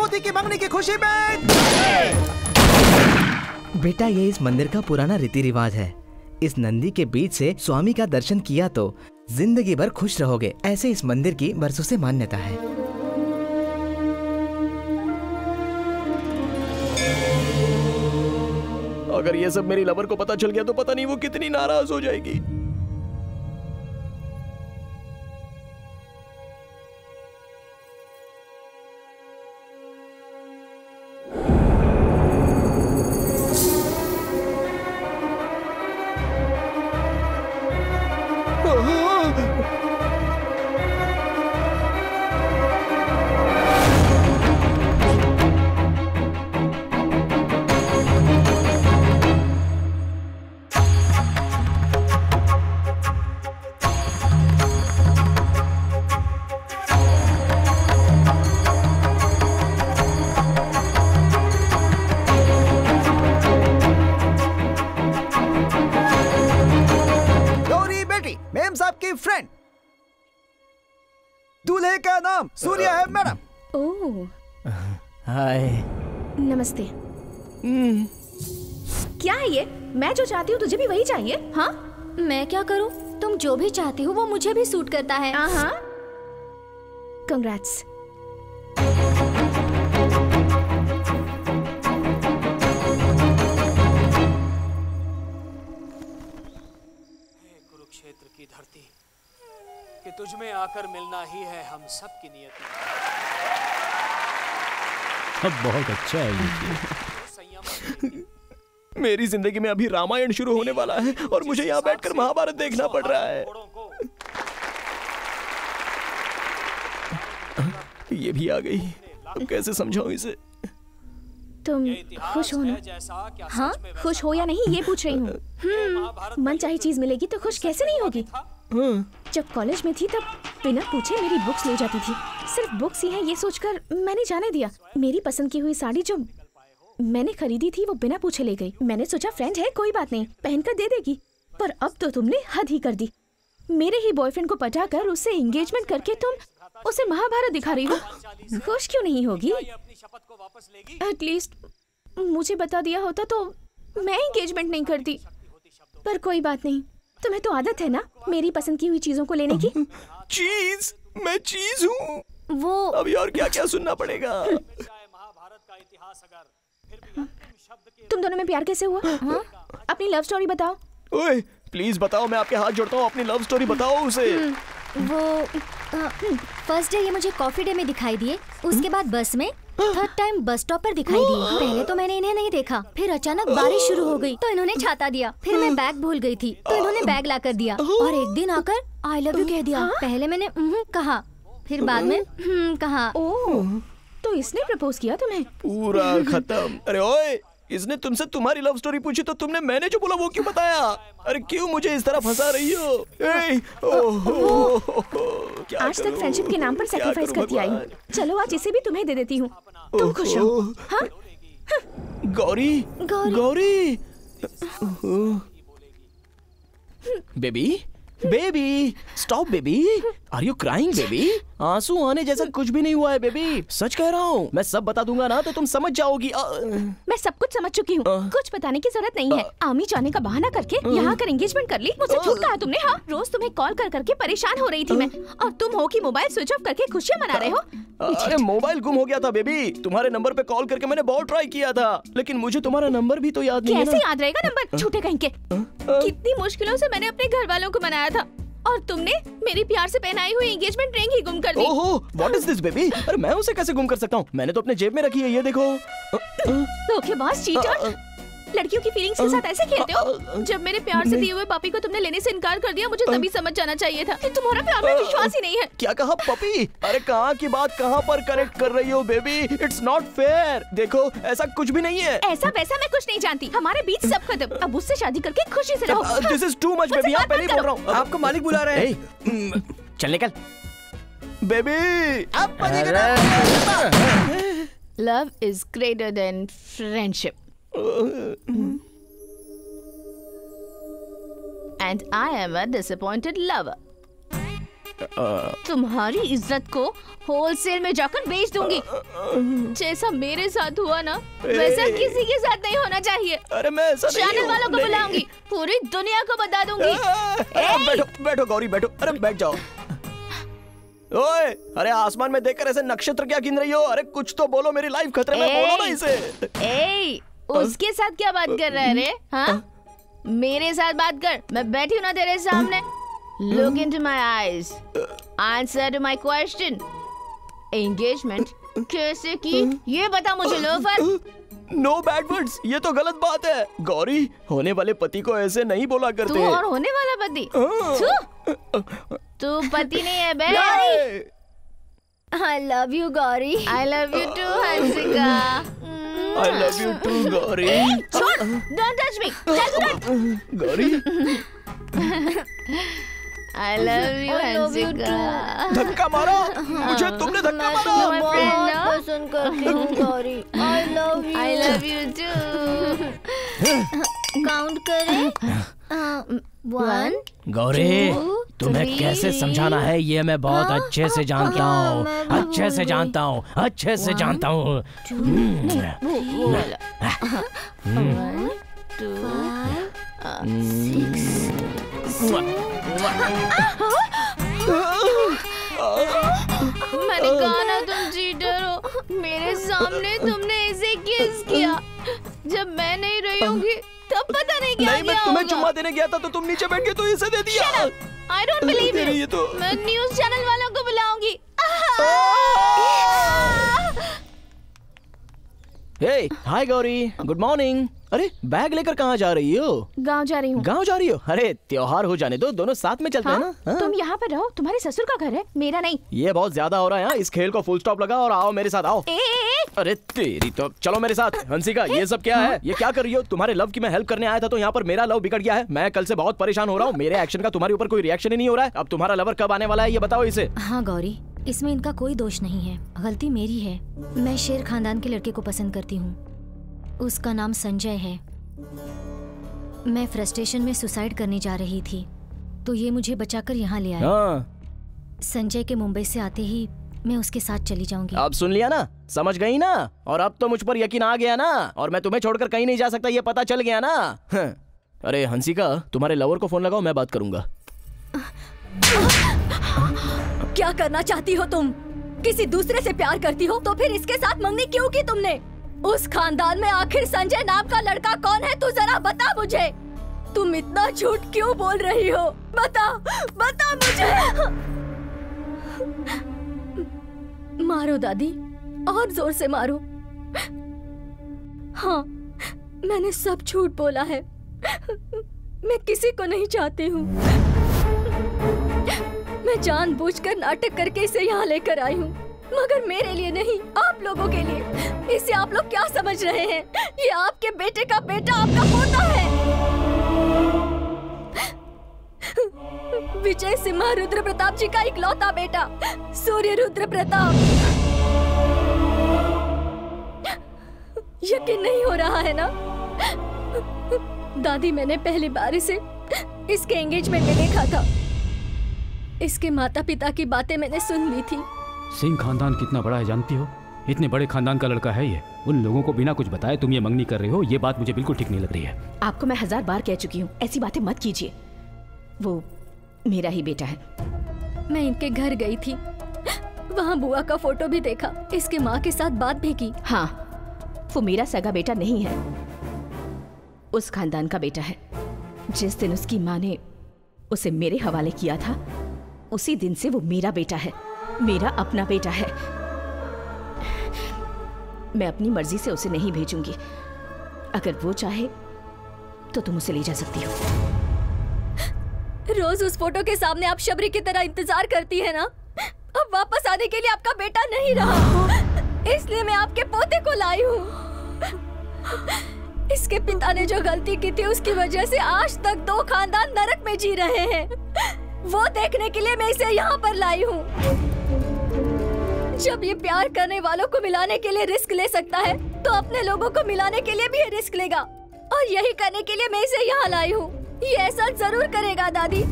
पोती की मंगनी की खुशी में। बेटा ये इस मंदिर का पुराना रीति रिवाज है। इस नंदी के बीच से स्वामी का दर्शन किया तो ज़िंदगी भर खुश रहोगे। ऐसे इस मंदिर की बरसों से मान्यता है। अगर ये सब मेरी लवर को पता चल गया तो पता नहीं वो कितनी नाराज़ हो जाएगी। हाय नमस्ते। क्या है ये? मैं जो चाहती हूँ तुझे भी वही चाहिए हाँ? मैं क्या करूँ? तुम जो भी चाहती हो वो मुझे भी सूट करता है। हाँ कंग्रेट्स कुरुक्षेत्र की धरती कि तुझ में आकर मिलना ही है हम सब की नियति। अब बहुत अच्छा है ये मेरी ज़िंदगी में अभी रामायण शुरू होने वाला है और मुझे यहाँ बैठकर महाभारत देखना पड़ रहा है। ये भी आ गई। अब कैसे समझाऊं इसे? तुम खुश हो ना? हाँ खुश हो या नहीं ये पूछ रही हूँ। हम्म, मन चाही चीज़ मिलेगी तो खुश कैसे नहीं होगी? जब कॉलेज में थी तब बिना पूछे मेरी बुक्स ले जाती थी। सिर्फ़ बुक्स ही हैं, ये सोचकर मैंने जाने दिया। मेरी पसंद की हुई साड़ी जो मैंने खरीदी थी वो बिना पूछे ले गई। मैंने सोचा, फ्रेंड है, कोई बात नहीं, पहनकर दे देगी। पर अब तो तुमने हद ही कर दी। मेरे ही बॉयफ्रेंड को पटाकर उससे एंगेजमेंट करके तुम उसे महाभारत दिखा रही हो। खुश क्यों नहीं होगी? एटलीस्ट मुझे बता दिया होता तो मैं एंगेजमेंट नहीं करती। पर कोई बात नहीं। तुम्हें तो आदत है ना मेरी पसंद की हुई चीज़ों को लेने की? चीज़? मैं चीज़ हूँ। वो अभी और क्या क्या सुनना पड़ेगा? तुम दोनों में प्यार कैसे हुआ? हाँ? अपनी लव स्टोरी बताओ। ओए प्लीज़ बताओ मैं आपके हाथ जोड़ता हूँ अपनी लव स्टोरी बताओ उसे। वो फ़र्स्ट डे ये मुझे कॉफ़ी डे में दिखाई दिए उसके बाद बस में। थर्ड टाइम बस स्टॉप पर दिखाई दिए पहले तो मैंने इन्हें नहीं देखा। फिर अचानक बारिश शुरू हो गई तो इन्होंने छाता दिया। फिर मैं बैग भूल गई थी तो इन्होंने बैग ला कर दिया। और एक दिन आकर आई लव यू कह दिया। पहले मैंने कहा। फिर बाद में "हम्म" कहा। ओह तो इसने प्रपोज किया तुम्हें? पूरा खत्म। अरे ओए इसने तुमसे तुम्हारी लव स्टोरी पूछी तो तुमने मैंने जो बोला वो क्यों बताया? अरे क्यों मुझे इस तरह फंसा रही हो? ए, ओहो, क्या आज तक फ्रेंडशिप के नाम पर सैक्रिफाइस करती आई। चलो आज इसे भी तुम्हें दे देती हूँ। तुम खुश हो हाँ? Gauri Gauri. Gauri. Baby baby stop baby. Are you crying baby? आँसू आने जैसा कुछ भी नहीं हुआ है बेबी सच कह रहा हूँ। मैं सब बता दूँगा ना तो तुम समझ जाओगी। अ, मैं सब कुछ समझ चुकी हूँ। कुछ बताने की ज़रूरत नहीं है। आमी जाने का बहाना करके यहाँ कर एंगेजमेंट कर ली। मुझसे झूठ कहा तुमने हाँ? रोज तुम्हें कॉल कर करके परेशान हो रही थी मैं। और तुम हो की मोबाइल स्विच ऑफ़ करके खुशियाँ मना रहे हो? अरे मोबाइल गुम हो गया था बेबी तुम्हारे नंबर पे कॉल करके मैंने बहुत ट्राई किया था। लेकिन मुझे तुम्हारा नंबर भी तो याद नहीं कैसे याद रहेगा नंबर झूठे कहीं के कितनी मुश्किलों से मैंने अपने घर वालों को मनाया था। और तुमने मेरी प्यार से पहनाई हुई एंगेजमेंट रिंग ही गुम कर दी। ओहो व्हाट इज़ दिस बेबी अरे मैं उसे कैसे गुम कर सकता हूँ? मैंने तो अपने जेब में रखी है ये देखो। धोखेबाज चीटर लड़कियों की फीलिंग्स के साथ ऐसे खेलते हो? जब मेरे प्यार से दिए हुए पापी को तुमने लेने से इनकार कर दिया मुझे तभी समझ जाना चाहिए था। कि तुम्हारा प्यार में विश्वास ही नहीं है। क्या कहा पपी? अरे कहाँ की बात कहाँ पर करेक्ट कर रही हो बेबी इट्स नॉट फेयर देखो ऐसा कुछ भी नहीं है। ऐसा वैसा मैं कुछ नहीं जानती। हमारे बीच सब खत्म। अब उससे शादी करके खुशी ऐसी रहो। This is too much baby आप पहले बोल रहा हूँ। आपको मालिक बुला रहे हैं। चल निकल। बेबी अब love is greater than friendship and I am a disappointed lover तुम्हारी इज़्ज़त को होलसेल में जाकर बेच दूँगी। जैसा मेरे साथ हुआ ना वैसा किसी के साथ नहीं होना चाहिए। अरे मैं ऐसा नहीं चैनल वालों को बुलाऊँगी पूरी दुनिया को बता दूँगी। बैठो बैठो गौरी बैठो। अरे बैठ जाओ। ओए अरे आसमान में देखकर ऐसे नक्षत्र क्या गिन रही हो? अरे कुछ तो बोलो मेरी लाइफ खतरे में बोलो ना इसे। ए, उसके साथ क्या बात कर रहा है रे? हाँ? मेरे साथ बात कर। मैं बैठी हूँ ना तेरे सामने। Look into my eyes answer to my question engagement कैसे की? ये बता मुझे लोफर नो बैड वर्ड्स ये तो गलत बात है। गौरी होने वाले पति को ऐसे नहीं बोला करते। तू और होने वाला पति? तू तू पति नहीं है बे। I love you Gauri. I love you too Hansika. I love you too Gauri छोड़ don't touch me touch me Gauri I love you I love you Hansika धक्का मारा! मुझे तुमने धक्का मारा! my friend, no? पसंद करती हूँ Gauri I love you I love you too. Count करें। वन गौरी तुम्हें कैसे समझाना है ये मैं बहुत अच्छे से जानता हूँ अच्छे से जानता हूँ अच्छे से जानता हूँ। वाला वन टू मैंने कहा ना तुम चीटर हो। मेरे सामने तुमने ऐसे किस किया। जब मैं नहीं रही होंगी तब पता नहीं क्या नहीं मैं तुम्हें चुम्मा देने गया था तो तुम नीचे बैठ के तो इसे दे दिया। आई डोंट बिलीव ये तो मैं न्यूज़ चैनल वालों को बुलाऊँगी। Hey hi Gauri good morning अरे बैग लेकर कहाँ जा रही हो? गाँव जा रही हूँ। गाँव जा रही हो? अरे त्योहार हो जाने दो दोनों साथ में चलते हैं हाँ? ना हाँ? तुम यहाँ पर रहो तुम्हारे ससुर का घर है मेरा नहीं। ये बहुत ज़्यादा हो रहा है हाँ? इस खेल को फुल स्टॉप लगा और आओ मेरे साथ आओ। ए, ए, ए, अरे तेरी तो चलो मेरे साथ हंसिका ये सब क्या है? ये क्या कर रही हो? तुम्हारे लव की मैं हेल्प करने आया था तो यहाँ पर मेरा लव बिगड़ गया है। मैं कल से बहुत परेशान हो रहा हूँ मेरे एक्शन का तुम्हारे ऊपर कोई रिएक्शन ही नहीं हो रहा है। अब तुम्हारा लवर कब आने वाला है ये बताओ इसे। हाँ गौरी इसमें इनका कोई दोष नहीं है गलती मेरी है। मैं शेर खानदान के लड़के को पसंद करती हूँ। उसका नाम संजय है। मैं फ्रस्ट्रेशन में सुसाइड करने जा रही थी तो ये मुझे बचाकर यहाँ ले आया हाँ। संजय के मुंबई से आते ही मैं उसके साथ चली जाऊँगी। अब सुन लिया ना समझ गई ना? और अब तो मुझ पर यकीन आ गया ना? और मैं तुम्हें छोड़कर कहीं नहीं जा सकता ये पता चल गया ना? हाँ। अरे हंसिका तुम्हारे लवर को फ़ोन लगाओ मैं बात करूँगा। क्या करना चाहती हो तुम? किसी दूसरे से प्यार करती हो तो फिर इसके साथ मंगनी क्यों की तुमने? उस खानदान में आखिर संजय नाम का लड़का कौन है, तू जरा बता मुझे। तुम इतना झूठ क्यों बोल रही हो? बता बता मुझे। मारो दादी, और ज़ोर से मारो। हाँ मैंने सब झूठ बोला है। मैं किसी को नहीं चाहती हूँ। मैं जानबूझकर नाटक करके इसे यहाँ लेकर आई हूँ। मगर मेरे लिए नहीं, आप लोगों के लिए। इसे आप लोग क्या समझ रहे हैं? ये आपके बेटे का बेटा आपका पोता है। विजय सिम्हा रुद्र प्रताप जी का इकलौता बेटा, सूर्य रुद्र प्रताप। यकीन नहीं हो रहा है ना? दादी, मैंने पहली बार इसे, इसके एंगेजमेंट में देखा था। इसके माता पिता की बातें मैंने सुन ली थी। सिंह खानदान कितना बड़ा है जानती हो? इतने बड़े खानदान का लड़का है ये। उन लोगों को बिना कुछ बताए तुम ये मंगनी कर रहे हो ये बात मुझे बिल्कुल ठीक नहीं लग रही है। आपको मैं हज़ार बार कह चुकी हूँ ऐसी बातें मत कीजिए। वो मेरा ही बेटा है। मैं इनके घर गई थी। वहाँ बुआ का फ़ोटो भी देखा इसके माँ के साथ बात भी की। हाँ वो मेरा सगा बेटा नहीं है। उस खानदान का बेटा है। जिस दिन उसकी माँ ने उसे मेरे हवाले किया था उसी दिन से वो मेरा बेटा है। मेरा अपना बेटा है। मैं अपनी मर्ज़ी से उसे नहीं भेजूँगी। अगर वो चाहे तो तुम उसे ले जा सकती हो। रोज उस फ़ोटो के सामने आप शबरी की तरह इंतज़ार करती है ना? अब वापस आने के लिए आपका बेटा नहीं रहा। इसलिए मैं आपके पोते को लाई हूँ। इसके पिता ने जो गलती की थी, उसकी वजह से आज तक दो खानदान नरक में जी रहे हैं। वो देखने के लिए मैं इसे यहाँ पर लाई हूँ। जब ये प्यार करने वालों को मिलाने के लिए रिस्क ले सकता है तो अपने लोगों को मिलाने के लिए भी ये रिस्क लेगा। और यही करने के लिए मैं इसे यहाँ लाई हूँ। ये ऐसा ज़रूर करेगा, दादी।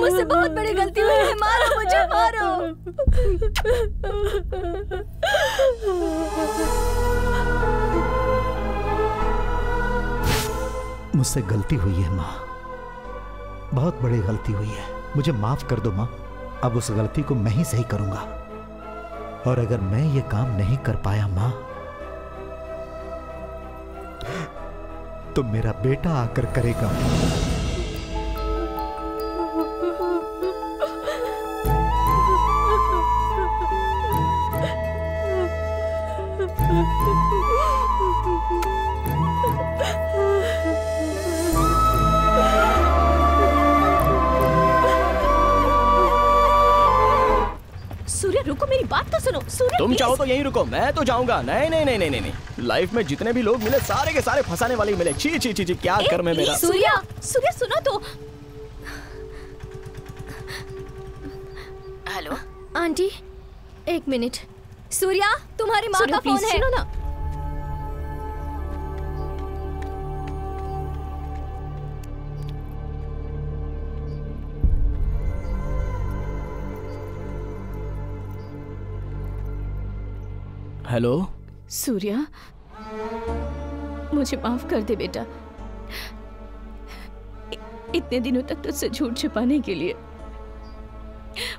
मुझसे बहुत बड़ी गलती हुई है। मारो मुझे, मारो। मुझसे गलती हुई है, माँ। बहुत बड़ी गलती हुई है। मुझे माफ़ कर दो, माँ। अब उस गलती को मैं ही सही करूँगा। और अगर मैं ये काम नहीं कर पाया, माँ तो मेरा बेटा आकर करेगा। रुको मेरी बात तो सुनो। सूरज तुम चाहो तो यहीं रुको मैं तो जाऊँगा। नहीं नहीं नहीं नहीं नहीं लाइफ में जितने भी लोग मिले सारे के सारे फंसाने वाले मिले। छी छी छी छी क्या ए, कर मैं मेरा? सूर्या सूर्य सूर्य सुनो तो। हेलो? आंटी एक मिनट। सूर्या तुम्हारी माँ का फ़ोन है। सुनो ना। हेलो? सूर्या, मुझे माफ़ कर दे बेटा। इतने दिनों तक तुझसे झूठ छिपाने के लिए।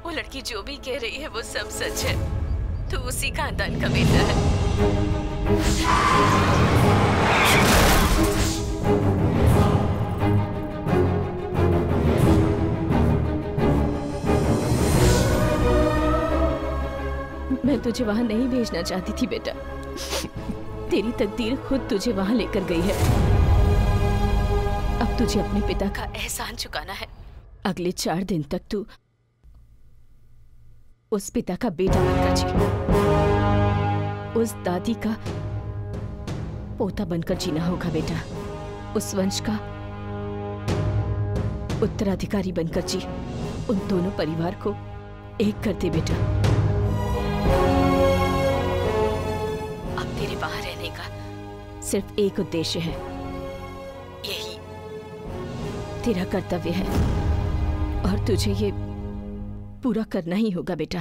वो लड़की जो भी कह रही है, वो सब सच है। तो उसी खानदान का बेटा है। मैं तुझे वहाँ नहीं भेजना चाहती थी, बेटा। तेरी तकदीर खुद तुझे वहाँ लेकर गई है। अब तुझे अपने पिता का एहसान चुकाना है। अगले चार दिन तक तू उस पिता का बेटा बनकर जी उस दादी का पोता बनकर जीना होगा, बेटा। उस वंश का उत्तराधिकारी बनकर जी। उन दोनों परिवार को एक कर दे, बेटा। अब तेरे वहाँ रहने का सिर्फ़ एक उद्देश्य है। यही तेरा कर्तव्य है। और तुझे ये पूरा करना ही होगा बेटा।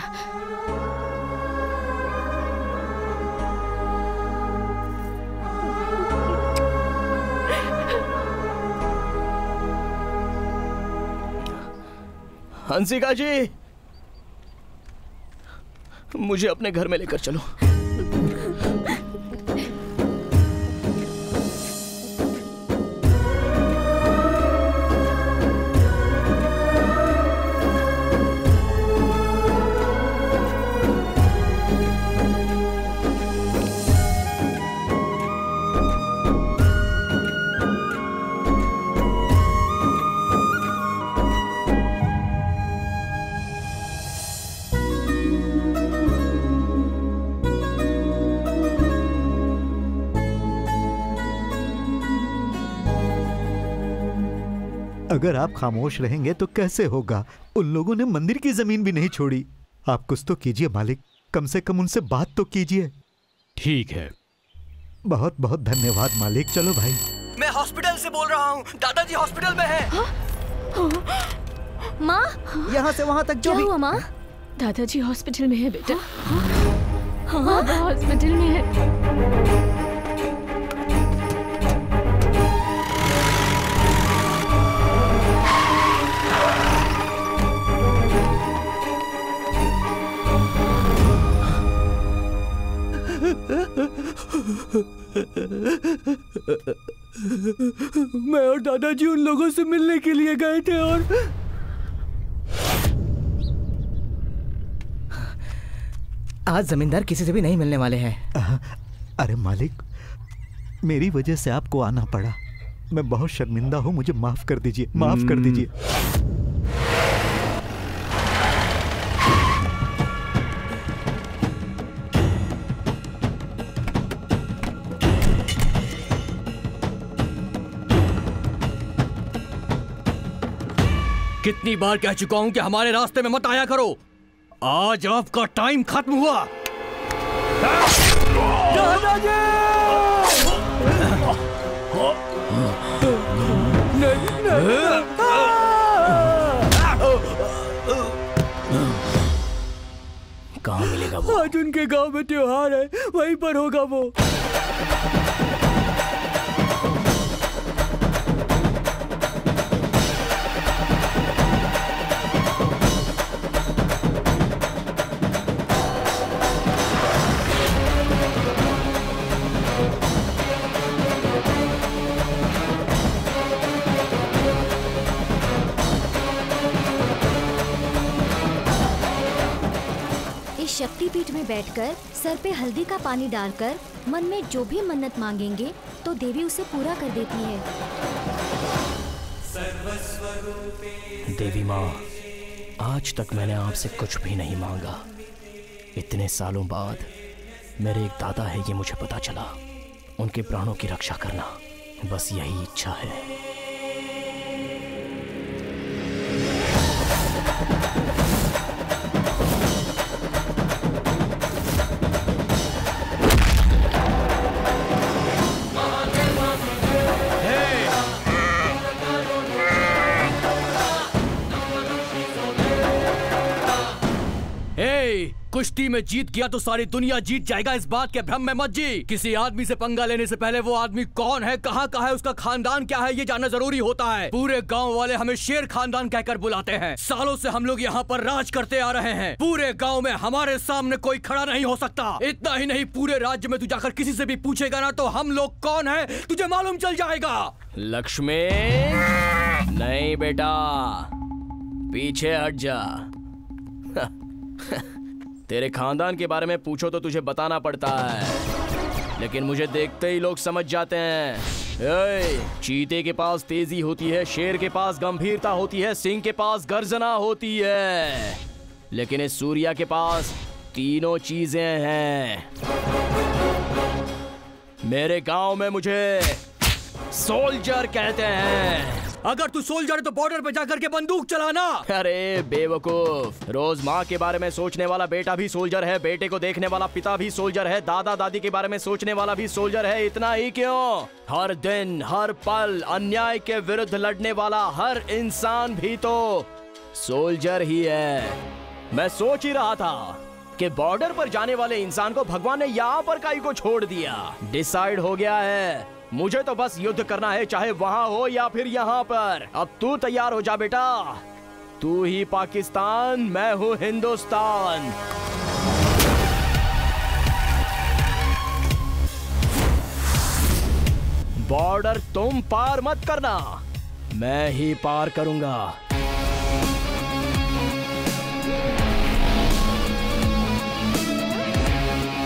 हंसिका जी! मुझे अपने घर में लेकर चलो। अगर आप खामोश रहेंगे तो कैसे होगा? उन लोगों ने मंदिर की ज़मीन भी नहीं छोड़ी। आप कुछ तो कीजिए मालिक। कम से कम उनसे बात तो कीजिए। ठीक है। बहुत बहुत धन्यवाद मालिक। चलो भाई। मैं हॉस्पिटल से बोल रहा हूँ। दादाजी हॉस्पिटल में है। माँ? यहाँ से वहाँ तक जो क्या भी माँ? दादाजी हॉस्पिटल में है बेटा। हाँ हॉस्पिटल में है। मैं और दादाजी उन लोगों से मिलने के लिए गए थे और आज जमींदार किसी से भी नहीं मिलने वाले हैं। अरे मालिक मेरी वजह से आपको आना पड़ा। मैं बहुत शर्मिंदा हूँ मुझे माफ़ कर दीजिए माफ़ कर दीजिए। कितनी बार कह चुका हूँ कि हमारे रास्ते में मत आया करो। आज आपका टाइम खत्म हुआ। कहाँ मिलेगा वो? आज उनके गाँव में त्योहार है वहीं पर होगा वो। शक्तिपीठ में बैठकर सर पे हल्दी का पानी डालकर मन में जो भी मन्नत मांगेंगे तो देवी उसे पूरा कर देती है। देवी माँ, आज तक मैंने आपसे कुछ भी नहीं मांगा। इतने सालों बाद मेरे एक दादा है, ये मुझे पता चला। उनके प्राणों की रक्षा करना बस यही इच्छा है। कुश्ती में जीत गया तो सारी दुनिया जीत जाएगा इस बात के भ्रम में मत जी। किसी आदमी से पंगा लेने से पहले वो आदमी कौन है, कहाँ का है, उसका खानदान क्या है, ये जानना ज़रूरी होता है। पूरे गाँव वाले हमें शेर खानदान कहकर बुलाते हैं। सालों से हम लोग यहाँ पर राज करते आ रहे हैं। पूरे गाँव में हमारे सामने कोई खड़ा नहीं हो सकता। इतना ही नहीं, पूरे राज्य में तू जाकर किसी से भी पूछेगा ना तो हम लोग कौन है, तुझे मालूम चल जाएगा। लक्ष्मी, नहीं बेटा, पीछे हट जा। तेरे खानदान के बारे में पूछो तो तुझे बताना पड़ता है। लेकिन मुझे देखते ही लोग समझ जाते हैं। चीते के पास तेज़ी होती है, शेर के पास गंभीरता होती है, सिंह के पास गर्जना होती है। लेकिन इस सूर्या के पास तीनों चीज़ें हैं। मेरे गाँव में मुझे सोल्जर कहते हैं। अगर तू सोल्जर है तो बॉर्डर पे जाकर के बंदूक चलाना। अरे बेवकूफ़। रोज माँ के बारे में सोचने वाला बेटा भी सोल्जर है बेटे को देखने वाला पिता भी सोल्जर है दादा दादी के बारे में सोचने वाला भी सोल्जर है इतना ही क्यों? हर दिन हर पल अन्याय के विरुद्ध लड़ने वाला हर इंसान भी तो सोल्जर ही है। मैं सोच ही रहा था कि बॉर्डर पर जाने वाले इंसान को भगवान ने यहाँ पर काई को छोड़ दिया। डिसाइड हो गया है। मुझे तो बस युद्ध करना है, चाहे वहाँ हो या फिर यहाँ पर। अब तू तैयार हो जा, बेटा। तू ही पाकिस्तान, मैं हूँ हिंदुस्तान। बॉर्डर तुम पार मत करना। मैं ही पार करूँगा।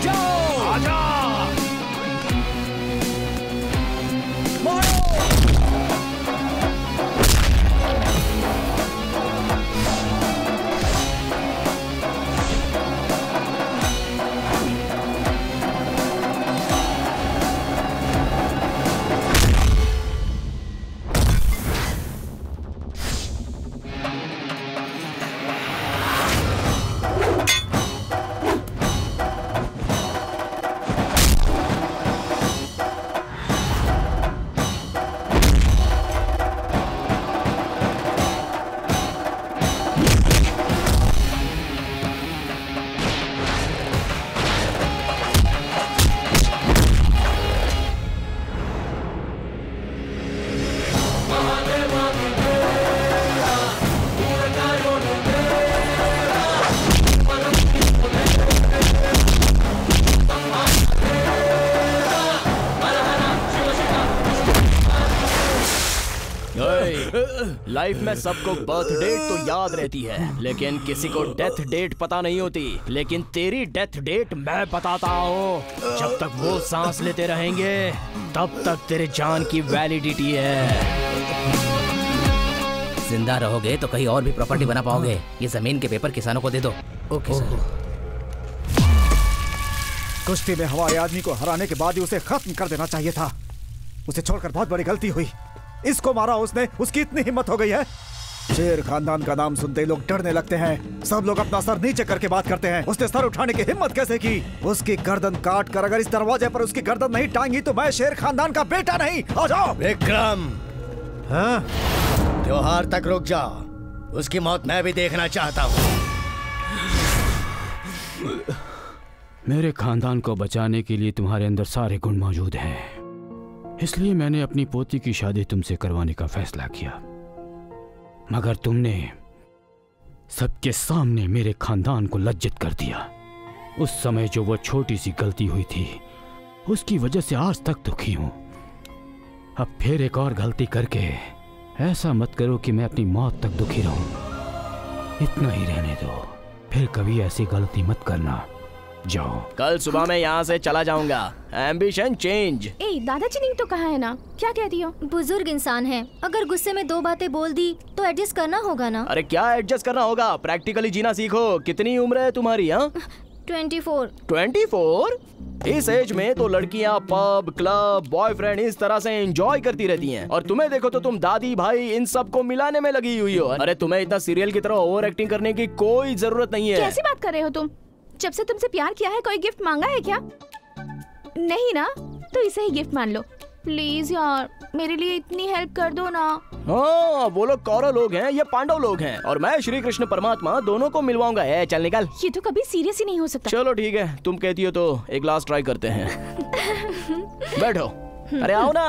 जाओ। आजा लाइफ में सबको बर्थ डेट तो याद रहती है लेकिन किसी को डेथ डेट पता नहीं होती। लेकिन तेरी डेथ डेट मैं बताता हूँ। जब तक वो सांस लेते रहेंगे तब तक तेरे जान की वैलिडिटी है। ज़िंदा रहोगे तो कहीं और भी प्रॉपर्टी बना पाओगे। ये ज़मीन के पेपर किसानों को दे दो। ओके सर कुश्ती में हमारे आदमी को हराने के बाद ही उसे खत्म कर देना चाहिए था। उसे छोड़कर बहुत बड़ी गलती हुई। इसको मारा उसने उसकी इतनी हिम्मत हो गई है। शेर खानदान का नाम सुनते ही लोग डरने लगते हैं। सब लोग अपना सर नीचे करके बात करते हैं। उसने सर उठाने की हिम्मत कैसे की? उसकी गर्दन काट कर अगर इस दरवाजे पर उसकी गर्दन नहीं टांगी तो मैं शेर खानदान का बेटा नहीं। आ जाओ। विक्रम! हाँ? त्योहार तक रुक जाओ। उसकी मौत मैं भी देखना चाहता हूँ। मेरे खानदान को बचाने के लिए तुम्हारे अंदर सारे गुण मौजूद हैं। इसलिए मैंने अपनी पोती की शादी तुमसे करवाने का फैसला किया। मगर तुमने सबके सामने मेरे खानदान को लज्जित कर दिया। उस समय जो वो छोटी सी गलती हुई थी, उसकी वजह से आज तक दुखी हूँ। अब फिर एक और गलती करके ऐसा मत करो कि मैं अपनी मौत तक दुखी रहूँ। इतना ही रहने दो। फिर कभी ऐसी गलती मत करना। जाओ कल सुबह मैं यहाँ से चला जाऊँगा। एम्बिशन चेंज ए दादाजी नहीं तो कहा है ना? क्या कहती हो? बुज़ुर्ग इंसान है। अगर गुस्से में दो बातें बोल दी तो एडजस्ट करना होगा ना? अरे क्या एडजस्ट करना होगा? प्रैक्टिकली जीना सीखो। कितनी उम्र है तुम्हारी हाँ? Twenty four. Twenty four? इस एज में तो लड़कियाँ पब क्लब बॉयफ्रेंड इस तरह से एंजॉय करती रहती हैं। और तुम्हें देखो तो तुम दादी भाई इन सबको मिलाने में लगी हुई हो। अरे तुम्हें इतना सीरियल की तरह ओवर एक्टिंग करने की कोई ज़रूरत नहीं है। कैसी बात कर रहे हो तुम? जब से तुमसे प्यार किया है कोई गिफ्ट मांगा है क्या? नहीं ना तो इसे ही गिफ्ट मान लो। प्लीज़ यार मेरे लिए इतनी हेल्प कर दो ना। हाँ वो लोग कौरव लोग हैं ये पांडव लोग हैं और मैं श्री कृष्ण परमात्मा दोनों को मिलवाऊँगा। ए, चल निकल। ये तो कभी सीरियस ही नहीं हो सकता। चलो ठीक है तुम कहती हो तो एक ग्लास ट्राई करते हैं। बैठो। अरे आओ ना।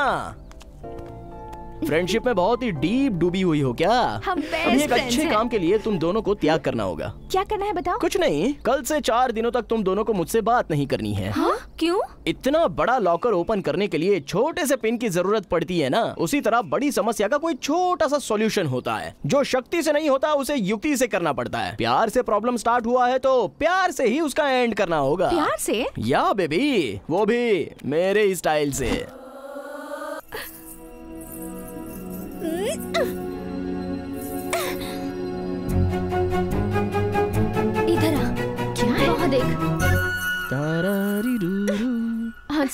फ्रेंडशिप में बहुत ही डीप डूबी हुई हो क्या? हम अभी एक अच्छे काम के लिए तुम दोनों को त्याग करना होगा। क्या करना है बताओ? कुछ नहीं कल से चार दिनों तक तुम दोनों को मुझसे बात नहीं करनी है। हाँ? क्यों? इतना बड़ा लॉकर ओपन करने के लिए छोटे से पिन की ज़रूरत पड़ती है ना? उसी तरह बड़ी समस्या का कोई छोटा सा सोल्यूशन होता है। जो शक्ति से नहीं होता उसे युक्ति से करना पड़ता है। प्यार से प्रॉब्लम स्टार्ट हुआ है तो प्यार से ही उसका एंड करना होगा। प्यार से? या बेबी वो भी मेरे स्टाइल से। इधर आ। क्या है? वहाँ देख।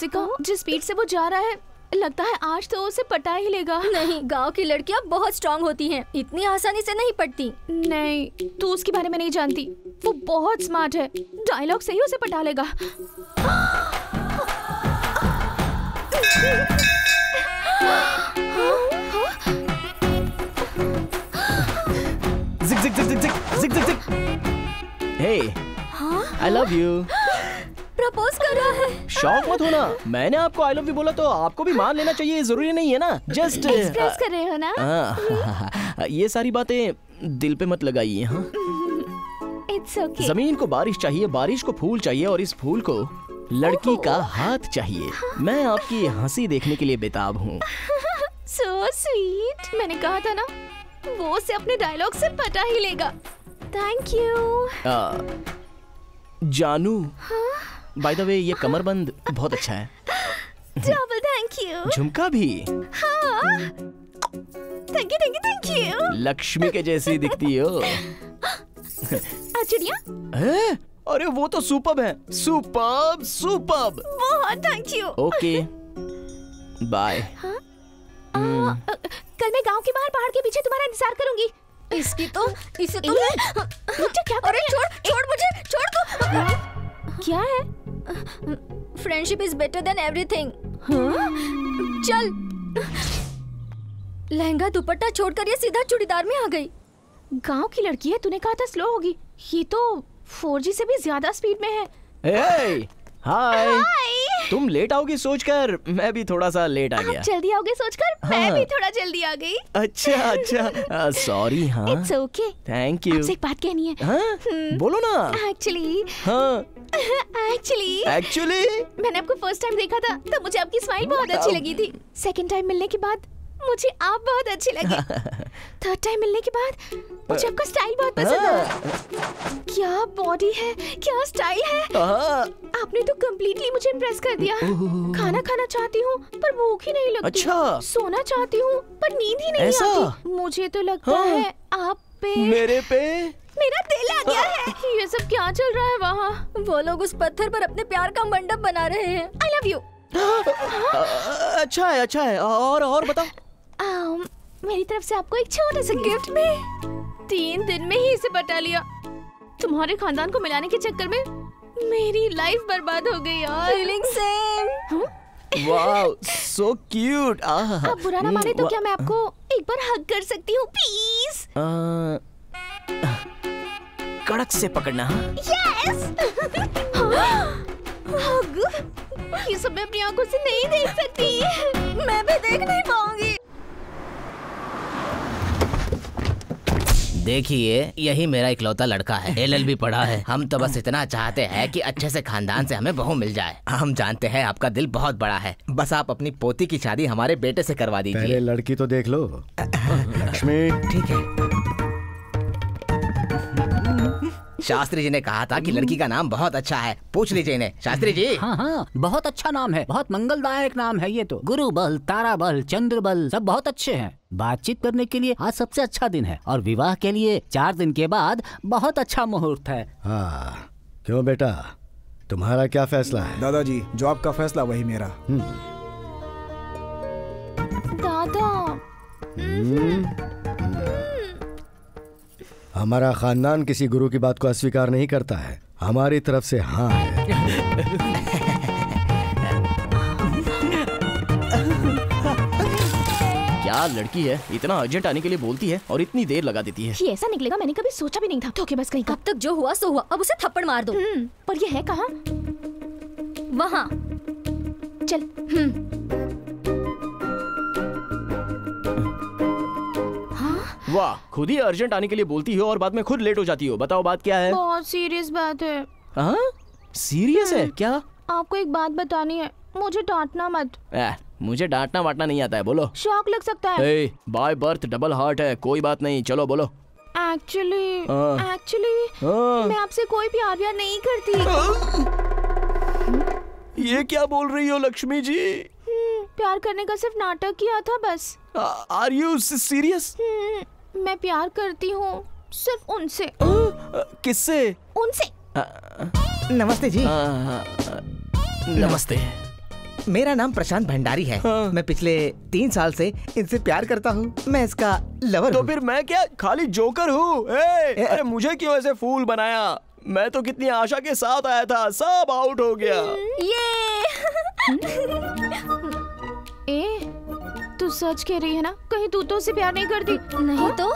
कहो जिस स्पीड से वो जा रहा है लगता है आज तो उसे पटा ही लेगा। नहीं गाँव की लड़कियाँ बहुत स्ट्रांग होती हैं। इतनी आसानी से नहीं पटती। नहीं तू उसके बारे में नहीं जानती। वो बहुत स्मार्ट है। डायलॉग से ही उसे पटा लेगा। Zig zig zig zig zig zig zig zig. Hey. हाँ? I love you. प्रपोज कर रहा है शौक मत होना मैंने आपको आई लव यू बोला तो आपको भी मान लेना चाहिए ज़रूरी नहीं है ना जस्ट एक्सप्रेस uh, कर रहे हो ना आ, ये सारी बातें दिल पे मत लगाइए हाँ okay. ज़मीन को बारिश चाहिए बारिश को फूल चाहिए और इस फूल को लड़की का हाथ चाहिए मैं आपकी हँसी देखने के लिए बेताब हूँ so स्वीट मैंने कहा था ना वो उसे अपने डायलॉग से पता ही लेगा। थैंक यू जानू बाय द वे ये कमरबंद बहुत अच्छा है। डबल थैंक यू झुमका भी। हाँ? Thank you thank you thank you Lakshmi के जैसी दिखती हो। चिड़िया अरे वो तो सुपर्ब है। सुपर्ब सुपर्ब बहुत थैंक यू ओके बाय कल मैं गाँव के बाहर पहाड़ के पीछे तुम्हारा इंतज़ार करूँगी। इसकी तो इसे तो मैं मुझे क्या अरे छोड़ छोड़ मुझे छोड़ दो। क्या है? Friendship is better than everything चल। लहंगा दुपट्टा छोड़कर ये सीधा चूड़ीदार में आ गई। गाँव की लड़की है तूने कहा था स्लो होगी। ये तो 4G से भी ज़्यादा स्पीड में है। हे हाय तुम लेट आओगी सोचकर मैं भी थोड़ा सा लेट आ आप गया। जल्दी आओगे सोचकर? हाँ। मैं हाँ। भी थोड़ा जल्दी आ गई। अच्छा अच्छा। सॉरी हाँ। इट्स ओके थैंक यू एक बात कहनी है। हाँ? बोलो ना। एक्चुअली हाँ। एक्चुअली एक्चुअली मैंने आपको फ़र्स्ट टाइम देखा था तो मुझे आपकी स्माइल बहुत अच्छी लगी थी। सेकंड टाइम मिलने के बाद मुझे आप बहुत अच्छे लगे। थर्ड टाइम मिलने के बाद मुझे आपका स्टाइल बहुत पसंद आया। क्या बॉडी है? क्या स्टाइल है? आपने तो कम्प्लीटली मुझे इम्प्रेस कर दिया। खाना खाना चाहती हूँ पर भूख ही नहीं लगती। अच्छा। सोना चाहती हूँ पर नींद ही नहीं ऐसा? आती। मुझे तो लगता हाँ। है आप पे मेरे पे? मेरा दिल आ गया है। ये सब क्या चल रहा है वहाँ? वो लोग उस पत्थर पर अपने प्यार का मंडप बना रहे हैं। आई लव यू अच्छा है अच्छा है। और और बताओ। आम, मेरी तरफ़ से आपको एक छोटा सा गिफ्ट में तीन दिन में ही इसे बटा लिया। तुम्हारे खानदान को मिलाने के चक्कर में मेरी लाइफ बर्बाद हो गई यार। Feeling same wow so cute आप बुरा ना माने तो क्या मैं आपको एक बार हग कर सकती हूँ प्लीज़ कड़क से पकड़ना हाँ? यस हग ये सब मैं अपनी आँखों से नहीं देख सकती। मैं भी देख नहीं पाऊँगी। देखिए यही मेरा इकलौता लड़का है। एलएलबी पढ़ा है। हम तो बस इतना चाहते हैं कि अच्छे से खानदान से हमें बहू मिल जाए। हम जानते हैं आपका दिल बहुत बड़ा है। बस आप अपनी पोती की शादी हमारे बेटे से करवा दीजिए। लड़की तो देख लो। लक्ष्मी। ठीक है। शास्त्री जी ने कहा था कि लड़की का नाम बहुत अच्छा है। पूछ लीजिए इन्हें। शास्त्री जी? हाँ हाँ बहुत अच्छा नाम है बहुत मंगलदायक नाम है ये तो। गुरु बल तारा बल चंद्र बल सब बहुत अच्छे हैं। बातचीत करने के लिए आज सबसे अच्छा दिन है और विवाह के लिए चार दिन के बाद बहुत अच्छा मुहूर्त है। हाँ क्यों बेटा? तुम्हारा क्या फैसला है? दादाजी जो आपका फैसला वही मेरा। दादा। हमारा खानदान किसी गुरु की बात को अस्वीकार नहीं करता है। हमारी तरफ़ से हाँ है। क्या लड़की है? इतना अर्जेंट आने के लिए बोलती है और इतनी देर लगा देती है। ये ऐसा निकलेगा मैंने कभी सोचा भी नहीं था। धोखे बस कहीं का अब तक जो हुआ सो हुआ। अब उसे थप्पड़ मार दो। हम्म, पर ये है कहाँ? वहाँ। चल। वाह खुद ही अर्जेंट आने के लिए बोलती हो और बाद में खुद लेट हो जाती हो। बताओ बात क्या है? बहुत सीरियस बात है। हाँ? सीरियस है? क्या? आपको एक बात बतानी है। मुझे डांटना मत। ए, मुझे डांटना वाटना नहीं आता है बोलो। शौक लग सकता है। बाय बर्थ डबल हार्ट है कोई बात नहीं चलो बोलो। एक्चुअली हाँ। एक्चुअली हाँ। मैं आपसे कोई प्यार व्यार नहीं करती। ये क्या बोल रही हो लक्ष्मी जी? हम्म, प्यार करने का सिर्फ़ नाटक किया था बस। आर यू सीरियस हम्म, मैं प्यार करती हूँ सिर्फ़ उनसे। किससे? उनसे। नमस्ते जी। नमस्ते। मेरा नाम प्रशांत भंडारी है। हाँ। मैं पिछले तीन साल से इनसे प्यार करता हूँ। मैं इसका लवर तो हूँ। फिर मैं क्या? खाली जोकर हूँ? अरे मुझे क्यों ऐसे फूल बनाया? मैं तो कितनी आशा के साथ आया था। सब आउट हो गया। ये। ए तू सच कह रही है ना? कहीं तू तो उसे प्यार नहीं करती। नहीं तो?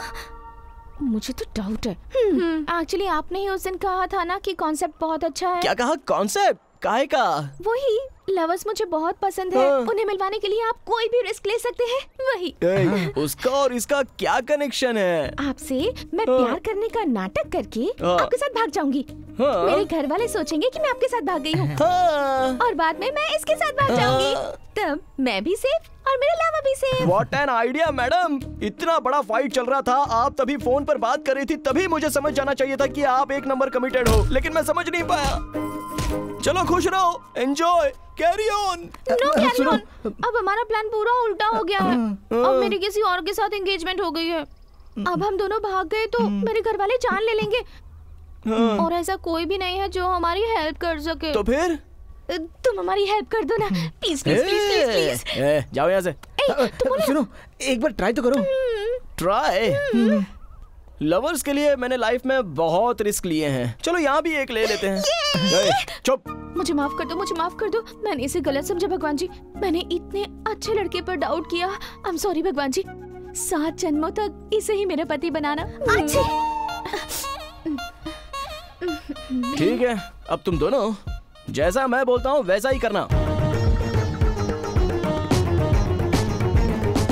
मुझे तो डाउट है। एक्चुअली आपने ही उस दिन कहा था ना कि कॉन्सेप्ट बहुत अच्छा है। क्या कहा? कॉन्सेप्ट काहे का वही लवर्स मुझे बहुत पसंद है। हाँ। उन्हें मिलवाने के लिए आप कोई भी रिस्क ले सकते हैं। वही। ए, उसका और इसका क्या कनेक्शन है? आपसे मैं प्यार करने का नाटक करके हाँ। आपके साथ भाग जाऊँगी। हाँ। मेरे घर वाले सोचेंगे कि मैं आपके साथ भाग गई हूँ। हाँ। और बाद में मैं इसके साथ भाग जाऊँगी। तब मैं भी सेफ़ और मेरा लावा भी safe what an idea madam इतना बड़ा फाइट चल रहा था। आप तभी फ़ोन पर बात कर रही थी तभी मुझे समझ जाना चाहिए था कि आप एक नंबर कमिटेड हो। लेकिन मैं समझ नहीं पाया। चलो खुश रहो enjoy carry on no carry on अब हमारा प्लान पूरा उल्टा हो गया है। अब मेरी किसी और के साथ एंगेजमेंट हो गई है। अब हम दोनों भाग गए तो मेरे घर वाले जान ले लेंगे। और ऐसा कोई भी नहीं है जो हमारी हेल्प कर सके। तो फिर? तुम हमारी हेल्प कर दो ना। Please please please please please जाओ यहाँ से। सुनो एक बार ट्राई तो करो। ट्राई लवर्स के लिए मैंने लाइफ में बहुत रिस्क लिए हैं। चलो यहाँ भी एक ले लेते हैं। चुप। मुझे माफ़ कर दो मुझे माफ़ कर दो। मैंने इसे गलत समझा भगवान जी। मैंने इतने अच्छे लड़के पर डाउट किया। आई एम सॉरी भगवान जी। सात जन्मों तक इसे ही मेरा पति बनाना। ठीक है अब तुम दोनों जैसा मैं बोलता हूँ वैसा ही करना।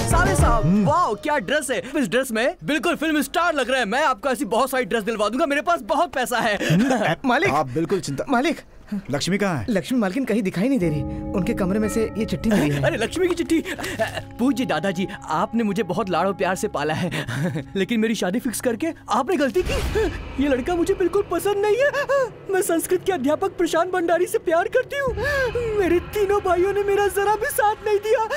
साले साहब वाह क्या ड्रेस है? इस ड्रेस में बिल्कुल फ़िल्म स्टार लग रहा है। मैं आपको ऐसी बहुत सारी ड्रेस दिलवा दूँगा। मेरे पास बहुत पैसा है। मालिक आप बिल्कुल चिंता मालिक लक्ष्मी कहाँ है? लक्ष्मी मालकिन कहीं दिखाई नहीं दे रही। उनके कमरे में से ये चिट्ठी मिली है। अरे लक्ष्मी की चिट्ठी। पूज्य दादाजी आपने मुझे बहुत लाड़ो प्यार से पाला है। लेकिन मेरी शादी फिक्स करके आपने गलती की। ये लड़का मुझे बिल्कुल पसंद नहीं है। मैं संस्कृत के अध्यापक प्रशांत भंडारी से प्यार करती हूँ। मेरे तीनों भाइयों ने मेरा जरा भी साथ नहीं दिया।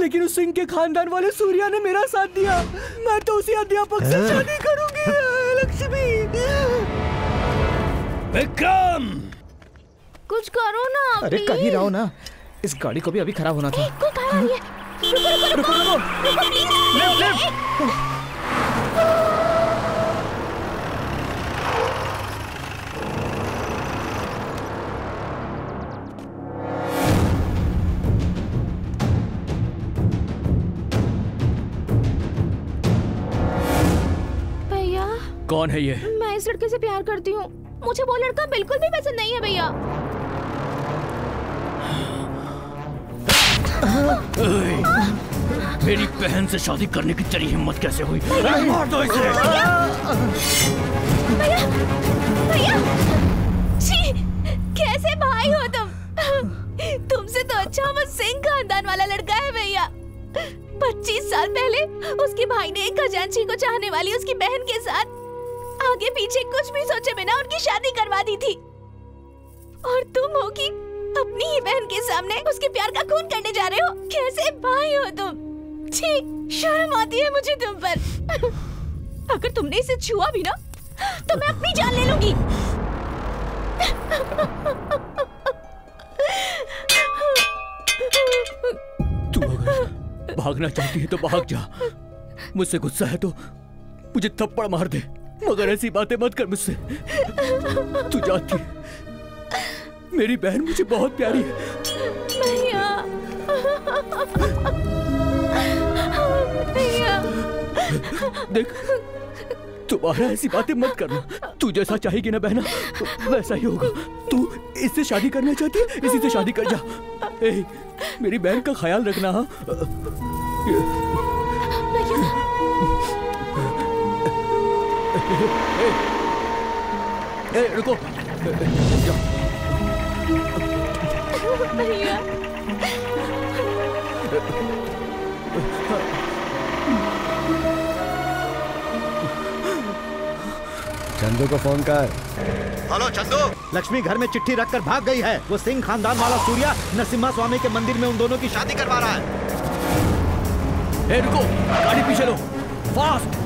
लेकिन उस सिंह के खानदान वाले सूर्या ने मेरा साथ दिया। मैं तो उसी अध्यापक से शादी करूँगी लक्ष्मी। विक्रम! कुछ करो ना अरे कर ही रहा हूँ ना। इस गाड़ी को भी अभी खराब होना था। कोई कार आ रही है? रुको रुको रुको रुको प्लीज़ लेफ़्ट भैया कौन है ये? मैं इस लड़के से प्यार करती हूँ। मुझे वो लड़का बिल्कुल भी पसंद नहीं है भैया। मेरी बहन से शादी करने की तेरी हिम्मत कैसे हुई? मार दो इसे? भैया। भैया। कैसे भाई हो तुम? तुमसे तो अच्छा वो सिंह खानदान वाला लड़का है भैया। पच्चीस साल पहले उसके भाई ने एक खजांची को चाहने वाली उसकी बहन के साथ आगे पीछे कुछ भी सोचे बिना उनकी शादी करवा दी थी। और तुम हो कि अपनी ही बहन के सामने उसके प्यार का खून करने जा रहे हो। कैसे भाई हो तुम? छी, शर्म आती है मुझे तुम पर। अगर तुमने इसे छुआ भी ना तो मैं अपनी जान ले लूँगी। तू अगर भागना चाहती है तो भाग जा। मुझसे गुस्सा है तो मुझे थप्पड़ मार दे। मगर ऐसी बातें मत कर मुझसे। तू जाती है। मेरी बहन मुझे बहुत प्यारी है। भैया। भैया। देख तुम्हारा ऐसी बातें मत करना। तू जैसा चाहेगी ना बहना वैसा ही होगा। तू इससे शादी करना चाहती है? इसी से शादी कर जा। ए, मेरी बहन का ख्याल रखना हाँ? ए, ए, रुको। जा। भैया चंदू को फ़ोन कर। हेलो चंदू। लक्ष्मी घर में चिट्ठी रखकर भाग गई है। वो सिंह खानदान वाला सूर्या नरसिम्हा स्वामी के मंदिर में उन दोनों की शादी करवा रहा है। ए, रुको। गाड़ी पीछे लो। फास्ट।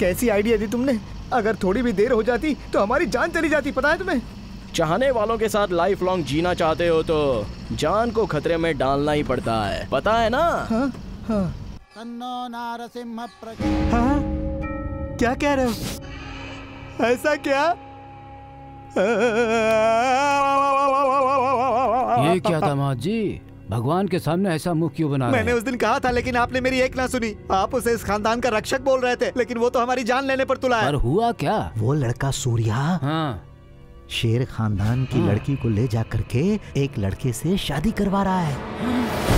कैसी आइडिया दी तुमने? अगर थोड़ी भी देर हो जाती तो हमारी जान चली जाती पता है तुम्हें? चाहने वालों के साथ लाइफ लॉन्ग जीना चाहते हो तो जान को खतरे में डालना ही पड़ता है। पता है ना? हाँ हाँ। तन्नो नारसिम्ह हाँ? क्या कह रहे हो? ऐसा क्या? ये क्या दामाद जी? भगवान के सामने ऐसा मुँह क्यों बना मैंने उस दिन कहा था लेकिन आपने मेरी एक ना सुनी। आप उसे इस खानदान का रक्षक बोल रहे थे लेकिन वो तो हमारी जान लेने पर तुला है। पर हुआ क्या? वो लड़का सूर्या? हाँ। शेर खानदान की हाँ। लड़की को ले जा करके एक लड़के से शादी करवा रहा है।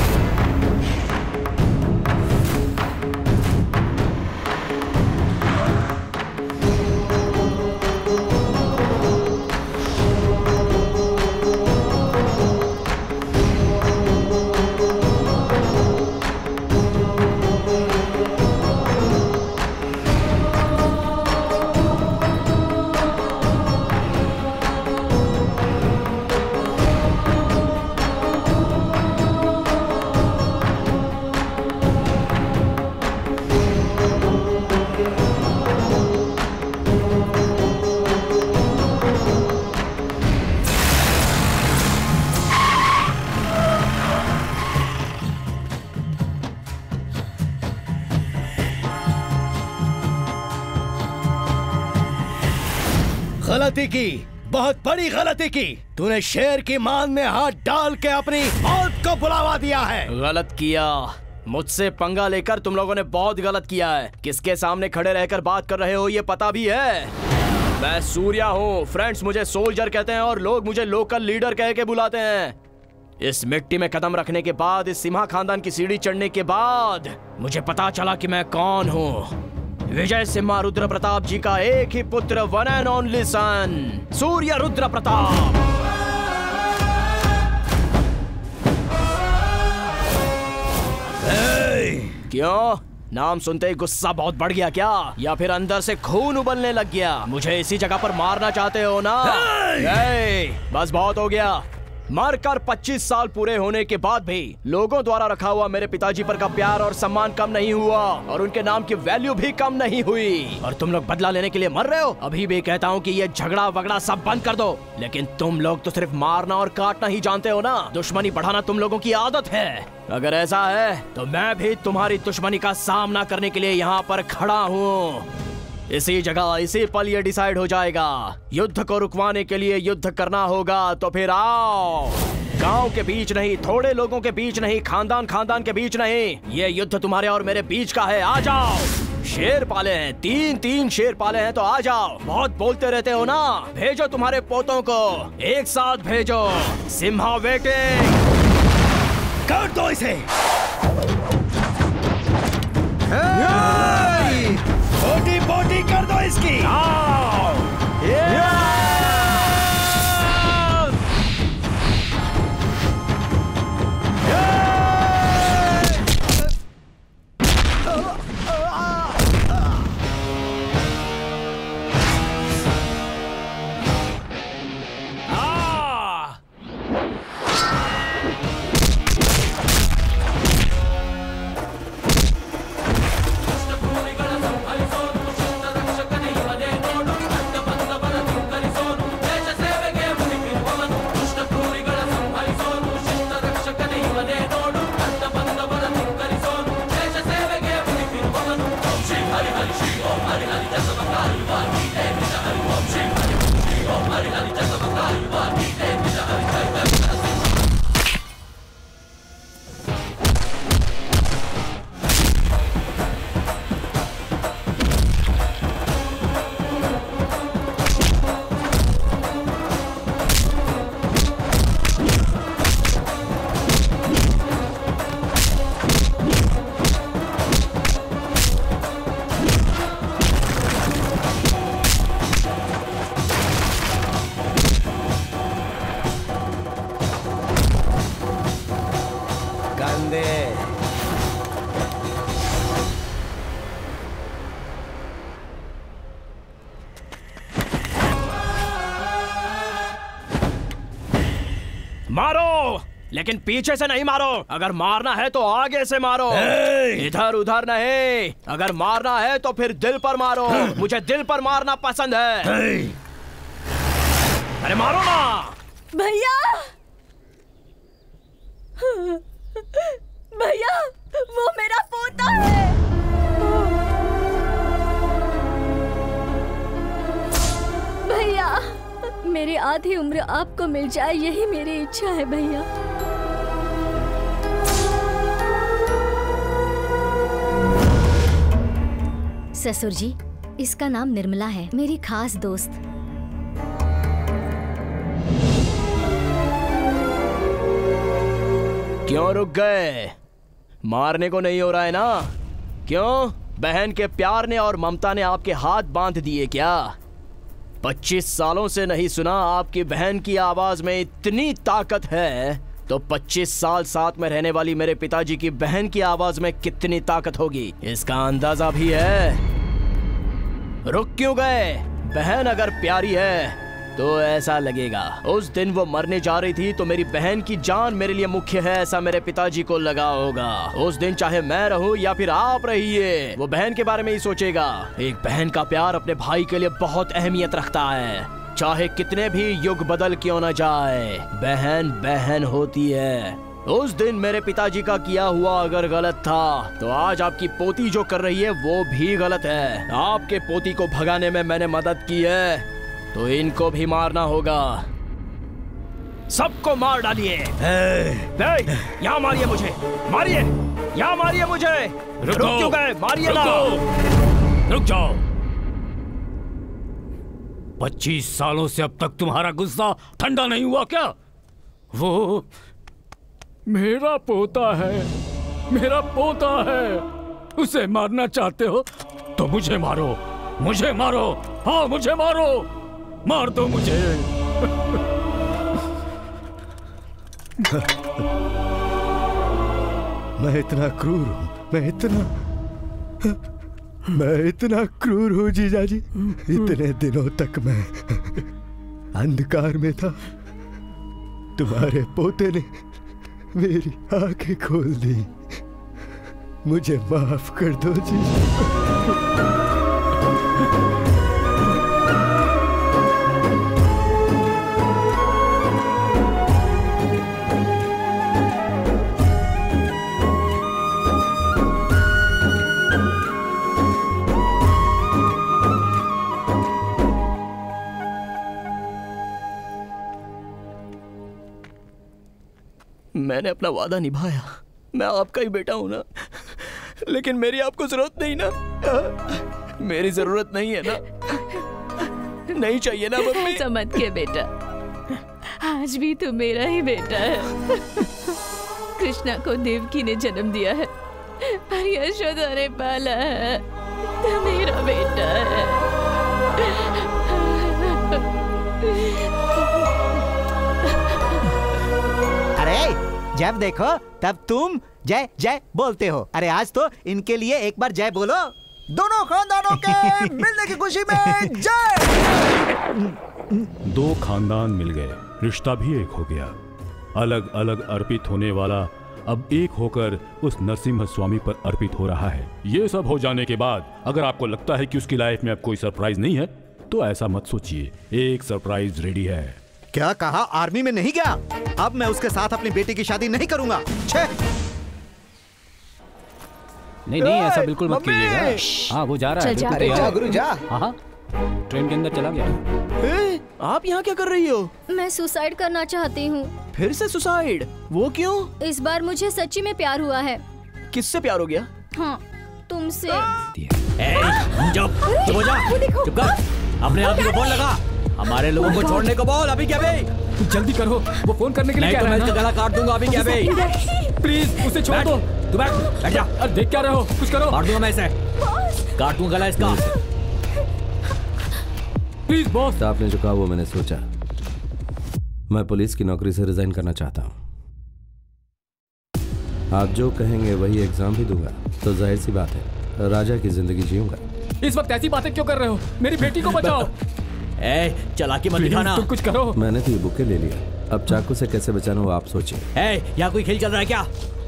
गलती की। बहुत बड़ी गलती की। तूने शेर की मान में हाथ डाल के अपनी मौत को बुलावा दिया है। गलत किया। मुझसे पंगा लेकर तुम लोगों ने बहुत गलत किया है। किसके सामने खड़े रहकर बात कर रहे हो, ये पता भी है। मैं सूर्या हूँ। फ्रेंड्स मुझे सोल्जर कहते हैं और लोग मुझे लोकल लीडर कह के बुलाते हैं। इस मिट्टी में कदम रखने के बाद, इस सिम्हा खानदान की सीढ़ी चढ़ने के बाद मुझे पता चला कि मैं कौन हूँ। विजय सिम्हा रुद्र प्रताप जी का एक ही पुत्र one and only son Surya Rudra Pratap क्यों? नाम सुनते ही गुस्सा बहुत बढ़ गया क्या? या फिर अंदर से खून उबलने लग गया? मुझे इसी जगह पर मारना चाहते हो ना? ए, बस बहुत हो गया। मरकर 25 साल पूरे होने के बाद भी लोगों द्वारा रखा हुआ मेरे पिताजी पर का प्यार और सम्मान कम नहीं हुआ और उनके नाम की वैल्यू भी कम नहीं हुई। और तुम लोग बदला लेने के लिए मर रहे हो? अभी भी कहता हूँ कि ये झगड़ा वगड़ा सब बंद कर दो। लेकिन तुम लोग तो सिर्फ़ मारना और काटना ही जानते हो ना? दुश्मनी बढ़ाना तुम लोगों की आदत है। अगर ऐसा है तो मैं भी तुम्हारी दुश्मनी का सामना करने के लिए यहाँ पर खड़ा हूँ। इसी जगह, इसी पल ये डिसाइड हो जाएगा। युद्ध को रुकवाने के लिए युद्ध करना होगा तो फिर आओ। गाँव के बीच नहीं, थोड़े लोगों के बीच नहीं, खानदान खानदान के बीच नहीं। ये युद्ध तुम्हारे और मेरे बीच का है, आ जाओ। शेर पाले हैं, तीन तीन शेर पाले हैं तो आ जाओ। बहुत बोलते रहते हो ना? भेजो तुम्हारे पोतों को। एक साथ भेजो। सिम्हा वेटिंग कर दो इसे। बोटी बोटी कर दो इसकी। गंदे लेकिन पीछे से नहीं मारो। अगर मारना है तो आगे से मारो। इधर उधर नहीं। अगर मारना है तो फिर दिल पर मारो। मुझे दिल पर मारना पसंद है। अरे मारो ना। भैया! भैया वो मेरा पोता है। भैया मेरी आधी उम्र आपको मिल जाए यही मेरी इच्छा है भैया। ससुर जी, इसका नाम निर्मला है, मेरी खास दोस्त। क्यों रुक गए? मारने को नहीं हो रहा है ना? क्यों? बहन के प्यार ने और ममता ने आपके हाथ बाँध दिए क्या? पच्चीस सालों से नहीं सुना आपकी बहन की आवाज़ में इतनी ताकत है। तो 25 साल साथ में रहने वाली मेरे पिताजी की बहन की आवाज़ में कितनी ताकत होगी? इसका अंदाज़ा भी है। रुक क्यों गए? बहन अगर प्यारी है तो ऐसा लगेगा। उस दिन वो मरने जा रही थी तो मेरी बहन की जान मेरे लिए मुख्य है, ऐसा मेरे पिताजी को लगा होगा। उस दिन चाहे मैं रहूँ या फिर आप रहिए, वो बहन के बारे में ही सोचेगा। एक बहन का प्यार अपने भाई के लिए बहुत अहमियत रखता है। चाहे कितने भी युग बदल क्यों न जाए बहन बहन होती है। उस दिन मेरे पिताजी का किया हुआ अगर गलत था तो आज आपकी पोती जो कर रही है वो भी गलत है। आपके पोती को भगाने में मैंने मदद की है तो इनको भी मारना होगा। सबको मार डालिए। यहाँ मारिए मुझे। मारिए। यहाँ मारिए मुझे। रुक क्यों गए? मारिए ना। रुक जाओ। पच्चीस सालों से अब तक तुम्हारा गुस्सा ठंडा नहीं हुआ क्या? वो मेरा पोता है। मेरा पोता है। उसे मारना चाहते हो तो मुझे मारो। मुझे मारो। हाँ मुझे मारो। मार दो मुझे। मैं इतना क्रूर हूँ। मैं इतना मैं इतना क्रूर हूँ जीजा जी इतने दिनों तक मैं अंधकार में था। तुम्हारे पोते ने मेरी आँखें खोल दी। मुझे माफ़ कर दो जी मैंने अपना वादा निभाया। मैं आपका ही बेटा हूँ ना। लेकिन मेरी आपको ज़रूरत नहीं ना। मेरी ज़रूरत नहीं है ना। नहीं चाहिए ना मम्मी। ऐसा मत के बेटा। आज भी तू मेरा ही बेटा है। कृष्णा को देवकी ने जन्म दिया है। पर यशोदा ने पाला है। तो मेरा बेटा है। अरे! जब देखो तब तुम जय जय बोलते हो। अरे आज तो इनके लिए एक बार जय बोलो। दोनों खानदानों के मिलने की खुशी में जय! दो खानदान मिल गए। रिश्ता भी एक हो गया। अलग अलग अर्पित होने वाला अब एक होकर उस नरसिम्हा स्वामी पर अर्पित हो रहा है। ये सब हो जाने के बाद अगर आपको लगता है कि उसकी लाइफ में अब कोई सरप्राइज़ नहीं है तो ऐसा मत सोचिए। एक सरप्राइज़ रेडी है। क्या कहा? आर्मी में नहीं गया? अब मैं उसके साथ अपनी बेटी की शादी नहीं करूँगा। छे! नहीं नहीं ऐसा बिल्कुल मत कीजिएगा। हाँ वो जा रहा है जा। अरे जा, गुरु, जा। हाँ हाँ। ट्रेन के अंदर चला गया। ए, आप यहाँ क्या कर रही हो? मैं सुसाइड करना चाहती हूँ। फिर से सुसाइड? वो क्यों? इस बार मुझे सच्ची में प्यार हुआ है। किससे प्यार हो गया? हाँ तुमसे। चुप चुप हो जा चुप कर। अपने आदमी को फ़ोन लगा। हमारे लोगों को छोड़ने को बोल अभी क्या बे जल्दी करो वो फ़ोन करने के लिए नहीं तो मैं इसका गला काट दूँगा अभी क्या बे प्लीज़ उसे छोड़ दो। तू बैठ बैठ जा। अरे देख क्या रहे हो? कुछ करो। मार दूँगा मैं इसे। काट दूँगा गला इसका। Please boss. आपने जो कहा वो मैंने सोचा। मैं पुलिस की नौकरी से रिजाइन करना चाहता हूँ। आप जो कहेंगे वही एग्ज़ाम भी दूँगा। तो ज़ाहिर सी बात है राजा की ज़िंदगी जीऊँगा। इस वक्त ऐसी बातें क्यों कर रहे हो? मेरी बेटी को बचाओ। ए चलाकी मत Please, दिखाना। तुम कुछ करो। मैंने तो ये बुके ले लिया अब चाकू से कैसे बचाना वो आप सोचिए। यहाँ कोई खेल चल रहा है क्या?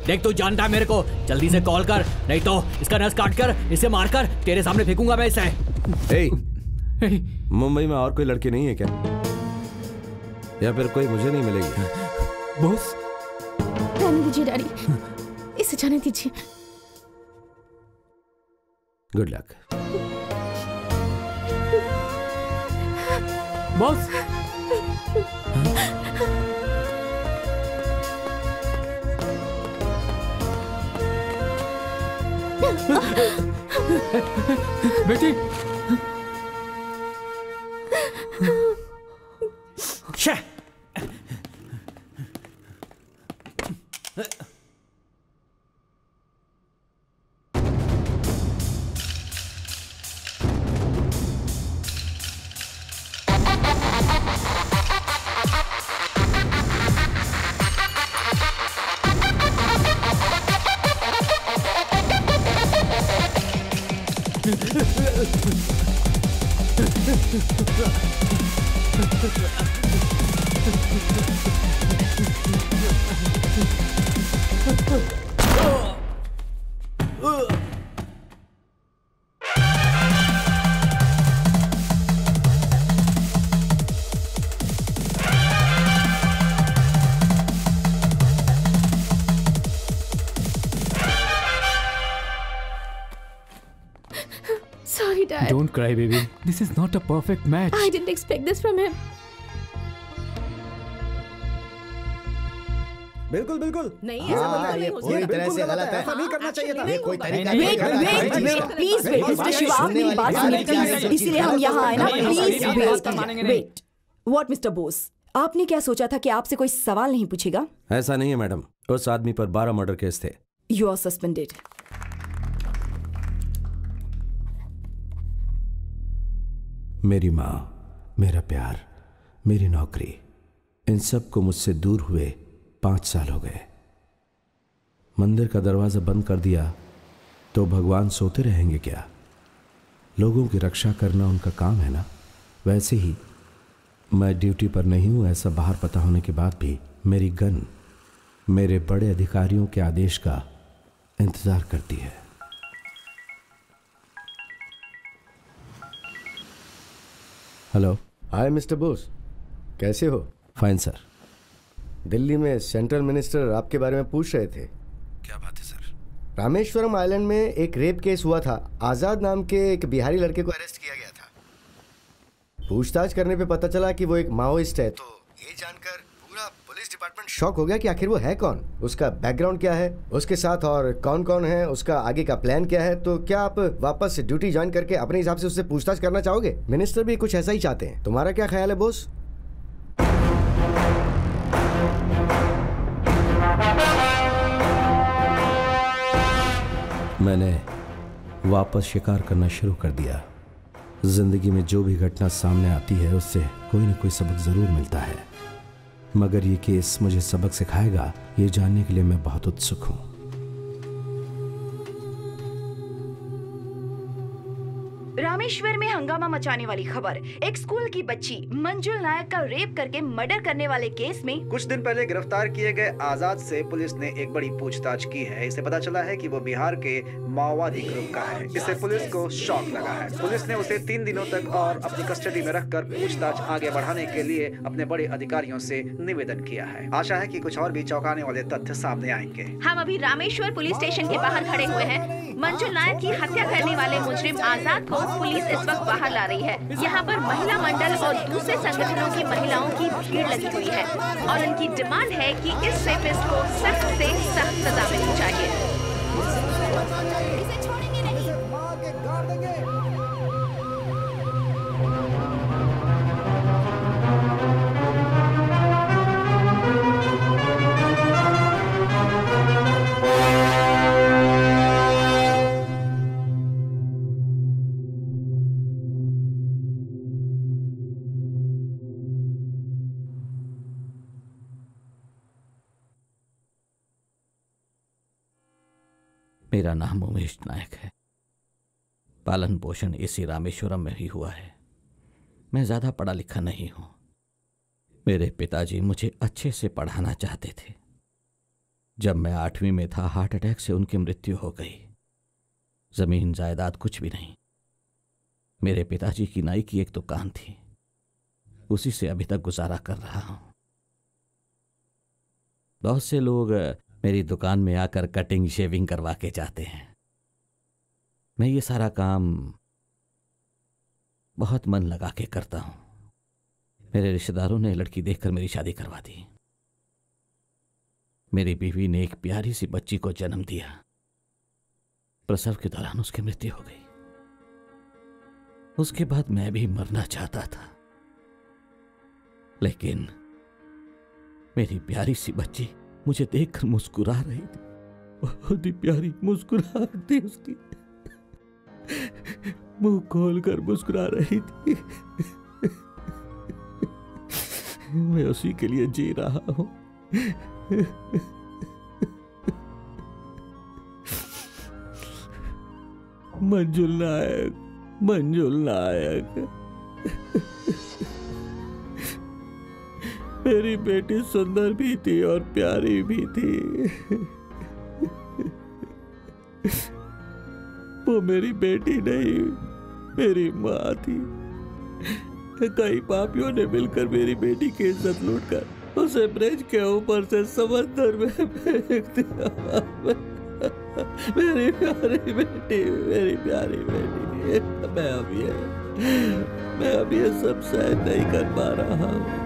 देख तू जानता है मेरे को। जल्दी से कॉल कर नहीं तो इसका नस काट कर इसे मार कर तेरे सामने फेंकूँगा मैं इसे। मुंबई में और कोई लड़की नहीं है क्या? या फिर कोई मुझे नहीं मिलेगी? बॉस। रहने दीजिए डैडी। इसे जाने दीजिए। गुड लक बॉस बेटी शे フフフフフフフフ Don't cry, baby. This is not a perfect match. I didn't expect this from him. बिल्कुल बिल्कुल। नहीं ऐसा हाँ, बिल्कुल ये नहीं हो पूरी सकता। तरह से गलत है। ऐसा नहीं करना चाहिए था। ये कोई तरीका नहीं, नहीं नहीं, है। नहीं, wait wait please wait mister Shiva आप मेरी बात सुनिए प्लीज़ इसीलिए हम यहाँ आए ना। Please wait wait what mister Bose आपने क्या सोचा था कि आपसे कोई सवाल नहीं पूछेगा? ऐसा नहीं है मैडम। उस आदमी पर बारह मर्डर केस थे। यू आर सस्पेंडेड मेरी माँ, मेरा प्यार, मेरी नौकरी, इन सबको मुझसे दूर हुए पाँच साल हो गए। मंदिर का दरवाज़ा बंद कर दिया तो भगवान सोते रहेंगे क्या? लोगों की रक्षा करना उनका काम है ना? वैसे ही, मैं ड्यूटी पर नहीं हूँ, ऐसा बाहर पता होने के बाद भी मेरी गन मेरे बड़े अधिकारियों के आदेश का इंतज़ार करती है। हेलो हाय मिस्टर बोस कैसे हो? फाइन सर दिल्ली में सेंट्रल मिनिस्टर आपके बारे में पूछ रहे थे। क्या बात है सर रामेश्वरम आइलैंड में एक रेप केस हुआ था। आज़ाद नाम के एक बिहारी लड़के को अरेस्ट किया गया था। पूछताछ करने पे पता चला कि वो एक माओइस्ट है। तो ये जानकर पुलिस डिपार्टमेंट शॉक हो गया कि आखिर वो है कौन? उसका बैकग्राउंड क्या है? उसके साथ और कौन कौन है? उसका आगे का प्लान क्या है? तो क्या आप वापस ड्यूटी ज्वाइन करके अपने हिसाब से उससे पूछताछ करना चाहोगे? मिनिस्टर भी कुछ ऐसा ही चाहते हैं। तुम्हारा क्या ख्याल है बोस मैंने वापस शिकार करना शुरू कर दिया। ज़िंदगी में जो भी घटना सामने आती है उससे कोई ना कोई सबक ज़रूर मिलता है। मगर ये केस मुझे सबक सिखाएगा ये जानने के लिए मैं बहुत उत्सुक हूँ। रामेश्वर में हंगामा मचाने वाली खबर। एक स्कूल की बच्ची मंजुल नायक का रेप करके मर्डर करने वाले केस में कुछ दिन पहले गिरफ़्तार किए गए आज़ाद से पुलिस ने एक बड़ी पूछताछ की है। इसे पता चला है कि वो बिहार के माओवादी ग्रुप का है। इससे पुलिस को शॉक लगा है। पुलिस ने उसे तीन दिनों तक और अपनी कस्टडी में रखकर पूछताछ आगे बढ़ाने के लिए अपने बड़े अधिकारियों से निवेदन किया है। आशा है कि कुछ और भी चौंकाने वाले तथ्य सामने आएँगे। हम अभी रामेश्वर पुलिस स्टेशन के बाहर खड़े हुए हैं। मंजुल नायक की हत्या करने वाले मुजरिम आज़ाद को पुलिस इस वक्त बाहर ला रही है। यहाँ पर महिला मंडल और दूसरे संगठनों की महिलाओं की भीड़ लगी हुई है और उनकी डिमांड है कि इस रेपिस्ट को सख्त से सख्त सजा मिलनी चाहिए। मेरा नाम उमेश नायक है। पालन पोषण इसी रामेश्वरम में ही हुआ है। मैं ज़्यादा पढ़ा लिखा नहीं हूँ। मेरे पिताजी मुझे अच्छे से पढ़ाना चाहते थे। जब मैं आठवीं में था, हार्ट अटैक से उनकी मृत्यु हो गई। ज़मीन जायदाद कुछ भी नहीं। मेरे पिताजी की नाई की एक दुकान थी। उसी से अभी तक गुजारा कर रहा हूँ। बहुत से लोग मेरी दुकान में आकर कटिंग शेविंग करवा के जाते हैं। मैं ये सारा काम बहुत मन लगा के करता हूँ। मेरे रिश्तेदारों ने लड़की देखकर मेरी शादी करवा दी। मेरी बीवी ने एक प्यारी सी बच्ची को जन्म दिया। प्रसव के दौरान उसकी मृत्यु हो गई। उसके बाद मैं भी मरना चाहता था। लेकिन मेरी प्यारी सी बच्ची मुझे देखकर मुस्कुरा रही थी। बहुत ही प्यारी मुस्कुराहट थी उसकी। मुँह खोलकर मुस्कुरा रही थी। मैं उसी के लिए जी रहा हूँ। मंजुल नायक मंजुल नायक। मेरी बेटी सुंदर भी थी और प्यारी भी थी। वो मेरी बेटी नहीं, मेरी माँ थी। कई पापियों ने मिलकर मेरी बेटी की इज़्ज़त लूटकर उसे ब्रिज के ऊपर से समंदर में फेंक दिया। मेरी प्यारी बेटी, मेरी प्यारी बेटी, मैं अब ये, मैं अब ये सब सहन नहीं कर पा रहा हूँ।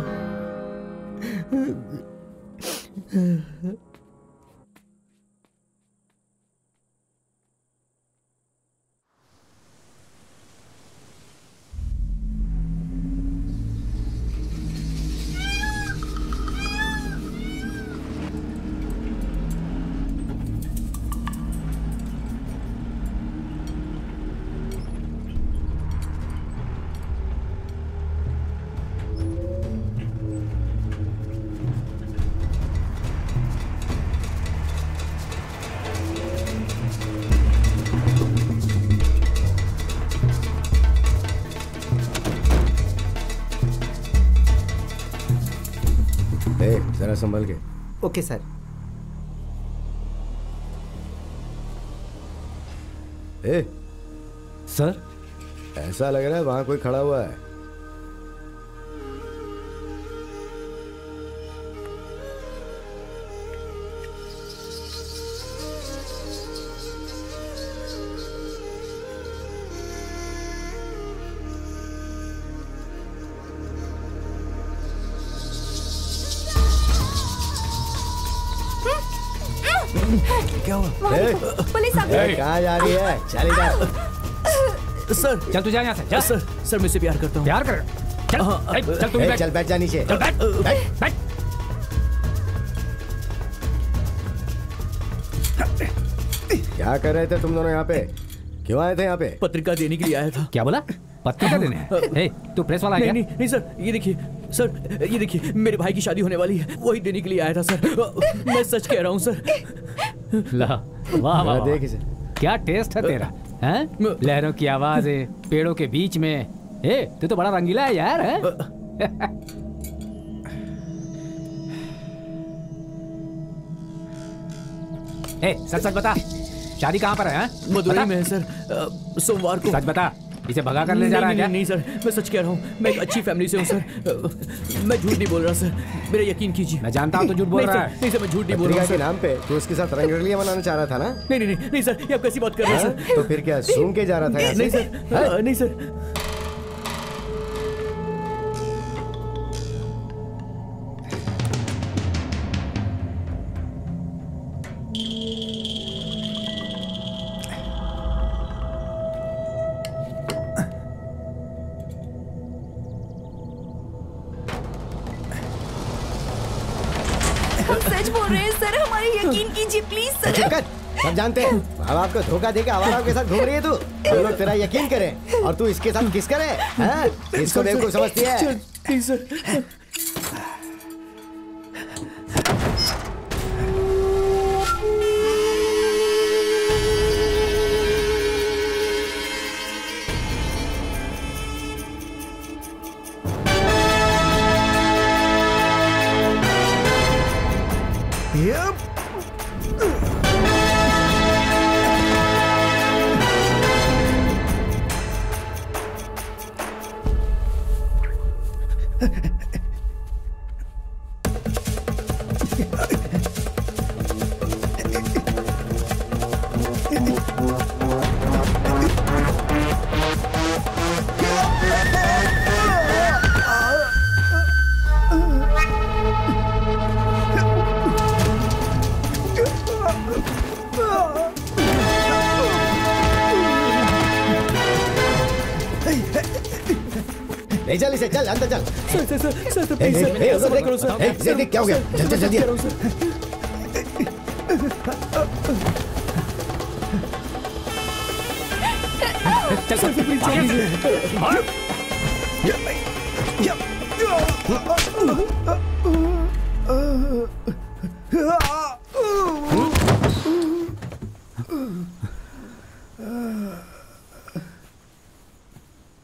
संभल के। ओके सर ए सर ऐसा लग रहा है वहाँ कोई खड़ा हुआ है। सर। चल तू जा यहाँ से जा। सर सर मैं इससे प्यार करता हूँ। प्यार कर। चल हाँ, चल तू भी बैठ। चल बैठ जा नीचे चल बैठ। बैठ बैठ। क्या कर रहे थे तुम दोनों यहाँ पे? क्यों आए थे यहाँ पे? पत्रिका देने के लिए आया था। क्या बोला? पत्रिका देने? हैं? ए, तू प्रेस वाला है नहीं नहीं नहीं सर ये देखिए सर ये देखिए मेरे भाई की शादी होने वाली है वही देने के लिए आया था सर। मैं सच कह रहा हूँ सर। ला वाह वाह, वाह देख क्या टेस्ट है तेरा? हैं? लहरों की आवाज़ है पेड़ों के बीच में। ए तू तो बड़ा रंगीला है यार है? ए सच सच बता शादी कहाँ पर है हैं? मदुरई में है सर। सोमवार को। सच बता। इसे भगा कर ले जा रहा है नहीं, क्या? नहीं, सर मैं सच कह रहा हूँ मैं एक अच्छी फैमिली से हूँ सर। मैं झूठ नहीं बोल रहा सर। मेरा यकीन कीजिए। मैं जानता हूँ तो झूठ बोल रहा है। नहीं सर मैं झूठ नहीं बोल रहा हूँ नाम पे तो उसके साथ रंगरलिया बनाना चाह रहा था ना? नहीं नहीं नहीं नहीं सर ये आप कैसी बात कर रहे हैं हाँ? सर? तो फिर क्या सुन के जा रहा था नहीं सर हाँ? नहीं सर। जानते हैं। अब आपको धोखा देकर आवाराओं के साथ घूम रही है तू। हम लोग तेरा यकीन करें। और तू इसके साथ किस करे? हाँ? इसको बेवकूफ़ समझती है। Sir sir sir sir sir A, please sir ए, ऐसा करो सर ए, देख, देख, क्या हो गया? जल्दी हूँ, सर। चल सर सर प्लीज़ छोड़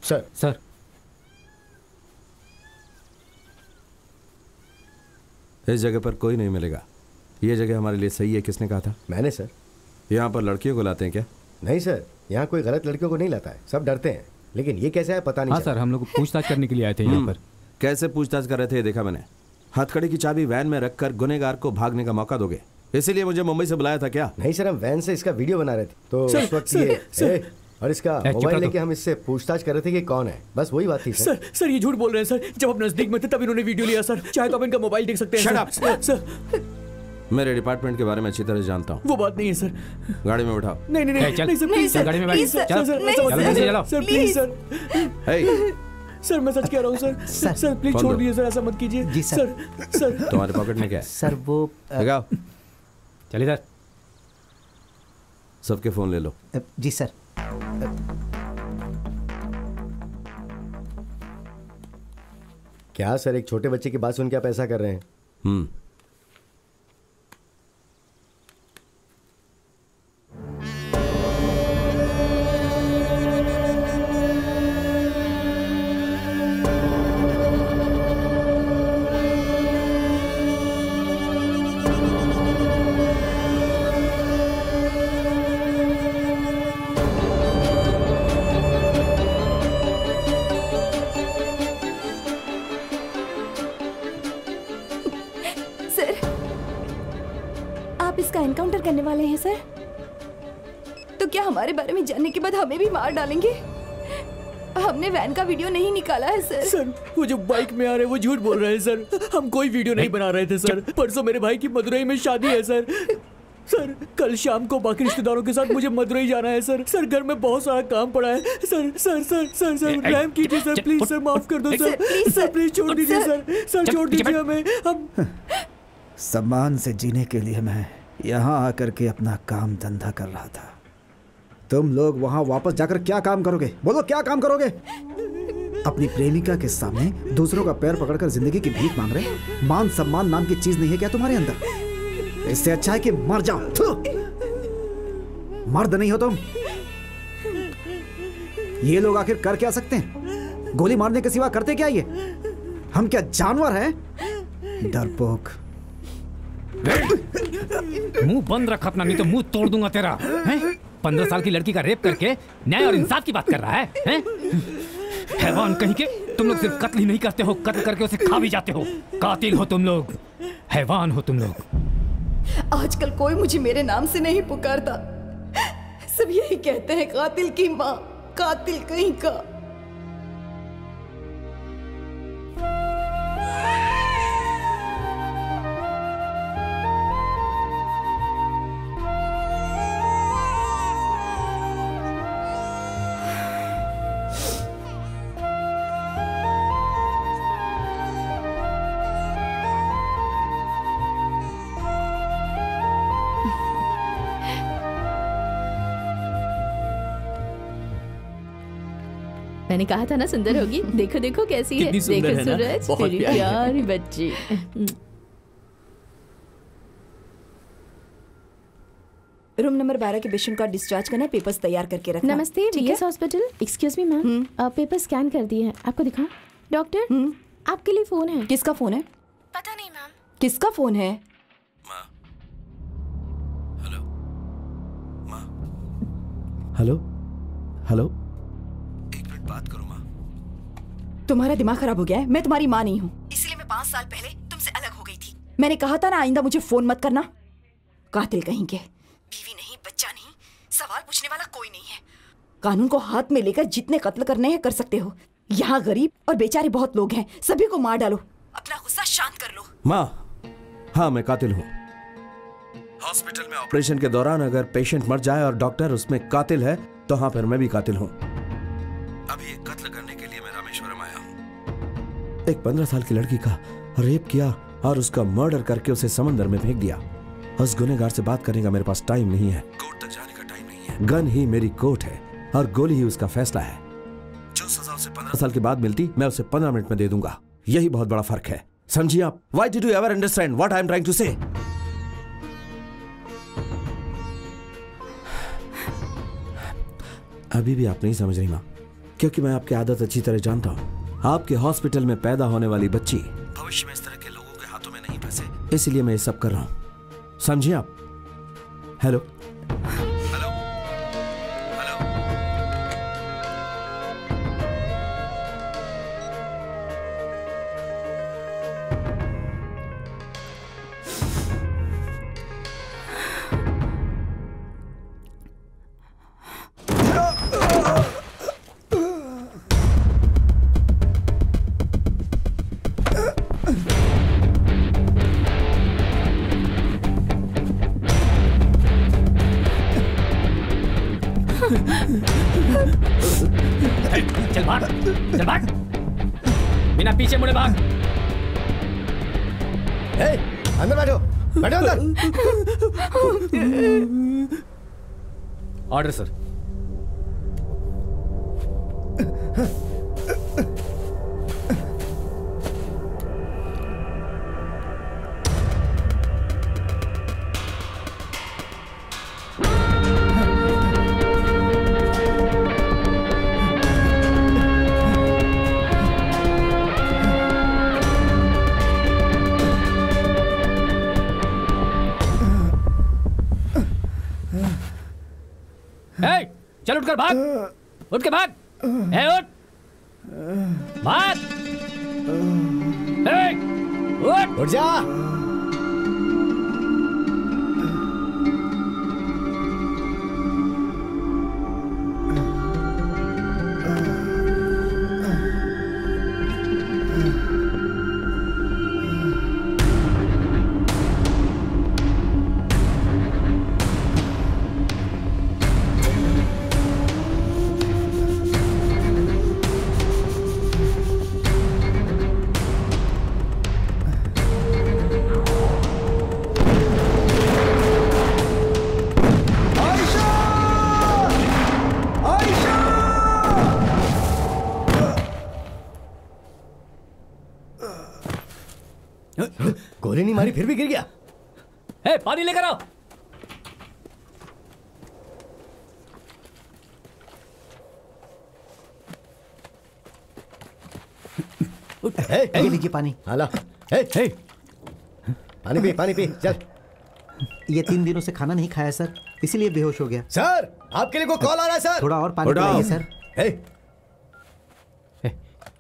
सर सर इस जगह पर कोई नहीं मिलेगा। ये जगह हमारे लिए सही है किसने कहा था? मैंने सर। यहाँ पर लड़कियों को लाते हैं क्या? नहीं सर। यहाँ कोई गलत लड़कियों को नहीं लाता है। सब डरते हैं। लेकिन ये कैसे है पता नहीं हाँ सर हम लोग पूछताछ करने के लिए आए थे यहाँ हम्म, पर। कैसे पूछताछ कर रहे थे ये देखा मैंने। हथकड़ी की चाबी वैन में रखकर गुनेगार को भागने का मौका दोगे। इसीलिए मुझे मुंबई से बुलाया था क्या? नहीं सर हम वैन से इसका वीडियो बना रहे थे। तो सर, उस वक्त सर, ये सर। और इसका मोबाइल लेके हम इससे पूछताछ कर रहे थे कि कौन है? बस वही बात थी सर। सर सर ये झूठ बोल रहे हैं सर। जब आप नज़दीक में थे तब इन्होंने वीडियो लिया सर। चाहे तो आप इनका मोबाइल देख सकते हैं सर। सर मेरे डिपार्टमेंट के बारे में अच्छी तरह जानता हूँ। वो बात नहीं है सर। गाड़ी में बैठाओ। नहीं नहीं नहीं। नहीं सर प्लीज़ सर गाड़ी में बैठ। सर। चल। Sir sir. Sir please sir. Sir मैं सच कह रहा हूँ सर। सर सर प्लीज़ छोड़ दीजिए सर ऐसा मत कीजिए। जी, सर। Sir sir. तुम्हारे पॉकेट में क्या है? सर वो लगाओ चल इधर। सबके फ़ोन ले लो। जी सर। क्या, सर, एक छोटे बच्चे की बात सुन के आप ऐसा कर रहे हैं? हम्म। वाले हैं सर? तो क्या हमारे बारे में जानने के बाद हमें भी मार डालेंगे? हमने वैन का वीडियो नहीं निकाला है सर। सर वो जो बाइक में आ रहे हैं वो झूठ बोल रहे हैं सर। हम कोई वीडियो नहीं बना रहे थे सर। परसों मेरे भाई की मदुरई में शादी है सर। सर कल शाम को बाकी रिश्तेदारों के साथ मुझे मदुरई जाना है सर। सर घर में बहुत सारा काम पड़ा है। Sir sir sir sir sir रहम कीजिए सर प्लीज़ सर माफ़ कर दो सर। सर प्लीज़ छोड़ दीजिए सर। सर। छोड़ दीजिए हमें। हम सम्मान से जीने के लिए मैं यहाँ आकर के अपना काम धंधा कर रहा था। तुम लोग वहाँ वापस जाकर क्या काम करोगे? बोलो, क्या काम करोगे? अपनी प्रेमिका के सामने दूसरों का पैर पकड़कर ज़िंदगी की भीख मांग रहे मान सम्मान नाम की चीज़ नहीं है क्या तुम्हारे अंदर? इससे अच्छा है कि मर जाओ। मर्द नहीं हो तुम। ये लोग आखिर कर क्या सकते हैं? गोली मारने के सिवा करते क्या ये? हम क्या जानवर हैं? डरपोक। मुँह बंद रख अपना, नहीं तो मुँह तोड़ दूँगा तेरा, हैं? पंद्रह साल की लड़की का रेप करके न्याय और इंसाफ की बात कर रहा है, हैं? हैवान कहीं के, तुम लोग सिर्फ़ कत्ल ही नहीं करते हो, कत्ल करके उसे खा भी जाते हो कातिल हो तुम लोग, हैवान हो तुम लोग आजकल कोई मुझे मेरे नाम से नहीं पुकारता सब यही कहते हैं, कातिल की माँ, कातिल कहीं का मैंने कहा था ना सुंदर होगी। देखो देखो कैसी है। देखो है सूरज तेरी प्यारी। बच्ची। रूम नंबर बारह के पेशेंट का डिस्चार्ज करना पेपर्स तैयार करके रखना। नमस्ते ठीक DS hospital excuse me ma'am paper scan कर दिए हैं। आपको दिखाऊँ? डॉक्टर आपके लिए फ़ोन है। किसका फ़ोन है? पता नहीं मैम किसका फ़ोन है? हेलो हेलो तुम्हारा दिमाग खराब हो गया है। मैं तुम्हारी माँ नहीं हूँ। इसलिए मैं पाँच साल पहले तुमसे अलग हो गई थी। मैंने कहा था ना आइंदा मुझे फ़ोन मत करना। कातिल कहीं के बीवी नहीं बच्चा नहीं सवाल पूछने वाला कोई नहीं है। कानून को हाथ में लेकर जितने कत्ल करने हैं कर सकते हो। यहाँ गरीब और बेचारे बहुत लोग हैं सभी को मार डालो। अपना गुस्सा शांत कर लो। माँ हाँ मैं कातिल हूँ। हॉस्पिटल में ऑपरेशन। के दौरान अगर पेशेंट मर जाए और डॉक्टर उसमें कातिल है तो हाँ फिर मैं भी कातिल हूँ। अभी एक कत्ल करने एक पंद्रह साल की लड़की का रेप किया और उसका मर्डर करके उसे समंदर में फेंक दिया। उस गुनेगार से बात करने का मेरे पास टाइम नहीं है। कोर्ट तक जाने का टाइम नहीं है। गन ही मेरी कोर्ट है और गोली ही उसका फैसला है। जो सजा उसे पंद्रह साल के बाद मिलती मैं उसे पंद्रह मिनट में दे दूँगा। यही बहुत बड़ा फ़र्क है। समझिए आप why did you ever understand what I am trying to say अभी भी आप नहीं समझ रही माँ क्योंकि मैं आपकी आदत अच्छी तरह जानता हूँ। आपके हॉस्पिटल में पैदा होने वाली बच्ची। भविष्य में इस तरह के लोगों के हाथों में नहीं फंसे इसलिए मैं ये सब कर रहा हूँ। समझिए आप? हेलो? भाग उठ फिर भी गिर गया। ए, पानी लेकर आओ। ये लीजिए पानी? हाला हे हे। पानी पी पानी पी चल। ये तीन दिनों से खाना नहीं खाया सर। इसीलिए बेहोश हो गया। सर आपके लिए कोई कॉल आ रहा है सर। थोड़ा और पानी पिलाइए सर। हे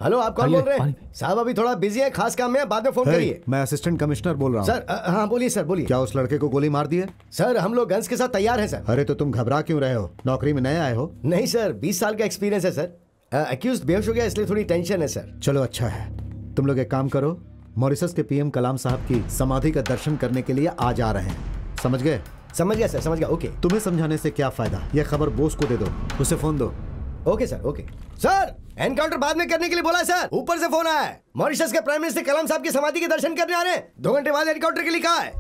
हेलो आप कौन बोल रहे हैं? साहब अभी थोड़ा बिज़ी है खास काम में बाद में फ़ोन करिए। मैं असिस्टेंट कमिश्नर बोल रहा हूँ। सर हाँ बोलिए सर बोलिए। क्या उस लड़के को गोली मार दी है? सर हम लोग गन्स के साथ तैयार हैं सर अरे तो तुम घबरा क्यों रहे हो? नौकरी में नए आए हो। नहीं सर बीस साल का एक्सपीरियंस है सर अक्यूज बेहोश हो गया इसलिए थोड़ी टेंशन है सर चलो अच्छा है। तुम लोग एक काम करो मॉरिसस के पीएम कलाम साहब की समाधि का दर्शन करने के लिए आज आ रहे हैं। समझ गए? समझ गया सर समझ गया ओके तुम्हें समझाने से क्या फ़ायदा? यह खबर बोस को दे दो उसे फ़ोन दो। Okay sir okay sir encounter बाद में करने के लिए बोला है सर ऊपर से फ़ोन आया है. मॉरिशस के प्राइम मिनिस्टर कलाम साहब की समाधि के दर्शन करने आ रहे हैं. दो घंटे बाद एनकाउंटर के लिए कहा है.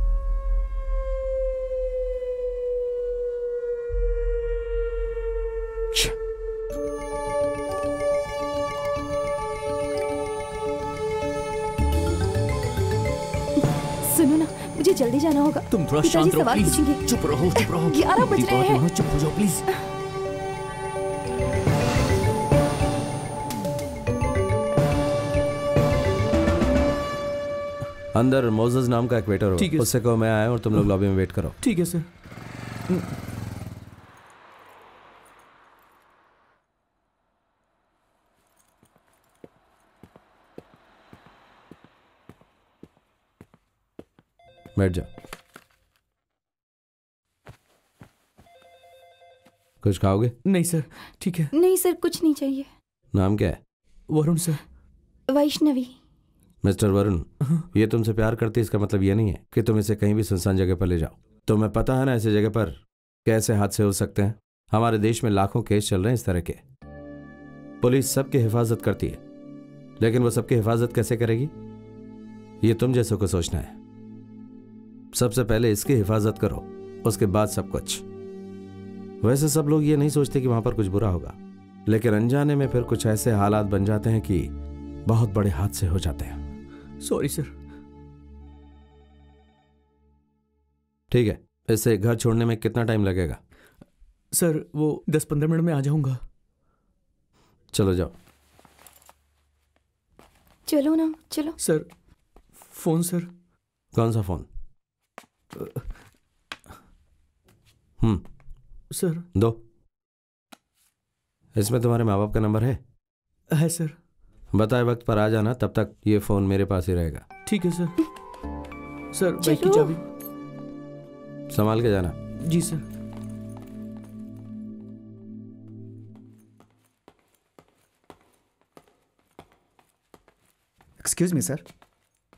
सुनो ना मुझे जल्दी जाना होगा. तुम थोड़ा शांत रहो प्लीज़ चुप रहो चुप रहो. ग्यारह बज रहे हैं. चुप हो जाओ प्लीज़ अंदर मोजेस नाम का एक वेटर ठीक है। हो उससे कहो मैं आया हूँ और तुम लोग लॉबी में वेट करो। ठीक है सर बैठ जाओ। कुछ खाओगे? नहीं सर ठीक है। नहीं सर कुछ नहीं चाहिए। नाम क्या है? वरुण सर वैष्णवी। मिस्टर वरुण, ये तुमसे प्यार करती इसका मतलब ये नहीं है कि तुम इसे कहीं भी सुनसान जगह पर ले जाओ। तुम्हें पता है ना ऐसी जगह पर कैसे हादसे हो सकते हैं? हमारे देश में लाखों केस चल रहे हैं इस तरह के। पुलिस सबकी हिफाजत करती है। लेकिन वो सबकी हिफाजत कैसे करेगी? ये तुम जैसों को सोचना है। सबसे पहले इसकी हिफाजत करो, उसके बाद सब कुछ। वैसे सब लोग ये नहीं सोचते कि वहाँ पर कुछ बुरा होगा। लेकिन अनजाने में फिर कुछ ऐसे हालात बन जाते हैं कि बहुत बड़े हादसे हो जाते हैं। सॉरी सर ठीक है इसे घर छोड़ने में कितना टाइम लगेगा? सर वो दस पंद्रह मिनट में आ जाऊँगा। चलो जाओ। चलो ना चलो। सर फ़ोन सर कौन सा फ़ोन हम्म। सर दो। इसमें तुम्हारे माँ बाप का नंबर है? है सर बताए वक्त पर आ जाना तब तक ये फ़ोन मेरे पास ही रहेगा। ठीक है सर। सर बाइक की चाबी। संभाल के जाना। जी सर। एक्सक्यूज मी सर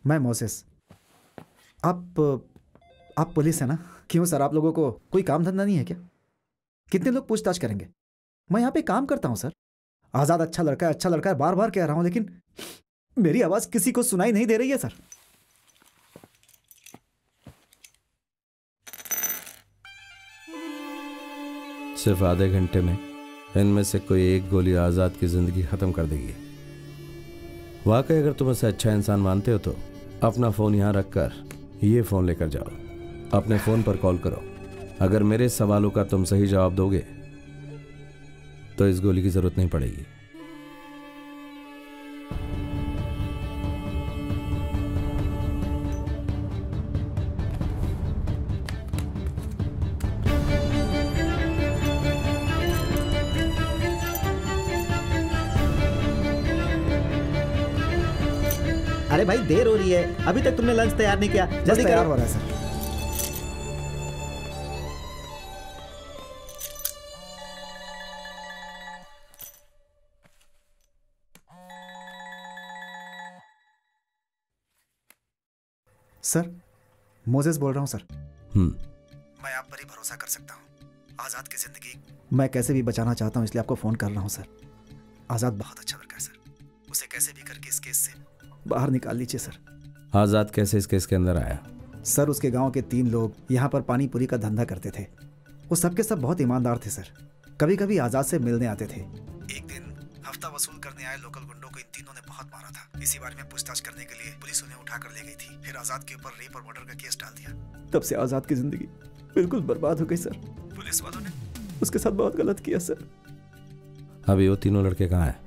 मैं मोसेस आप आप पुलिस है ना? क्यों सर? आप लोगों को कोई काम धंधा नहीं है क्या? कितने लोग पूछताछ करेंगे? मैं यहाँ पे काम करता हूँ सर। आज़ाद अच्छा लड़का है अच्छा लड़का है बार बार कह रहा हूँ, लेकिन मेरी आवाज़ किसी को सुनाई नहीं दे रही है, सर। सिर्फ़ आधे घंटे में इनमें से कोई एक गोली आज़ाद की ज़िंदगी ख़त्म कर देगी। वाकई अगर तुम उसे अच्छा इंसान मानते हो तो अपना फ़ोन यहाँ रख कर ये फ़ोन लेकर जाओ। अपने फ़ोन पर कॉल करो। अगर मेरे सवालों का तुम सही जवाब दोगे तो इस गोली की ज़रूरत नहीं पड़ेगी। अरे भाई देर हो रही है। अभी तक तुमने लंच तैयार नहीं किया। जल्दी तैयार हो रहा है सर सर मोजेस बोल रहा हूँ सर। हम्म। मैं आप पर ही भरोसा कर सकता हूँ। आज़ाद की ज़िंदगी। मैं कैसे भी बचाना चाहता हूँ इसलिए आपको फ़ोन कर रहा हूँ सर। आज़ाद बहुत अच्छा लड़का है सर। उसे कैसे भी करके इस केस से बाहर निकाल लीजिए सर। आज़ाद कैसे इस केस के अंदर आया? सर उसके गाँव के तीन लोग यहाँ पर पानी पूरी का धंधा करते थे। वो सबके सब बहुत ईमानदार थे सर। कभी कभी आज़ाद से मिलने आते थे। एक दिन हफ़्ता वसूल करने आए लोकल गुंडों को इन तीनों ने बहुत मारा था। इसी बारे में पूछताछ करने के लिए पुलिस उन्हें उठाकर ले गई थी। फिर आज़ाद के ऊपर रेप और मर्डर का केस डाल दिया। तब से आज़ाद की ज़िंदगी बिल्कुल बर्बाद हो गई सर। पुलिस वालों ने उसके साथ बहुत गलत किया सर। अभी वो तीनों लड़के कहाँ हैं?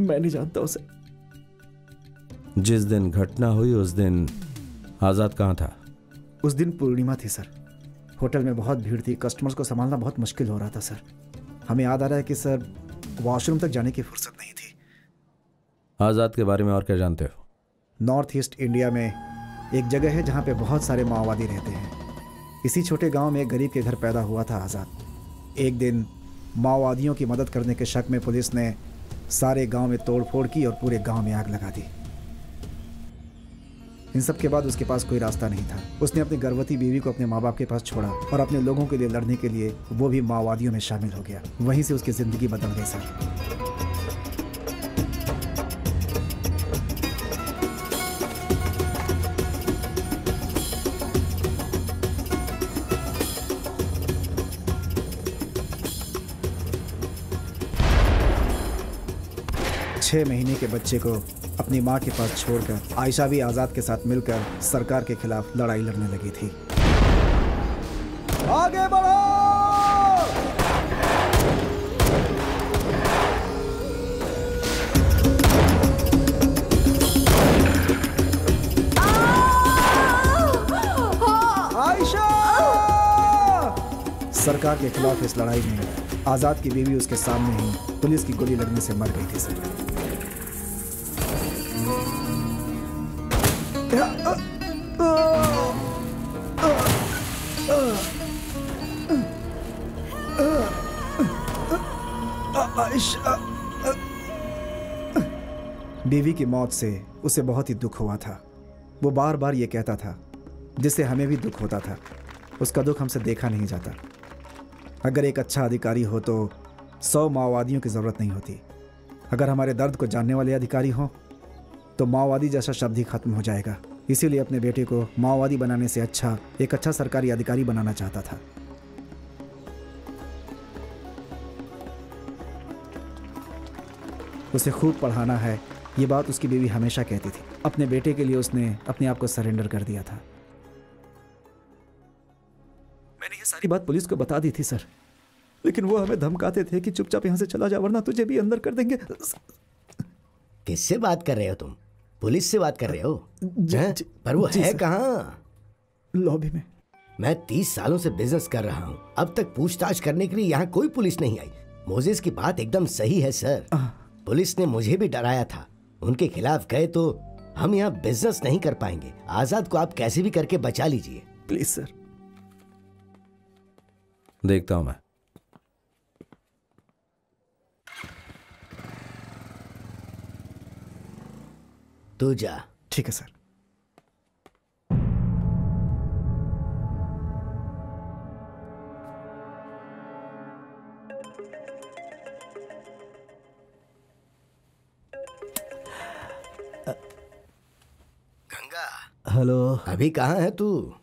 मैं नहीं जानता उसे। जिस दिन घटना हुई उस दिन आज़ाद कहाँ था? उस दिन पूर्णिमा थी सर। होटल में बहुत भीड़ थी। कस्टमर्स को संभालना बहुत मुश्किल हो रहा था सर। हमें याद आ रहा है कि सर वॉशरूम तक जाने की फुर्सत नहीं थी। आज़ाद के बारे में और क्या जानते हो? नॉर्थ ईस्ट इंडिया में एक जगह है जहाँ पे बहुत सारे माओवादी रहते हैं। इसी छोटे गाँव में एक गरीब के घर पैदा हुआ था आज़ाद। एक दिन माओवादियों की मदद करने के शक में पुलिस ने सारे गाँव में तोड़फोड़ की और पूरे गाँव में आग लगा दी। इन सब के बाद उसके पास कोई रास्ता नहीं था। उसने अपनी गर्भवती बीवी को अपने माँ बाप के पास छोड़ा और अपने लोगों के लिए लड़ने के लिए वो भी माओवादियों में शामिल हो गया। वहीं से उसकी ज़िंदगी बदल गई, सर। छः महीने के बच्चे को अपनी माँ के पास छोड़कर आयशा भी आज़ाद के साथ मिलकर सरकार के खिलाफ लड़ाई लड़ने लगी थी। आगे बढ़ो! सरकार के खिलाफ इस लड़ाई में आज़ाद की बीवी उसके सामने ही पुलिस की गोली लगने से मर गई थी, सर। बीवी की मौत से उसे बहुत ही दुख हुआ था। वो बार बार ये कहता था, जिससे हमें भी दुख होता था। उसका दुख हमसे देखा नहीं जाता। अगर एक अच्छा अधिकारी हो तो सौ माओवादियों की ज़रूरत नहीं होती। अगर हमारे दर्द को जानने वाले अधिकारी हों तो माओवादी जैसा शब्द ही खत्म हो जाएगा। इसीलिए अपने बेटे को माओवादी बनाने से अच्छा एक अच्छा सरकारी अधिकारी बनाना चाहता था। उसे खूब पढ़ाना है, ये बात उसकी बीवी हमेशा कहती थी। अपने बेटे के लिए उसने अपने आप को सरेंडर कर दिया था। मैंने ये सारी बात पुलिस को बता दी थी, सर। लेकिन वो हमें धमकाते थे कि चुपचाप यहाँ से चला जा वरना तुझे भी अंदर कर देंगे। किससे बात कर रहे हो तुम? पुलिस से बात कर रहे हो? जी- हैं? पर वो है। कहाँ? लॉबी में। मैं तीस सालों से बिज़नेस कर रहा हूँ। अब तक पूछताछ करने के लिए यहाँ कोई पुलिस नहीं आई। मोजेस की बात एकदम सही है सर पुलिस ने मुझे भी डराया था। उनके खिलाफ गए तो हम यहाँ बिज़नेस नहीं कर पाएँगे। आज़ाद को आप कैसे भी करके बचा लीजिए। प्लीज़ सर देखता हूँ मैं। तू जा। ठीक है सर। हेलो। अभी कहाँ है तू?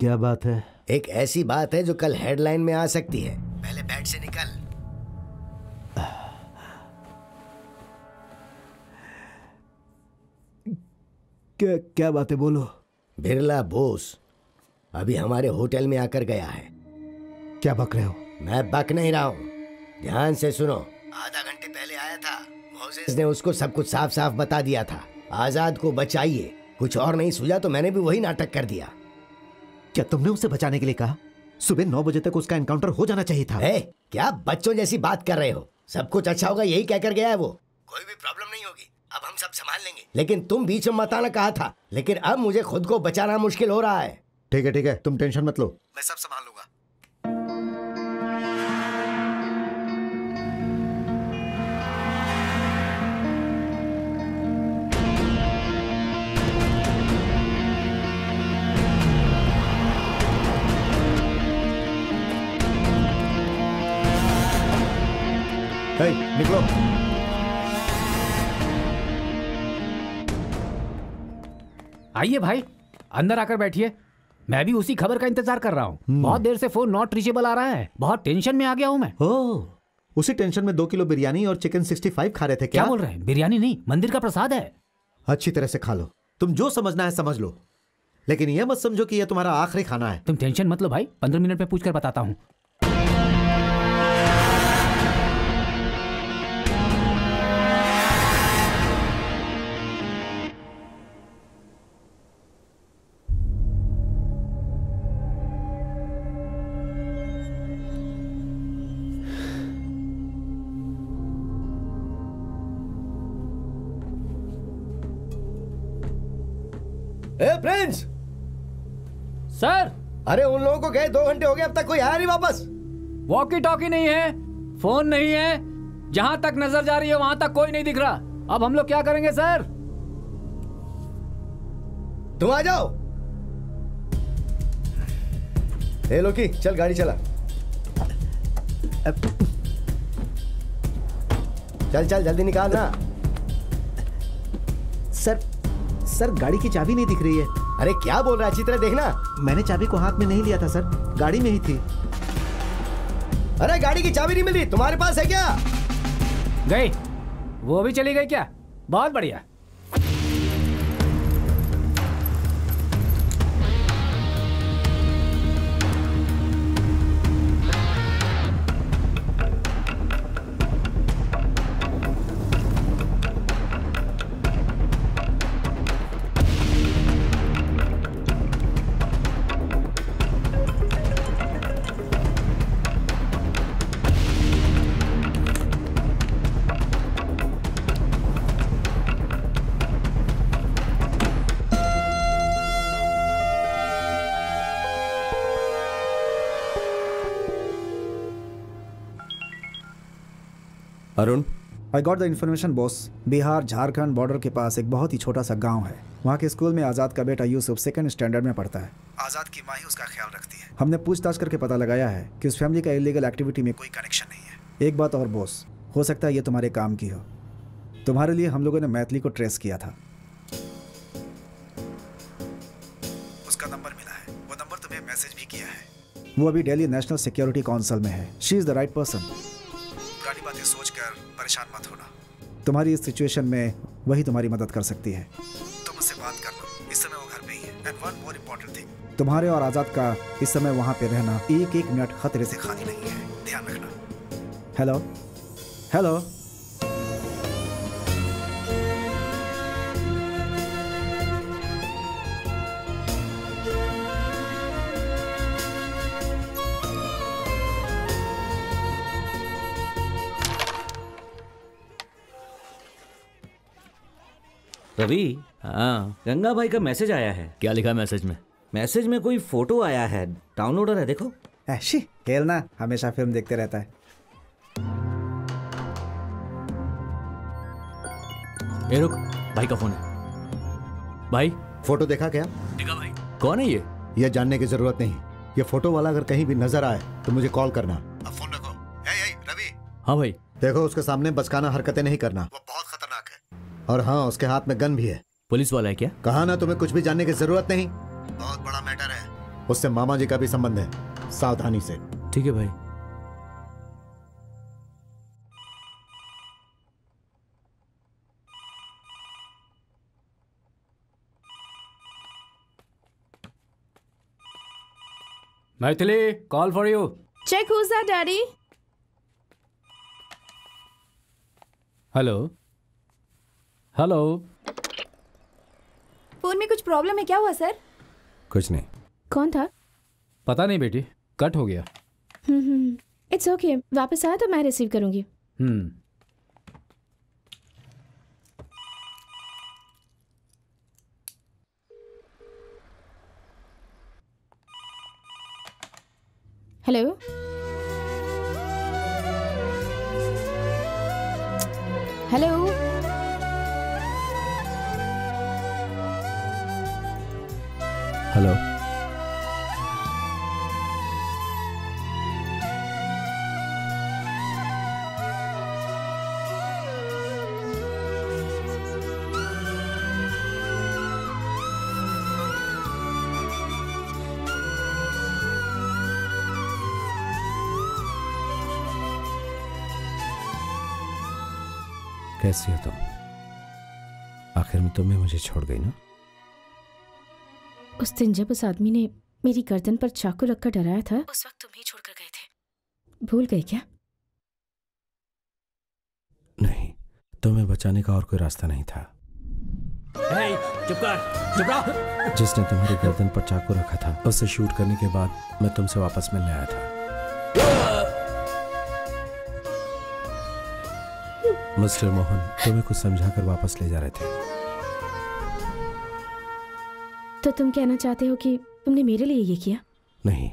क्या बात है? एक ऐसी बात है जो कल हेडलाइन में आ सकती है। क्या क्या बात है बोलो? बिरला बोस अभी हमारे होटल में आकर गया है। क्या बक रहे हो? मैं बक नहीं रहा हूँ। ध्यान से सुनो। आधा घंटे पहले आया था। मोजेस ने उसको सब कुछ साफ़ साफ़ बता दिया था। आज़ाद को बचाइए। कुछ और नहीं सूझा तो मैंने भी वही नाटक कर दिया। क्या तुमने उसे बचाने के लिए कहा? सुबह नौ बजे तक उसका एनकाउंटर हो जाना चाहिए था। ए, क्या बच्चों जैसी बात कर रहे हो? सब कुछ अच्छा होगा यही कहकर गया है वो। कोई भी प्रॉब्लम अब हम सब संभाल लेंगे। लेकिन तुम बीच में मत आना कहा था। लेकिन अब मुझे खुद को बचाना मुश्किल हो रहा है। ठीक है ठीक है तुम टेंशन मत लो। मैं सब संभाल लूँगा। हे, निकलो। आइए भाई अंदर आकर बैठिए। मैं भी उसी खबर का इंतज़ार कर रहा हूँ। बहुत देर से फ़ोन नॉट रीचेबल आ रहा है। बहुत टेंशन में आ गया हूँ मैं। ओह उसी टेंशन में दो किलो बिरयानी और चिकन 65 खा रहे थे क्या? बोल रहे हैं? बिरयानी नहीं मंदिर का प्रसाद है। अच्छी तरह से खा लो। तुम जो समझना है समझ लो। लेकिन यह मत समझो कि यह तुम्हारा आखिरी खाना है। तुम टेंशन मत लो भाई पंद्रह मिनट में पूछ कर बताता हूँ। प्रिंस सर अरे उन लोगों को गए दो घंटे हो गए अब तक कोई आया नहीं वापस। वॉकी टॉकी नहीं है फ़ोन नहीं है। जहाँ तक नज़र जा रही है वहाँ तक कोई नहीं दिख रहा। अब हम लोग क्या करेंगे सर तुम आ जाओ। ए लोकी चल गाड़ी चला। चल चल जल्दी निकाल ना। सर सर, गाड़ी की चाबी नहीं दिख रही है। अरे, क्या बोल रहा है अच्छी तरह देखना। मैंने चाबी को हाथ में नहीं लिया था, सर। गाड़ी में ही थी। अरे, गाड़ी की चाबी नहीं मिली तुम्हारे पास है क्या? गई। वो भी चली गई क्या? बहुत बढ़िया। Arun? I got the information boss Bihar Jharkhand border के पास एक बहुत ही छोटा सा गाँव है। वहाँ के स्कूल में आज़ाद का बेटा यूसुफ सेकंड स्टैंडर्ड में पढ़ता है। आज़ाद की माँ ही उसका ख्याल रखती है। हमने पूछताछ करके पता लगाया है कि उस फैमिली का इलीगल एक्टिविटी में कोई कनेक्शन नहीं है। एक बात और बॉस हो सकता है ये तुम्हारे काम की हो। तुम्हारे लिए हम लोगों ने मैथिली को ट्रेस किया था। उसका नंबर मिला है। वो नंबर तुम्हें मैसेज भी किया है। वो अभी दिल्ली नेशनल सिक्योरिटी काउंसिल में है। She is the right person पुरानी बातें परेशान मत होना। तुम्हारी इस सिचुएशन में वही तुम्हारी मदद कर सकती है। तुम उससे बात कर लो। इस समय वो घर में ही है। And one more important thing तुम्हारे और आज़ाद का इस समय वहाँ पे रहना एक एक मिनट खतरे से खाली नहीं है। ध्यान रखना। हेलो हेलो रवि हाँ। गंगा भाई का मैसेज आया है। क्या लिखा मैसेज में? मैसेज में कोई फ़ोटो आया है। डाउनलोडर है देखो। ऐशी खेलना। हमेशा फ़िल्म देखते रहता है। ए रुक। भाई का फ़ोन है। भाई? फ़ोटो देखा क्या? देखा भाई। कौन है ये? यह जानने की ज़रूरत नहीं। ये फ़ोटो वाला अगर कहीं भी नज़र आए तो मुझे कॉल करना। अब फ़ोन रखो ए, ए, रवि हाँ भाई। देखो उसके सामने बचकाना हरकतें नहीं करना। वो बहुत और हाँ उसके हाथ में गन भी है। पुलिस वाला है क्या? कहा ना तुम्हें कुछ भी जानने की ज़रूरत नहीं। बहुत बड़ा मैटर है। उससे मामा जी का भी संबंध है सावधानी से। ठीक है भाई। Maithili call for you who's that, Daddy? Hello hello phone में कुछ प्रॉब्लम है क्या हुआ सर कुछ नहीं। कौन था? पता नहीं बेटी कट हो गया। इट्स ओके वापस आया तो मैं रिसीव करूँगी। हम्म। हेलो हेलो हेलो कैसी हो तुम? आखिर में तुम्हें मुझे छोड़ गई ना? उस दिन जब उस आदमी ने मेरी गर्दन पर चाकू रखकर डराया था उस वक्त तुम ही छोड़कर गए थे। भूल गए क्या? नहीं तुम्हें बचाने का और कोई रास्ता नहीं था। चुप कर चुप रहो। जिसने तुम्हारी गर्दन पर चाकू रखा था उससे शूट करने के बाद मैं तुमसे वापस मिलने आया था। मिस्टर मोहन तुम्हें कुछ समझाकर वापस ले जा रहे थे। तो तुम कहना चाहते हो कि तुमने मेरे लिए ये किया? नहीं।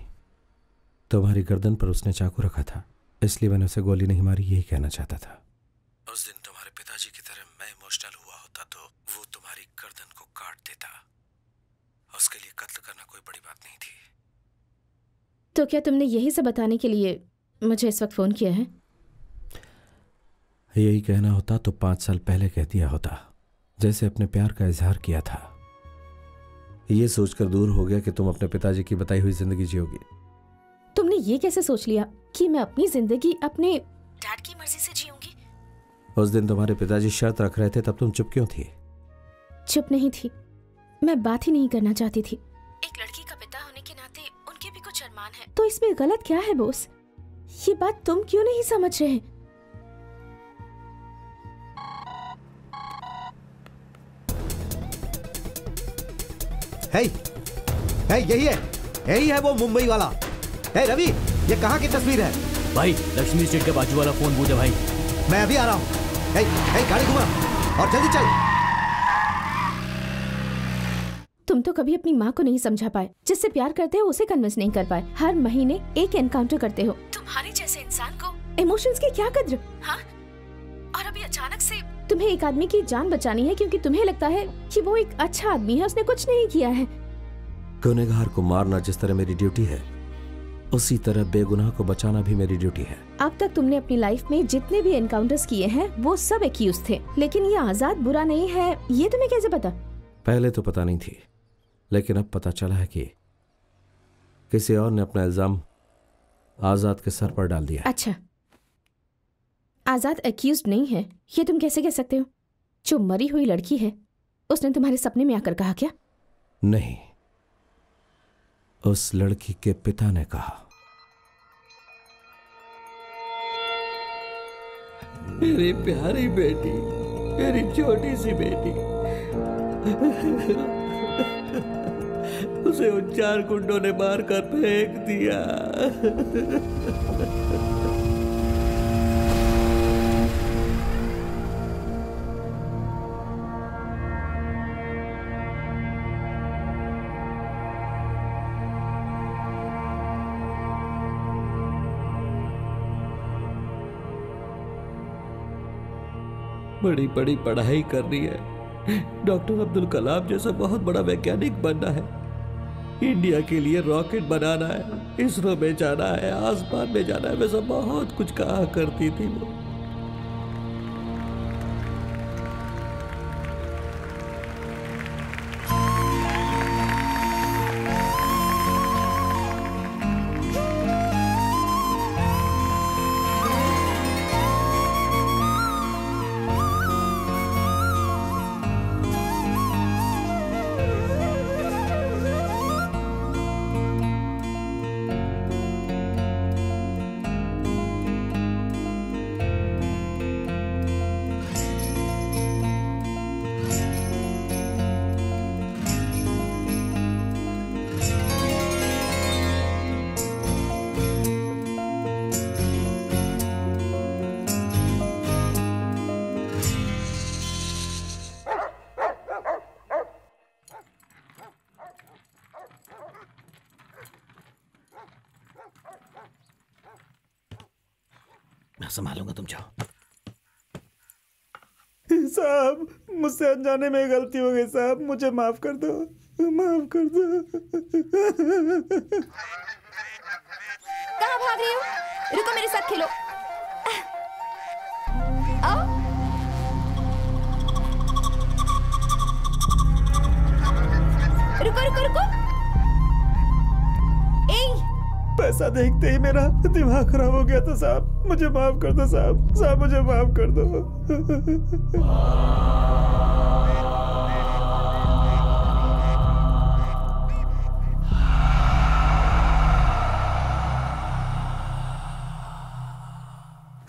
तुम्हारी गर्दन पर उसने चाकू रखा था इसलिए मैंने उसे गोली नहीं मारी यही कहना चाहता था। उस दिन तुम्हारे पिताजी की तरह मैं इमोशनल हुआ होता तो वो तुम्हारी गर्दन को काट देता। उसके लिए कत्ल करना कोई बड़ी बात नहीं थी। तो क्या तुमने यही सब बताने के लिए मुझे इस वक्त फ़ोन किया है? यही कहना होता तो पाँच साल पहले कह दिया होता जैसे अपने प्यार का इजहार किया था। ये सोचकर दूर हो गया कि तुम अपने पिताजी की बताई हुई ज़िंदगी जियोगी। तुमने ये कैसे सोच लिया कि मैं अपनी ज़िंदगी अपने डैड की मर्ज़ी से जीऊँगी? उस दिन तुम्हारे पिताजी शर्त रख रहे थे तब तुम चुप क्यों थी? चुप नहीं थी। मैं बात ही नहीं करना चाहती थी। एक लड़की का पिता होने के नाते उनके भी कुछ अरमान है। तो इसमें गलत क्या है बोस? ये बात तुम क्यों नहीं समझ रहे है है यही है। यही है वो मुंबई वाला। है रवि ये कहाँ की तस्वीर है? भाई लक्ष्मी स्ट्रीट के बाजू वाला फ़ोन बूझे भाई। मैं अभी आ रहा हूँ। है, है, गाड़ी घुमा और जल्दी चल। तुम तो कभी अपनी माँ को नहीं समझा पाए। जिससे प्यार करते हो उसे कन्विंस नहीं कर पाए। हर महीने एक एनकाउंटर करते हो। तुम्हारे जैसे इंसान को? इमोशंस की क्या कद्र? हाँ? और अभी अचानक से तुम्हें एक आदमी की जान बचानी है क्योंकि तुम्हें लगता है कि वो एक अच्छा आदमी है उसने कुछ नहीं किया है। गुनहगार को मारना जिस तरह मेरी ड्यूटी है उसी तरह बेगुनाह को बचाना भी मेरी ड्यूटी है। अब तक तुमने अपनी लाइफ में जितने भी एनकाउंटर्स किए हैं वो सब एक्यूज थे। लेकिन ये आज़ाद बुरा नहीं है ये तुम्हें कैसे पता? पहले तो पता नहीं थी लेकिन अब पता चला है कि किसी और ने अपना इल्ज़ाम आज़ाद के सर पर डाल दिया अच्छा। आज़ाद एक्यूज नहीं है। ये तुम कैसे कह सकते हो? जो मरी हुई लड़की है। उसने तुम्हारे सपने में आकर कहा क्या? नहीं। उस लड़की के पिता ने कहा। मेरी प्यारी बेटी मेरी छोटी सी बेटी। उसे उन चार गुंडों ने मारकर फेंक दिया। बड़ी बड़ी पढ़ाई करनी है। डॉक्टर अब्दुल कलाम जैसा बहुत बड़ा वैज्ञानिक बनना है। इंडिया के लिए रॉकेट बनाना है, इसरो में जाना है, आसमान में जाना है, वैसा बहुत कुछ कहा करती थी वो। साहब, मुझसे अनजाने में गलती हो गई साहब, मुझे माफ़ कर दो, माफ़ कर दो। कहाँ भाग रही हो? रुको मेरे साथ खेलो। रुको रुको रुको। ऐसा देखते ही मेरा दिमाग खराब हो गया था साहब। मुझे माफ़ कर दो साहब। साहब मुझे माफ़ कर दो।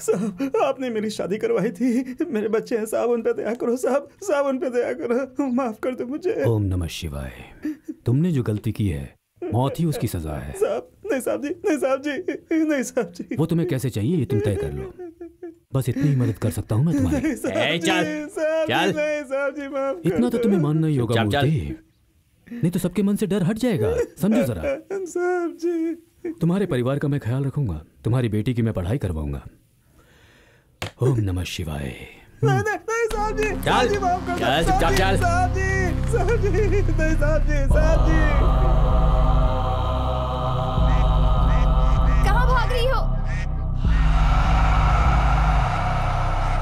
साहब आपने मेरी शादी करवाई थी। मेरे बच्चे हैं। साहब उन पे दया करो साहब। साहब उन पे दया करो। माफ़ कर दो मुझे। ओम नमः शिवाय। तुमने जो गलती की है मौत ही उसकी सजा है। साहब नहीं साहब जी नहीं साहब जी नहीं साहब जी। वो तुम्हें कैसे चाहिए ये तुम तय कर लो। बस इतनी ही मदद कर सकता हूँ मैं तुम्हारी। चल। नहीं साहब जी माफ़ कर इतना तो तुम्हें मानना ही होगा चल, चल। नहीं तो सबके मन से डर हट जाएगा समझो जरा। साहब जी। तुम्हारे परिवार का मैं ख्याल रखूँगा तुम्हारी बेटी की मैं पढ़ाई करवाऊँगा। ओम नमः शिवाय। नहीं साहब जी। चल, चल, साहब जी, चल।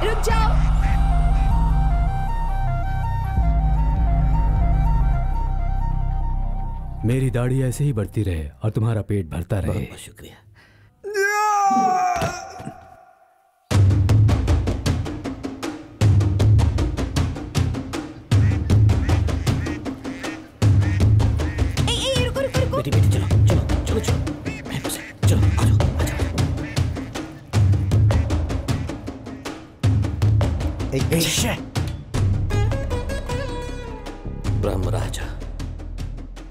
रुक जाओ। मेरी दाढ़ी ऐसे ही बढ़ती रहे और तुम्हारा पेट भरता रहे। बहुत शुक्रिया। ए, ए, रुको रुको रुको। बेटी बेटी चलो चलो चलो चलो। ब्रह्म राजा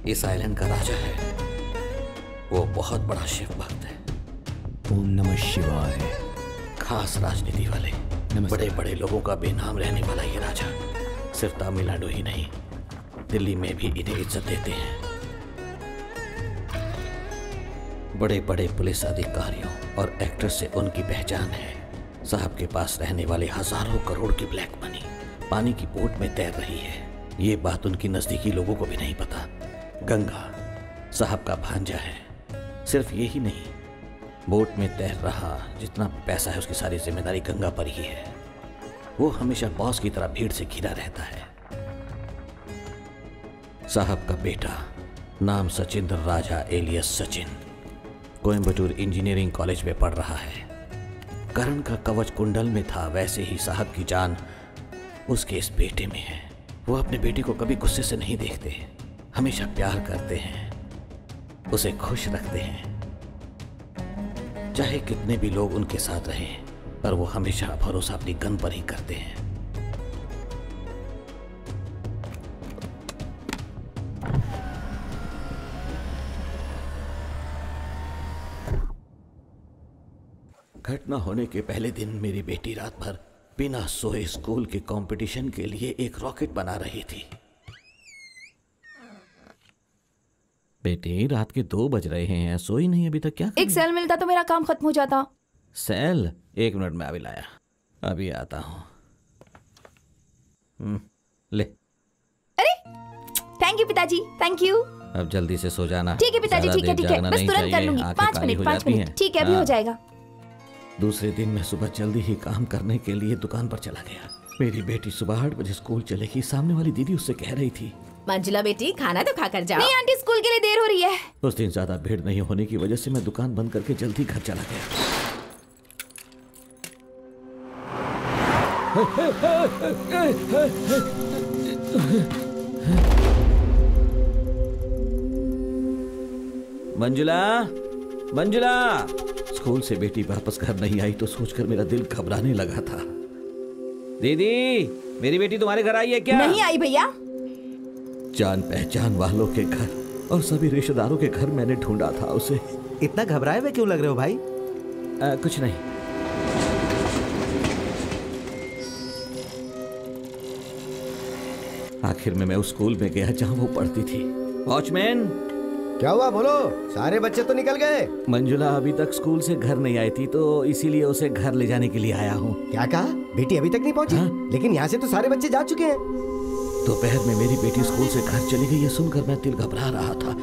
इस आइलैंड का राजा है। वो बहुत बड़ा शिव भक्त है। ओम नमः शिवाय। खास राजनीति वाले बड़े बड़े लोगों का बेनाम रहने वाला ये राजा। सिर्फ़ तमिलनाडु ही नहीं दिल्ली में भी इन्हें इज़्ज़त देते हैं। बड़े बड़े पुलिस अधिकारियों और एक्टर से उनकी पहचान है। साहब के पास रहने वाले हज़ारों करोड़ की ब्लैक मनी पानी की बोट में तैर रही है। ये बात उनकी नजदीकी लोगों को भी नहीं पता। गंगा साहब का भांजा है। सिर्फ़ ये ही नहीं, बोट में तैर रहा जितना पैसा है उसकी सारी ज़िम्मेदारी गंगा पर ही है। वो हमेशा बॉस की तरह भीड़ से घिरा रहता है। साहब का बेटा नाम Sachindra Raja alias Sachin Coimbatore engineering college में पढ़ रहा है। करण का कवच कुंडल में था, वैसे ही साहब की जान उसके इस बेटे में है। वो अपने बेटे को कभी गुस्से से नहीं देखते। हमेशा प्यार करते हैं। उसे खुश रखते हैं। चाहे कितने भी लोग उनके साथ रहें, पर वो हमेशा भरोसा अपनी गन पर ही करते हैं। घटना होने के पहले दिन मेरी बेटी रात भर बिना सोए स्कूल के कंपटीशन के लिए एक रॉकेट बना रही थी। बेटी रात के दो बज रहे हैं सोई नहीं अभी तक क्या एक सेल मिलता तो मेरा काम खत्म हो जाता। सेल? एक मिनट में अभी लाया। अभी आता हूँ। ले। अरे थैंक यू पिताजी थैंक यू अब जल्दी से सो जाना। ठीक है पिताजी ठीक है ठीक है। बस तुरंत कर लूँगी। पाँच मिनट पाँच मिनट। ठीक है अभी हो हाँ। जाएगा। दूसरे दिन मैं सुबह जल्दी ही काम करने के लिए दुकान पर चला गया। मेरी बेटी सुबह आठ बजे स्कूल चलेगी। सामने वाली दीदी उससे कह रही थी। मंजुला बेटी खाना तो खाकर जाओ। नहीं आंटी स्कूल के लिए देर हो रही है। उस दिन ज़्यादा भीड़ नहीं होने की वजह से मैं दुकान बंद करके जल्दी घर चला गया। मंजुला? मंजुला? स्कूल से बेटी वापस घर नहीं आई तो सोचकर मेरा दिल घबराने लगा था। दीदी मेरी बेटी तुम्हारे घर आई है क्या? नहीं आई भैया। जान पहचान वालों के घर और सभी रिश्तेदारों के घर मैंने ढूंढा था उसे। इतना घबराए हुए क्यों लग रहे हो भाई? आ, कुछ नहीं। आखिर में मैं उस स्कूल में गया जहाँ वो पढ़ती थी। वॉचमैन क्या हुआ बोलो? सारे बच्चे तो निकल गए। मंजुला अभी तक स्कूल से घर नहीं आई थी तो इसीलिए उसे घर ले जाने के लिए आया हूँ। क्या कहा? बेटी अभी तक नहीं पहुँची? लेकिन यहाँ से तो सारे बच्चे जा चुके हैं। दोपहर में मेरी बेटी स्कूल से घर चली गई ये सुनकर मैं दिल घबरा रहा था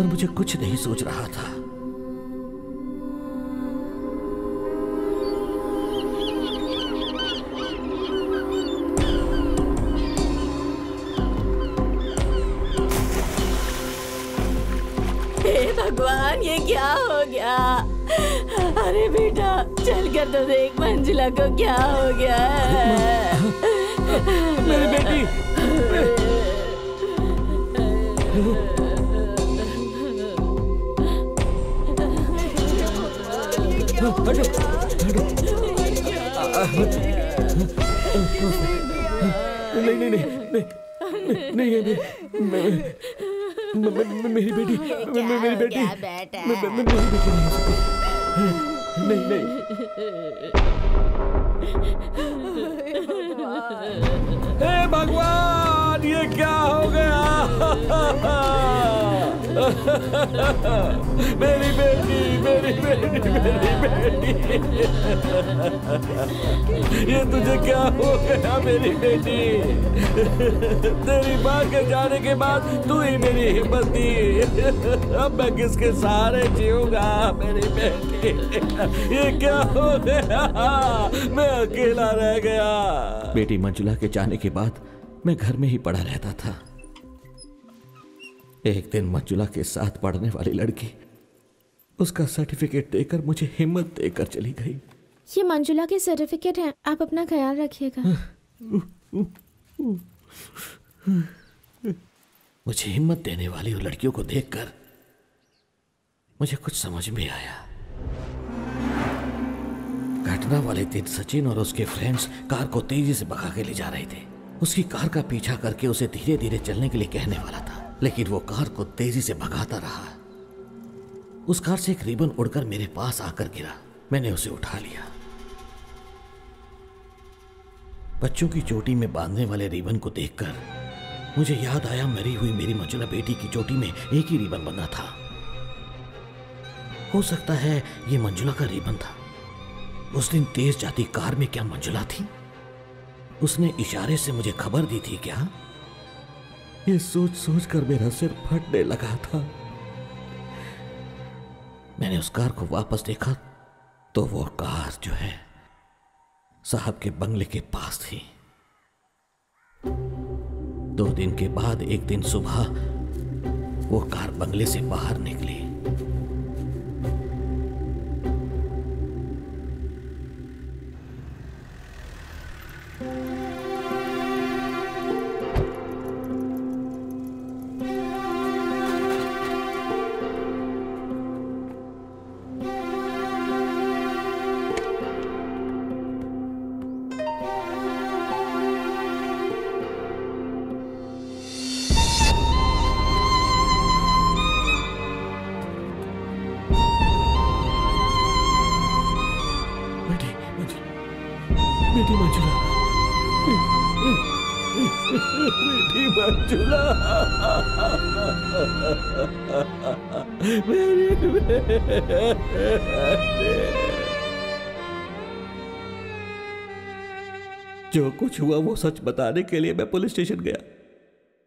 और मुझे कुछ नहीं सोच रहा था। अरे बेटा चल कर तो देख मंजुला को क्या हो गया है मेरी बेटी नहीं नहीं नहीं नहीं नहीं है मेरी बेटी मेरी बेटी। मेरी बेटी नहीं नहीं हे भगवान ये क्या हो गया? मेरी बेटी मेरी बेटी मेरी बेटी। ये तुझे क्या हो गया, मेरी बेटी? तेरी माँ के जाने के बाद तू ही मेरी हिम्मत दी। अब मैं किसके सहारे जीऊँगा, मेरी बेटी? ये क्या हो गया? मैं अकेला रह गया। बेटी मंजुला के जाने के बाद मैं घर में ही पड़ा रहता था। एक दिन मंजुला के साथ पढ़ने वाली लड़की उसका सर्टिफिकेट देकर मुझे हिम्मत देकर चली गई। ये मंजुला के सर्टिफिकेट हैं आप अपना ख्याल रखिएगा। मुझे हिम्मत देने वाली उन लड़कियों को देखकर मुझे कुछ समझ में आया। घटना वाले दिन सचिन और उसके फ्रेंड्स कार को तेज़ी से भगा के ले जा रहे थे। उसकी कार का पीछा करके उसे धीरे धीरे चलने के लिए कहने वाला था। लेकिन वो कार को तेज़ी से भगाता रहा। उस कार से एक रिबन उड़कर मेरे पास आकर गिरा। मैंने उसे उठा लिया। बच्चों की चोटी में बांधने वाले रिबन को देखकर मुझे याद आया, मरी हुई मेरी मंजुला बेटी की चोटी में एक ही रिबन बंधा था। हो सकता है ये मंजुला का रिबन था। उस दिन तेज जाती कार में क्या मंजुला थी? उसने इशारे से मुझे खबर दी थी क्या? ये सोच सोच कर मेरा सिर फटने लगा था। मैंने उस कार को वापस देखा तो वो कार जो है, साहब के बंगले के पास थी। दो दिन के बाद एक दिन सुबह वो कार बंगले से बाहर निकली। कुछ हुआ वो सच बताने के लिए मैं पुलिस स्टेशन गया।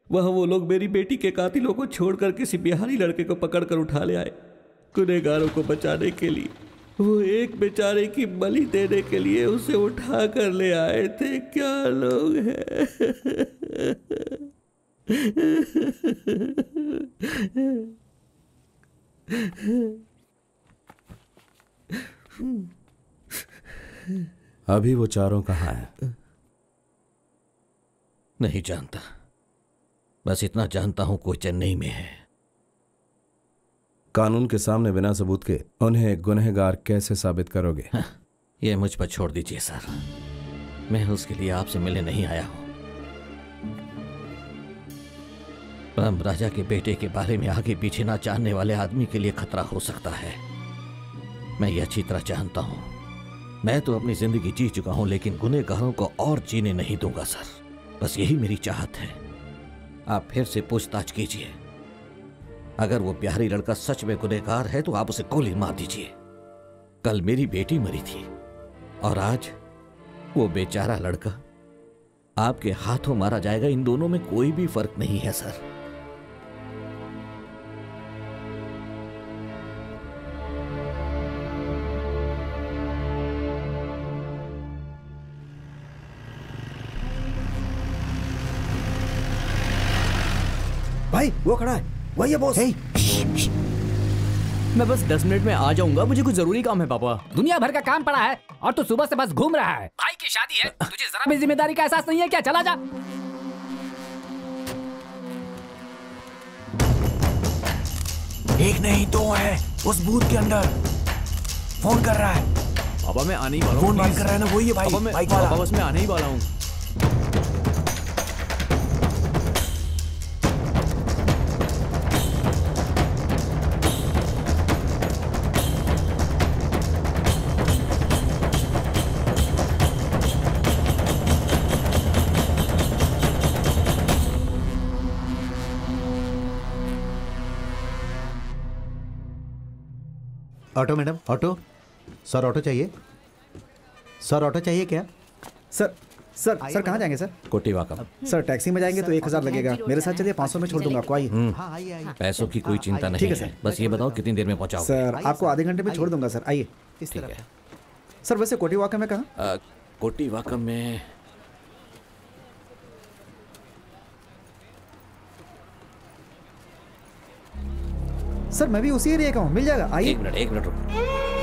वहाँ वो लोग मेरी बेटी के कातिलों को छोड़कर किसी बिहारी लड़के को पकड़कर उठा ले आए गुनेगारों को बचाने के लिए। वो एक बेचारे की बलि देने के लिए उसे उठा कर ले आए थे। क्या लोग हैं? अभी वो चारों कहाँ हैं? नहीं जानता। बस इतना जानता हूँ कोई चेन्नई में है। कानून के सामने बिना सबूत के उन्हें गुनहगार कैसे साबित करोगे? हाँ, ये मुझ पर छोड़ दीजिए सर। मैं उसके लिए आपसे मिलने नहीं आया हूँ। राम राजा के बेटे के बारे में आगे पीछे ना जानने वाले आदमी के लिए खतरा हो सकता है। मैं ये अच्छी तरह जानता हूँ। मैं तो अपनी ज़िंदगी जी चुका हूँ लेकिन गुनेगारों को और जीने नहीं दूँगा सर। बस यही मेरी चाहत है। आप फिर से पूछताछ कीजिए। अगर वो प्यारी लड़का सच में गुनेगार है तो आप उसे गोली मार दीजिए। कल मेरी बेटी मरी थी, और आज वो बेचारा लड़का आपके हाथों मारा जाएगा। इन दोनों में कोई भी फ़र्क नहीं है, सर। भाई वो खड़ा है। वही है बॉस मैं बस दस मिनट में आ जाऊँगा मुझे कुछ ज़रूरी काम है पापा। दुनिया भर का काम पड़ा है और तू तो सुबह से बस घूम रहा है। भाई की शादी है तुझे जरा भी ज़िम्मेदारी का एहसास नहीं है क्या? चला जा। एक नहीं दो है उस बूथ के अंदर। फ़ोन कर रहा है। पापा मैं आने ही वाला हूँ फ़ोन बात कर रहा है ना वही है भाई पापा बाइक वाला। बस मैं आने ही वाला हूँ। Auto madam auto. Sir auto चाहिए। सर ऑटो चाहिए क्या? सर सर सर कहाँ जाएँगे सर? कोटिवा का सर टैक्सी में जाएँगे तो एक हज़ार लगेगा। मेरे साथ चलिए पाँच सौ में छोड़ दूँगा आपको आइए। पैसों की कोई चिंता नहीं। ठीक है, है सर। बस ये बताओ कितनी देर में पहुंचाओ सर आपको आधे घंटे में छोड़ दूँगा सर। आइए। ठीक है सर वैसे कोटी वाका में कहाँ? कोटी वाकम में सर मैं भी उसी एरिया का हूँ। मिल जाएगा? आइए। एक मिनट एक मिनट रुको।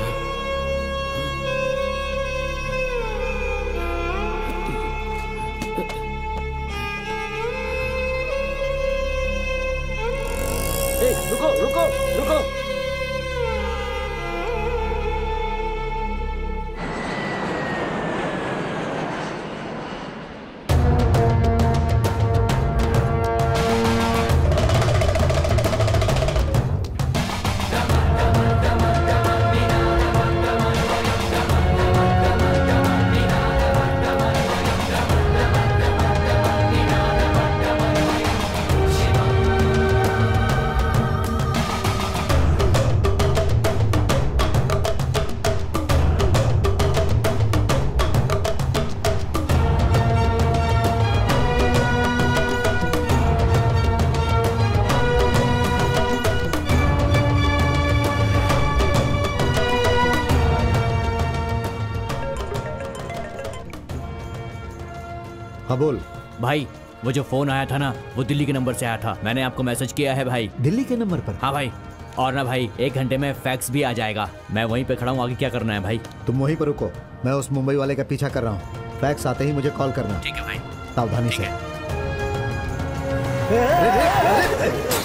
भाई वो जो फ़ोन आया था ना वो दिल्ली के नंबर से आया था। मैंने आपको मैसेज किया है भाई। दिल्ली के नंबर पर? हाँ भाई। और ना भाई एक घंटे में फैक्स भी आ जाएगा। मैं वहीं पे खड़ा हूँ आगे क्या करना है भाई? तुम वहीं पर रुको। मैं उस मुंबई वाले का पीछा कर रहा हूँ। फैक्स आते ही मुझे कॉल करना। ठीक है भाई। सावधानी से।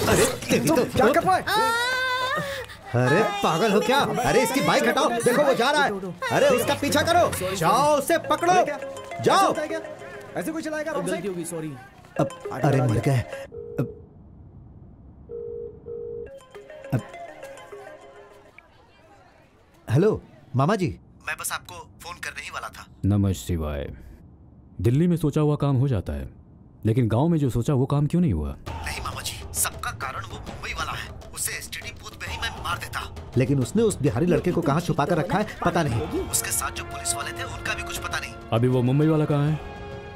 अरे तो क्या कर रहा है? अरे पागल हो क्या? अरे इसकी बाइक हटाओ। देखो वो जा रहा है। अरे उसका पीछा करो। जाओ उसे पकड़ो। जाओ। ऐसे कोई चलाएगा गलती होगी सॉरी अब अरे मर गए। हेलो मामा जी मैं बस आपको फ़ोन करने ही वाला था। नमः शिवाय। दिल्ली में सोचा हुआ काम हो जाता है लेकिन गाँव में जो सोचा वो काम क्यों नहीं हुआ? नहीं मामा जी सबका कारण वो मुंबई वाला है। उसे एसटीडी बूथ में ही मैं मार देता। लेकिन उसने उस बिहारी लड़के को कहाँ छुपा कर रखा है पता नहीं। उसके साथ जो पुलिस वाले थे उनका भी कुछ पता नहीं। अभी वो मुंबई वाला कहाँ है?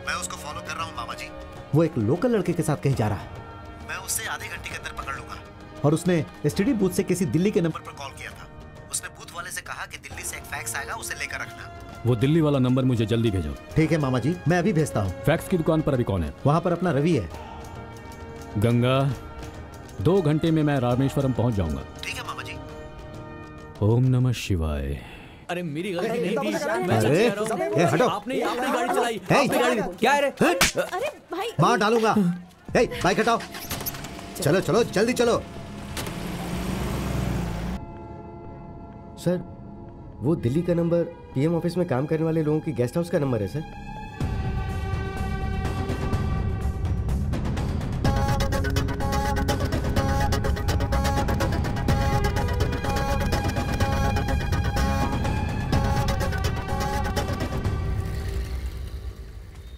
मैं उसको फॉलो कर रहा हूँ मामा जी। वो एक लोकल लड़के के साथ कहीं जा रहा है। मैं उसे आधे घंटे के अंदर पकड़ लूँगा। और उसने एसटीडी बूथ से किसी दिल्ली के नंबर पर कॉल किया था। उसने बूथ वाले से कहा कि दिल्ली से एक फैक्स आएगा उसे लेकर रखना। वो दिल्ली वाला नंबर मुझे जल्दी भेजो। ठीक है मामा जी मैं अभी भेजता हूँ। फैक्स की दुकान पर अभी कौन है? वहाँ पर अपना रवि है। गंगा दो घंटे में मैं रामेश्वरम पहुँच जाऊँगा। ठीक है मामा जी। ओम नमः शिवाय। अरे मेरी गलती नहीं थी। अरे, हूँ। ए, हटो। आपने आपने गाड़ी चलाई आपने गाड़ी क्या है रे? अरे भाई। मार डालूँगा। ए बाइक हटाओ। चलो चलो जल्दी चलो। सर वो दिल्ली का नंबर पीएम ऑफ़िस में काम करने वाले लोगों की गेस्ट हाउस का नंबर है सर।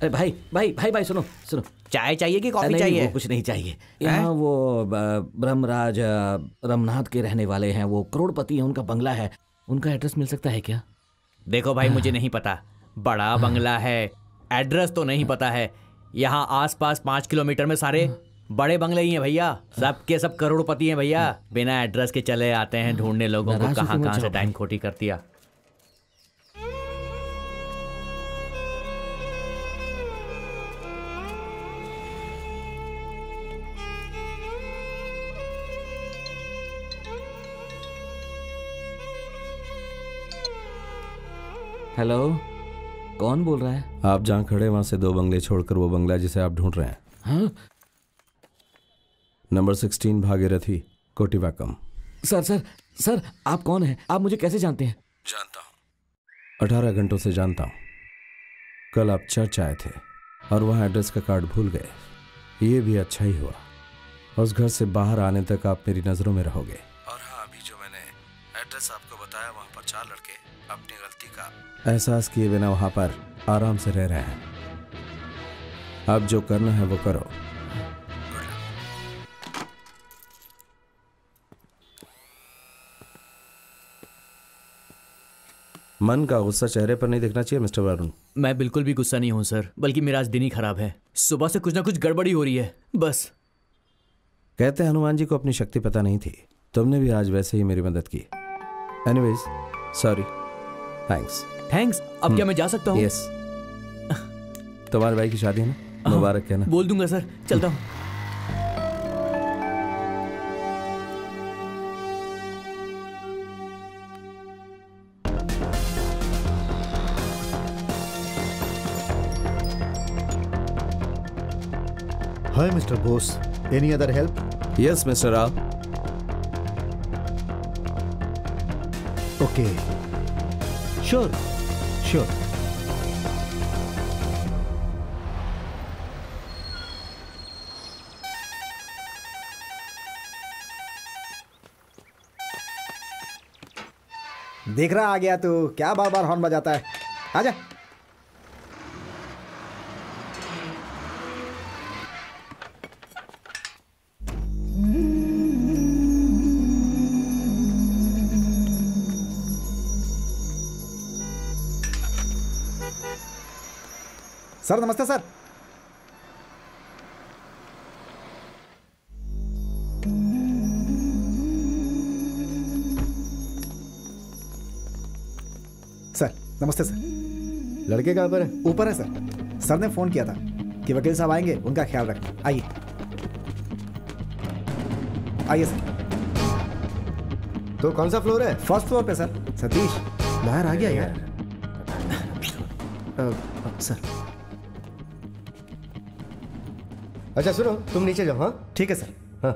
अरे भाई भाई भाई भाई सुनो सुनो। चाय चाहिए कि कॉफ़ी चाहिए वो कुछ नहीं चाहिए। यहाँ वो ब्रह्मराज रमनाथ के रहने वाले हैं। वो करोड़पति हैं उनका बंगला है। उनका एड्रेस मिल सकता है क्या? देखो भाई मुझे नहीं पता। बड़ा बंगला है। एड्रेस तो नहीं पता है। यहाँ आसपास पाँच किलोमीटर में सारे बड़े बंगले ही हैं भैया। सब के सब करोड़पति हैं भैया। बिना एड्रेस के चले आते हैं ढूँढने लोगों को कहाँ कहाँ से टाइम खोटी कर दिया। हेलो? कौन बोल रहा है? आप जहाँ खड़े वहाँ से दो बंगले छोड़कर वो बंगला जिसे आप ढूंढ रहे हैं। हाँ? Number sixteen Bhagirathi Kottivakkam. Sir sir sir आप कौन हैं? आप मुझे कैसे जानते हैं? जानता हूँ। अठारह घंटों से जानता हूँ। कल आप चर्च आए थे और वहाँ एड्रेस का कार्ड भूल गए। ये भी अच्छा ही हुआ। उस घर से बाहर आने तक आप मेरी नज़रों में रहोगे। एहसास किए बिना वहाँ पर आराम से रह रहे हैं। अब जो करना है वो करो। मन का गुस्सा चेहरे पर नहीं दिखना चाहिए मिस्टर वरुण। मैं बिल्कुल भी गुस्सा नहीं हूँ सर बल्कि मेरा आज दिन ही खराब है। सुबह से कुछ ना कुछ गड़बड़ी हो रही है बस। कहते हैं हनुमान जी को अपनी शक्ति पता नहीं थी। तुमने भी आज वैसे ही मेरी मदद की। एनीवेज सॉरी थैंक्स थैंक्स अब क्या मैं जा सकता हूँ यस तुम्हारे भाई की शादी है ना मुबारक कहना बोल दूँगा सर चलता हूँ Hi, Mr. Bose. Any other help? Yes, Mr. Rao. Okay. Sure. Sure. देख रहा आ गया तू। क्या बार बार हॉर्न बजाता है? आजा। सर नमस्ते सर सर नमस्ते सर लड़के कहाँ पर है? ऊपर है सर सर ने फ़ोन किया था कि वकील साहब आएँगे उनका ख्याल रखना आइए। आइए सर तो कौन सा फ्लोर है? फ़र्स्ट फ्लोर पे सर सतीश। बाहर आ गया यार। सर अच्छा सुनो तुम नीचे जाओ हाँ? ठीक है सर। हाँ।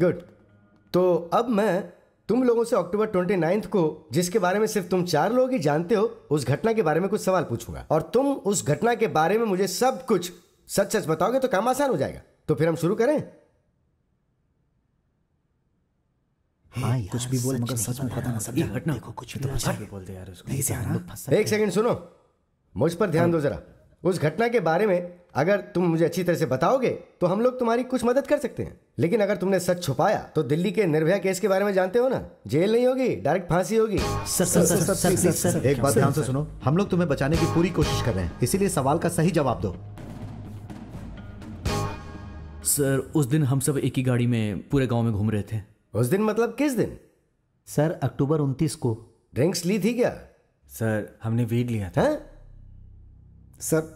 गुड तो अब मैं तुम लोगों से अक्टूबर 29 को जिसके बारे में सिर्फ़ तुम चार लोग ही जानते हो उस घटना के बारे में कुछ सवाल पूछूँगा। और तुम उस घटना के बारे में मुझे सब कुछ सच सच बताओगे तो काम आसान हो जाएगा। तो फिर हम शुरू करें? हाँ कुछ भी बोल मगर सच में पता ना सब घटना देखो कुछ भी तो अच्छा अच्छा भी यार उसको। नहीं से आ रहा एक सेकंड सुनो। मुझ पर ध्यान दो जरा। उस घटना के बारे में अगर तुम मुझे अच्छी तरह से बताओगे तो हम लोग तुम्हारी कुछ मदद कर सकते हैं। लेकिन अगर तुमने सच छुपाया तो दिल्ली के निर्भया केस के बारे में जानते हो ना? जेल नहीं होगी डायरेक्ट फांसी होगी। सर सर सर सर एक बात ध्यान से सुनो हम लोग तुम्हें बचाने की पूरी कोशिश कर रहे हैं। इसीलिए सवाल का सही जवाब दो। सर उस दिन हम सब एक ही गाड़ी में पूरे गाँव में घूम रहे थे। उस दिन मतलब किस दिन? सर अक्टूबर उनतीस को। ड्रिंक्स ली थी क्या? सर हमने वीड लिया था। सर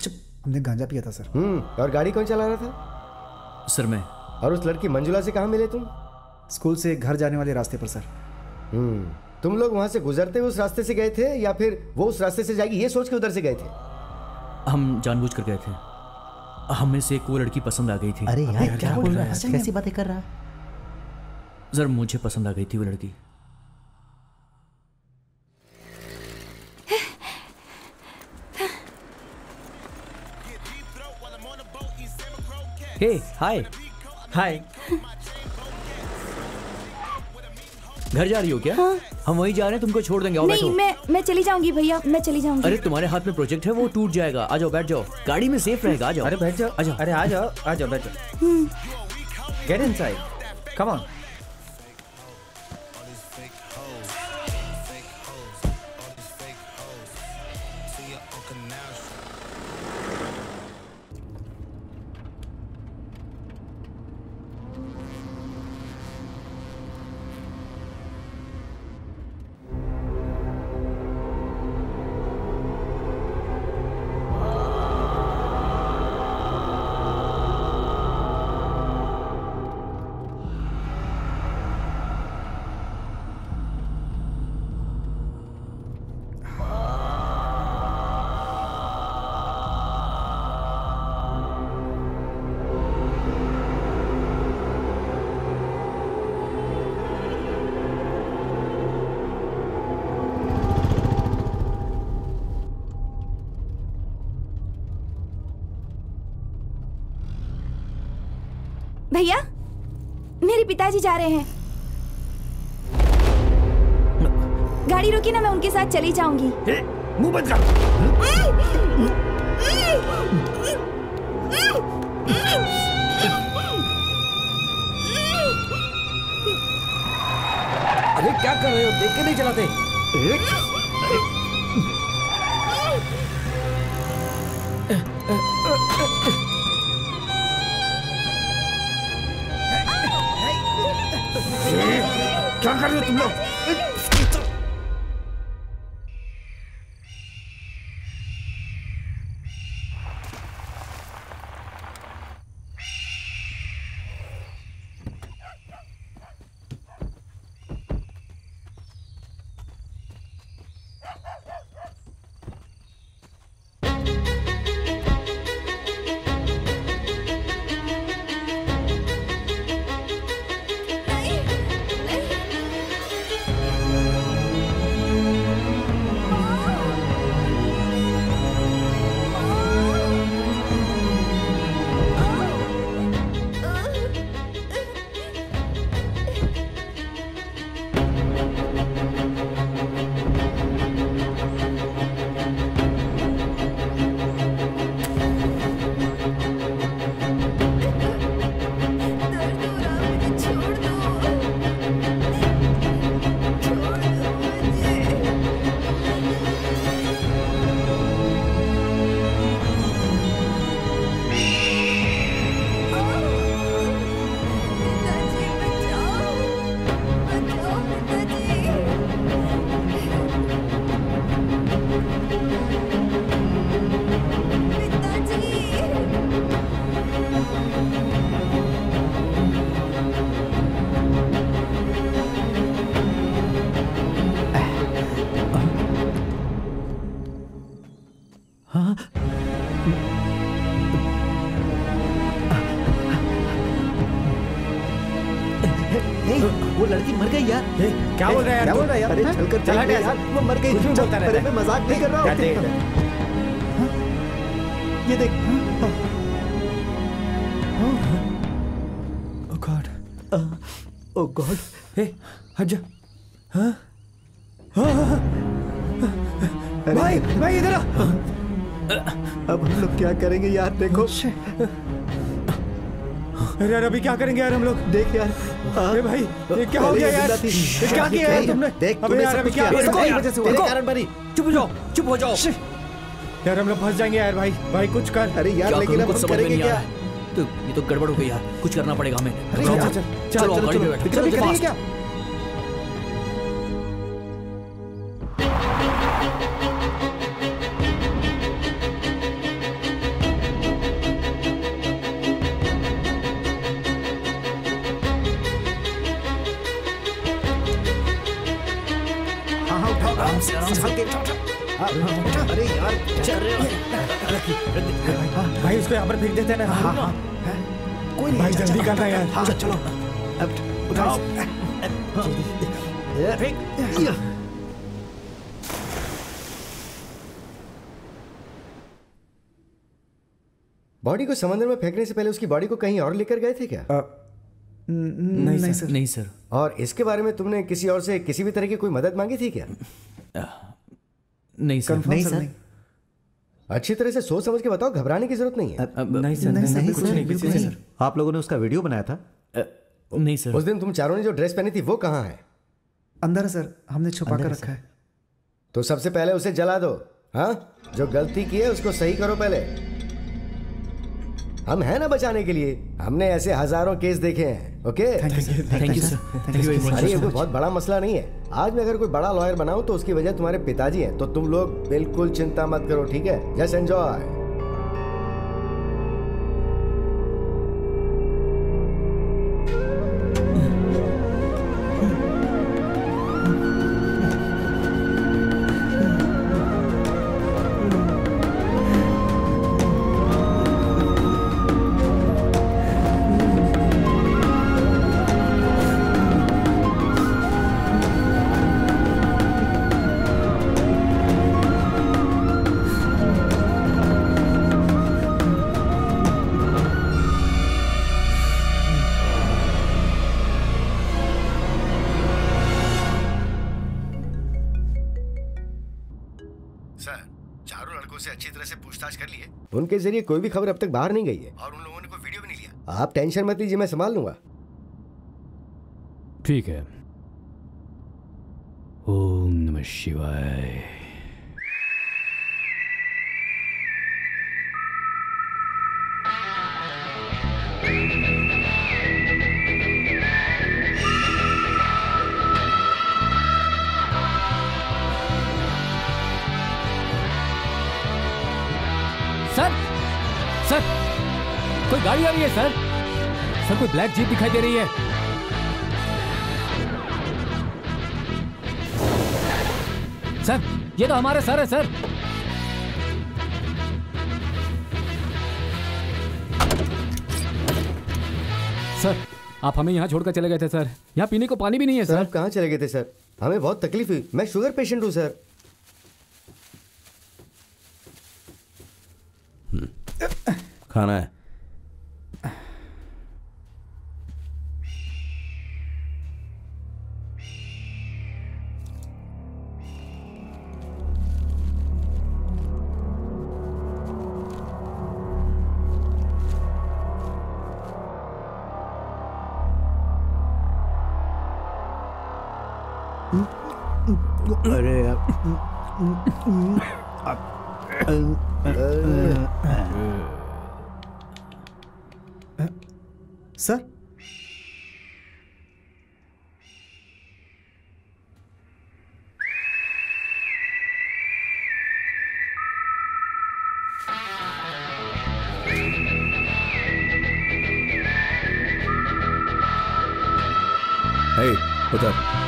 चुप। हमने गांजा पिया था सर। हम्म और गाड़ी कौन चला रहा था? सर मैं। और उस लड़की मंजुला से कहाँ मिले तुम? स्कूल से घर जाने वाले रास्ते पर सर। हम्म तुम लोग वहाँ से गुजरते हुए उस रास्ते से गए थे या फिर वो उस रास्ते से जाएगी ये सोच के उधर से गए थे? हम जानबूझ कर गए थे। हमें से एक वो लड़की पसंद आ गई थी। अरे यार क्या बोल रहा है? कैसी बातें कर रहा? है सर मुझे पसंद आ गई थी वो लड़की। हे हाय हाय घर जा रही हो क्या? हाँ। हम वहीं जा रहे हैं तुमको छोड़ देंगे आओ नहीं बैठो मैं मैं चली जाऊँगी भैया मैं चली जाऊँगी। अरे तुम्हारे हाथ में प्रोजेक्ट है वो टूट जाएगा। आ जाओ बैठ जाओ। गाड़ी में सेफ़ रहेगा आ जाओ। अरे बैठ जाओ। आ जाओ। अरे आ जाओ आ जाओ बैठ जाओ। गेट इनसाइड कम ऑन पिताजी जा रहे हैं। गाड़ी रोकी ना मैं उनके साथ चली जाऊँगी। मुँह बंद कर। अरे क्या कर रहे हो? देख के नहीं चलाते। कर रहे हो तुम लोग। है यार। हाँ? वो मर गई। है। मैं मज़ाक नहीं कर रहा हूँ। ये देख। ओ गॉड। ओ गॉड। हे हट जा। हाँ? हाँ, हाँ, हाँ। भाई भाई इधर अब हम लोग क्या करेंगे यार? देखो। अरे यार अभी क्या करेंगे यार हम लोग? देख यार अरे भाई ये क्या हो गया यार? ये क्या किया यार तुमने? देख अबे यार अभी क्या इसको तेरी वजह से हुआ। कारण बनी चुप हो जाओ चुप हो जाओ। यार हम लोग फंस जाएँगे यार भाई। भाई कुछ कर। अरे यार लेकिन अब कुछ करेंगे क्या? तो ये तो गड़बड़ हो गई यार। कुछ करना पड़ेगा हमें। चलो चलो, चलो चलो चलो चलो चलो चलो। चलो चलो, बॉडी को समंदर में फेंकने से पहले उसकी बॉडी को कहीं और लेकर गए थे क्या? नहीं सर। नहीं सर। और इसके बारे में तुमने किसी और से किसी भी तरह की कोई मदद मांगी थी क्या? नहीं सर। नहीं सर अच्छी तरह से सोच समझ के बताओ घबराने की ज़रूरत नहीं है। नहीं सर नहीं सर कुछ नहीं कुछ नहीं सर। आप लोगों ने उसका वीडियो बनाया था? नहीं सर। उस दिन तुम चारों ने जो ड्रेस पहनी थी वो कहाँ है? अंदर सर हमने छुपा कर रखा है। तो सबसे पहले उसे जला दो हाँ? जो गलती की है उसको सही करो पहले। हम हैं ना बचाने के लिए। हमने ऐसे हज़ारों केस देखे हैं ओके? थैंक यू सर अरे ये कोई बहुत बड़ा मसला नहीं है। आज मैं अगर कोई बड़ा लॉयर बनाऊँ तो उसकी वजह तुम्हारे पिताजी हैं। तो तुम लोग बिल्कुल चिंता मत करो ठीक है? जस्ट एंजॉय उनके ज़रिए कोई भी खबर अब तक बाहर नहीं गई है। और उन लोगों ने कोई वीडियो भी नहीं लिया। आप टेंशन मत लीजिए मैं संभाल लूँगा। ठीक है। ओम नमः शिवाय। कोई गाड़ी आ रही है सर। सर कोई ब्लैक जीप दिखाई दे रही है। सर ये तो हमारे सर है सर। सर आप हमें यहाँ छोड़कर चले गए थे सर। यहाँ पीने को पानी भी नहीं है सर, सर। आप कहाँ चले गए थे सर? हमें बहुत तकलीफ़ हुई। मैं शुगर पेशेंट हूँ सर। खाना है। सर उधर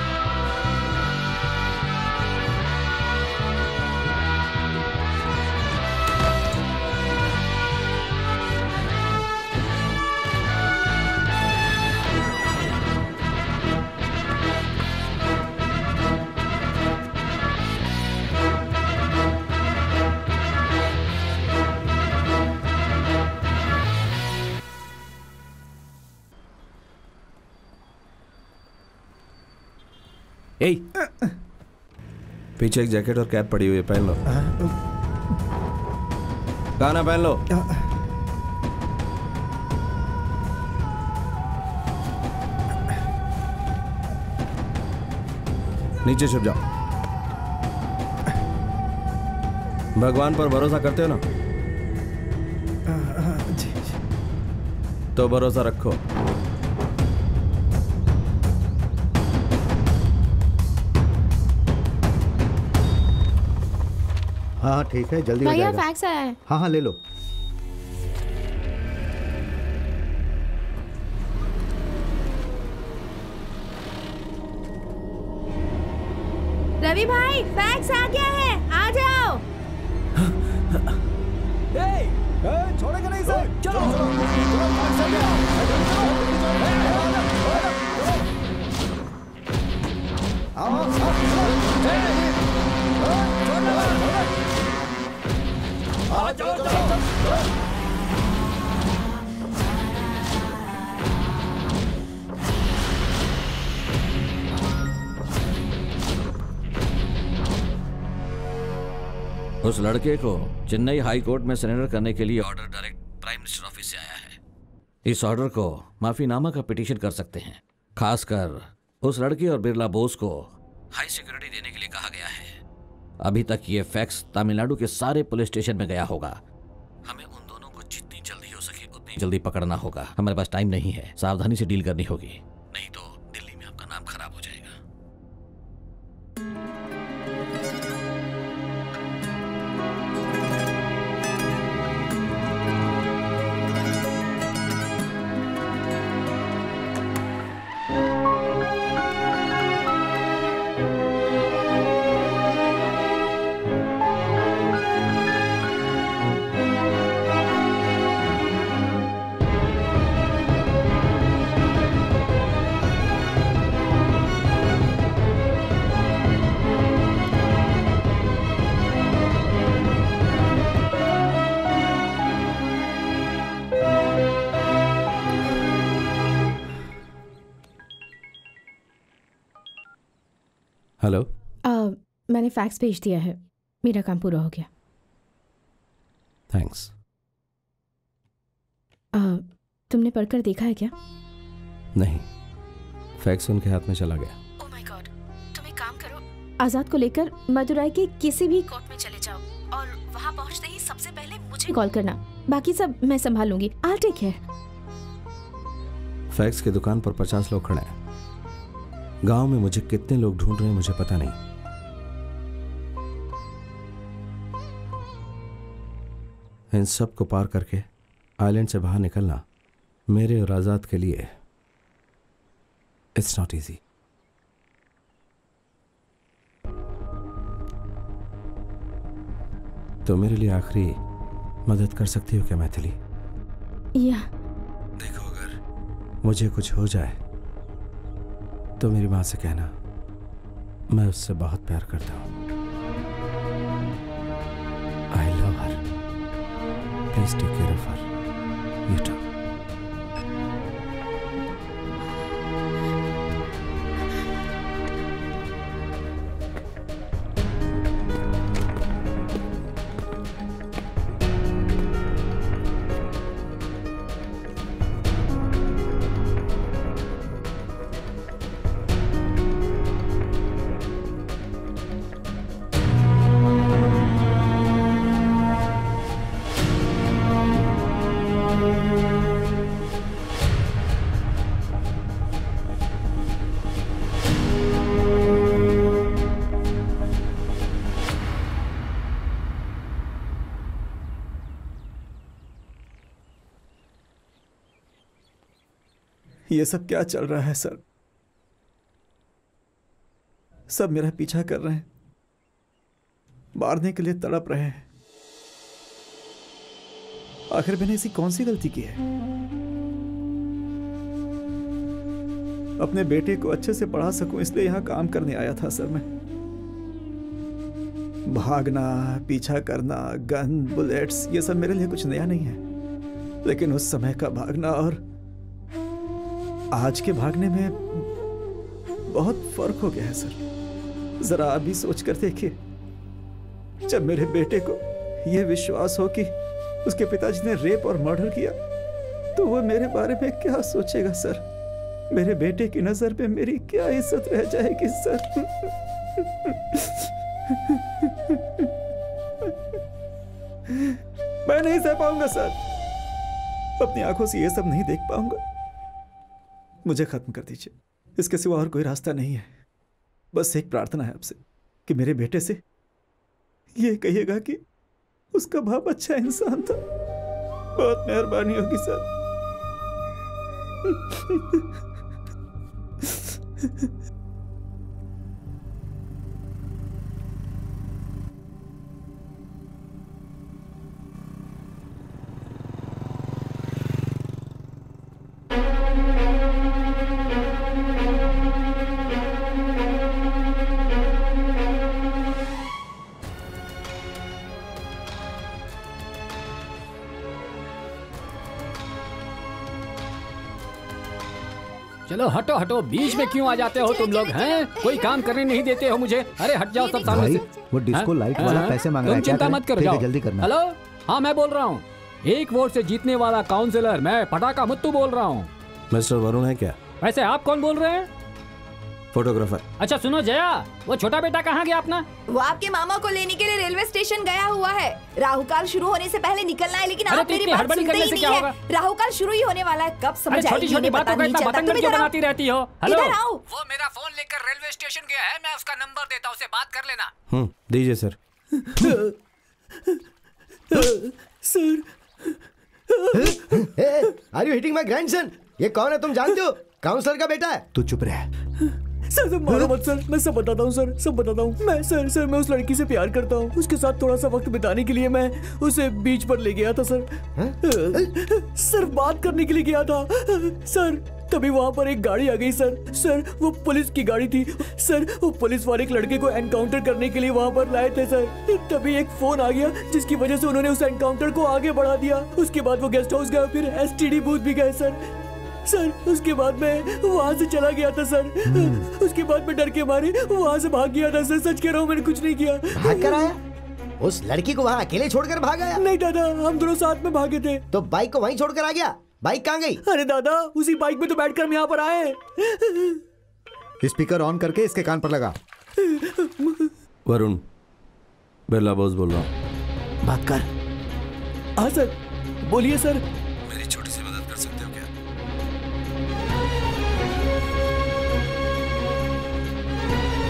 ए पीछे एक जैकेट और कैप पड़ी हुई है पहन लो। गाना पहन लो। नीचे छुप जाओ। भगवान पर भरोसा करते हो ना? जी। तो भरोसा रखो। हाँ हाँ ठीक है जल्दी भैया फैक्स आया है हाँ हाँ ले लो रवि भाई फैक्स आ गया है आ जाओ छोड़ेगा नहीं सर चलो उस लड़के को चेन्नई हाई कोर्ट में सरेंडर करने के लिए order direct prime minister office से आया है। इस ऑर्डर को माफीनामा का पिटीशन कर सकते हैं, खासकर उस लड़के और बिरला बोस को हाई सिक्योरिटी देने के लिए कहा अभी तक ये फैक्स तमिलनाडु के सारे पुलिस स्टेशन में गया होगा। हमें उन दोनों को जितनी जल्दी हो सके उतनी जल्दी पकड़ना होगा। हमारे पास टाइम नहीं है। सावधानी से डील करनी होगी। नहीं तो फैक्स भेज दिया है। मेरा काम पूरा हो गया। थैंक्स तुमने पढ़कर देखा है क्या? नहीं। फैक्स उनके हाथ में चला गया। तुम एक काम करो। आज़ाद को लेकर मदुराई के किसी भी कोर्ट में चले जाओ और वहाँ पहुँचते ही सबसे पहले मुझे कॉल करना। बाकी सब मैं संभाल लूँगी आई टेक केयर फैक्स की दुकान पर पचास लोग खड़े हैं। गाँव में मुझे कितने लोग ढूंढ रहे हैं मुझे पता नहीं। इन सबको पार करके आइलैंड से बाहर निकलना मेरे और आज़ाद के लिए इट्स नॉट इजी तो मेरे लिए आखिरी मदद कर सकती हो क्या मैथिली? या। देखो अगर मुझे कुछ हो जाए तो मेरी माँ से कहना मैं उससे बहुत प्यार करता हूँ। Please take care of her. You too सब क्या चल रहा है, सर? सब मेरा पीछा कर रहे हैं। मारने के लिए तड़प रहे हैं। आखिर मैंने ऐसी कौन सी गलती की है? अपने बेटे को अच्छे से पढ़ा सकूँ, इसलिए यहाँ काम करने आया था, सर, मैं। भागना, पीछा करना, गन, बुलेट्स, ये सब मेरे लिए कुछ नया नहीं है। लेकिन उस समय का भागना और आज के भागने में बहुत फ़र्क हो गया है, सर। जरा अभी सोच कर देखिए। जब मेरे बेटे को यह विश्वास हो कि उसके पिताजी ने रेप और मर्डर किया तो वो मेरे बारे में क्या सोचेगा, सर? मेरे बेटे की नज़र पे मेरी क्या इज़्ज़त रह जाएगी, सर? मैं नहीं सह पाऊँगा, सर। अपनी आँखों से ये सब नहीं देख पाऊँगा। मुझे खत्म कर दीजिए। इसके सिवा और कोई रास्ता नहीं है। बस एक प्रार्थना है आपसे कि मेरे बेटे से ये कहिएगा कि उसका बाप अच्छा इंसान था। बहुत मेहरबानी होगी सर। चलो हटो हटो बीच में क्यों आ जाते हो तुम लोग हैं? कोई काम करने नहीं देते हो मुझे। अरे हट जाओ सब सामने से। वो डिस्को? लाइट वाला? पैसे मांग रहा है, चिंता मत करो जाओ। जल्दी करना। हेलो? हाँ मैं बोल रहा हूँ। एक वोट से जीतने वाला काउंसिलर मैं पटाखा मुत्तू बोल रहा हूँ। मिस्टर वरुण है क्या? वैसे आप कौन बोल रहे हैं? फोटोग्राफर अच्छा सुनो जया वो छोटा बेटा कहाँ गया अपना? वो आपके मामा को लेने के लिए रेलवे स्टेशन गया हुआ है। राहुकाल शुरू होने से पहले निकलना है लेकिन अरे आप तो मेरी बात सुनते ही नहीं क्या है। होगा? राहुकाल शुरू ही होने वाला है कब समझ अरे छोटी छोटी बातों का इतना बतंगड़ क्यों बनाती रहती हो? हेलो वो मेरा फ़ोन लेकर रेलवे स्टेशन गया है मैं उसका नंबर देता हूँ उसे बात कर लेना। हम्म दीजिए sir. Are you hitting my grandson ये कौन है तुम जानते हो? काउंसलर का बेटा है। तू चुप रह। सर सर मारो मत सर। मैं सब बताता हूँ सर। सब बताता हूँ। मैं सर सर मैं उस लड़की से प्यार करता हूँ। उसके साथ थोड़ा सा वक्त बिताने के लिए मैं उसे बीच पर ले गया था सर। सर बात करने के लिए गया था। सर तभी वहाँ पर एक गाड़ी आ गई सर। सर वो पुलिस की गाड़ी थी। सर वो पुलिस वाले एक लड़के को एनकाउंटर करने के लिए वहाँ पर लाए थे सर। तभी एक फ़ोन आ गया जिसकी वजह से उन्होंने उस एनकाउंटर को आगे बढ़ा दिया। उसके बाद वो गेस्ट हाउस गए फिर एसटीडी बूथ भी गए सर। सर उसके बाद मैं वहाँ से चला गया था सर। उसके बाद मैं डर के मारे वहाँ से भाग गया था सर। सच कह रहा हूँ मैंने कुछ नहीं किया। भाग कर आया? उस लड़की को वहाँ अकेले छोड़कर भाग गया नहीं दादा हम दोनों साथ में भागे थे। तो बाइक को वहीं छोड़कर आ गया? बाइक कहाँ गई? अरे दादा उसी बाइक में तो बैठकर हम यहाँ पर आए। स्पीकर ऑन करके इसके कान पर लगा। वरुण बिरला बोस बोल रहा हूँ। बात कर। हाँ सर। बोलिए सर।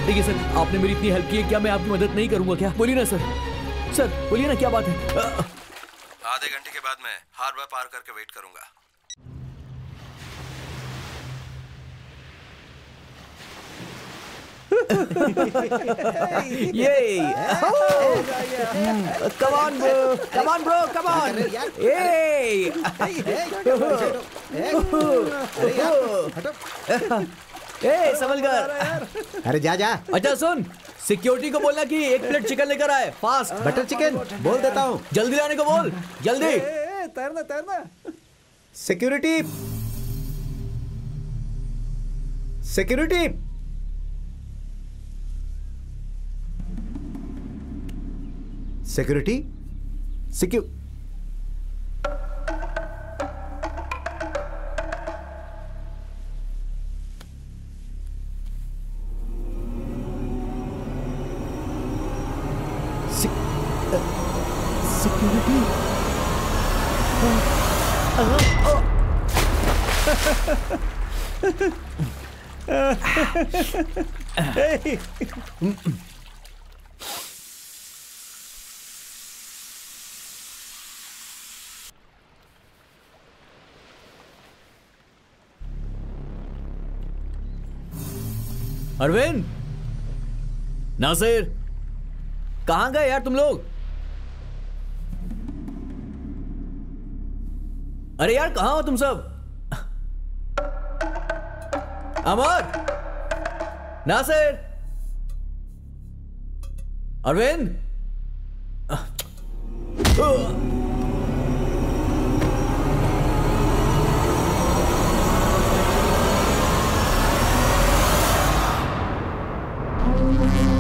देखिए सर आपने मेरी इतनी हेल्प की है क्या मैं आपकी मदद नहीं करूँगा क्या बोलिए ना सर सर बोलिए ना क्या बात है आधे घंटे के बाद मैं हार्बर पार करके वेट करूँगा Yay! Oh! Come on, bro! Come on, bro! Come on! Hey! ए समलगर अरे जा जा। अच्छा सुन। सिक्योरिटी को बोलना कि एक प्लेट चिकन लेकर आए। फास्ट बटर चिकन बोल देता हूँ। जल्दी लाने को बोल। जल्दी। तैरना तैरना। Security security security सिक्यू Arvind! Nasir कहाँ गए यार तुम लोग? अरे यार कहाँ हो तुम सब? अमर! नासिर। अरविंद। अरे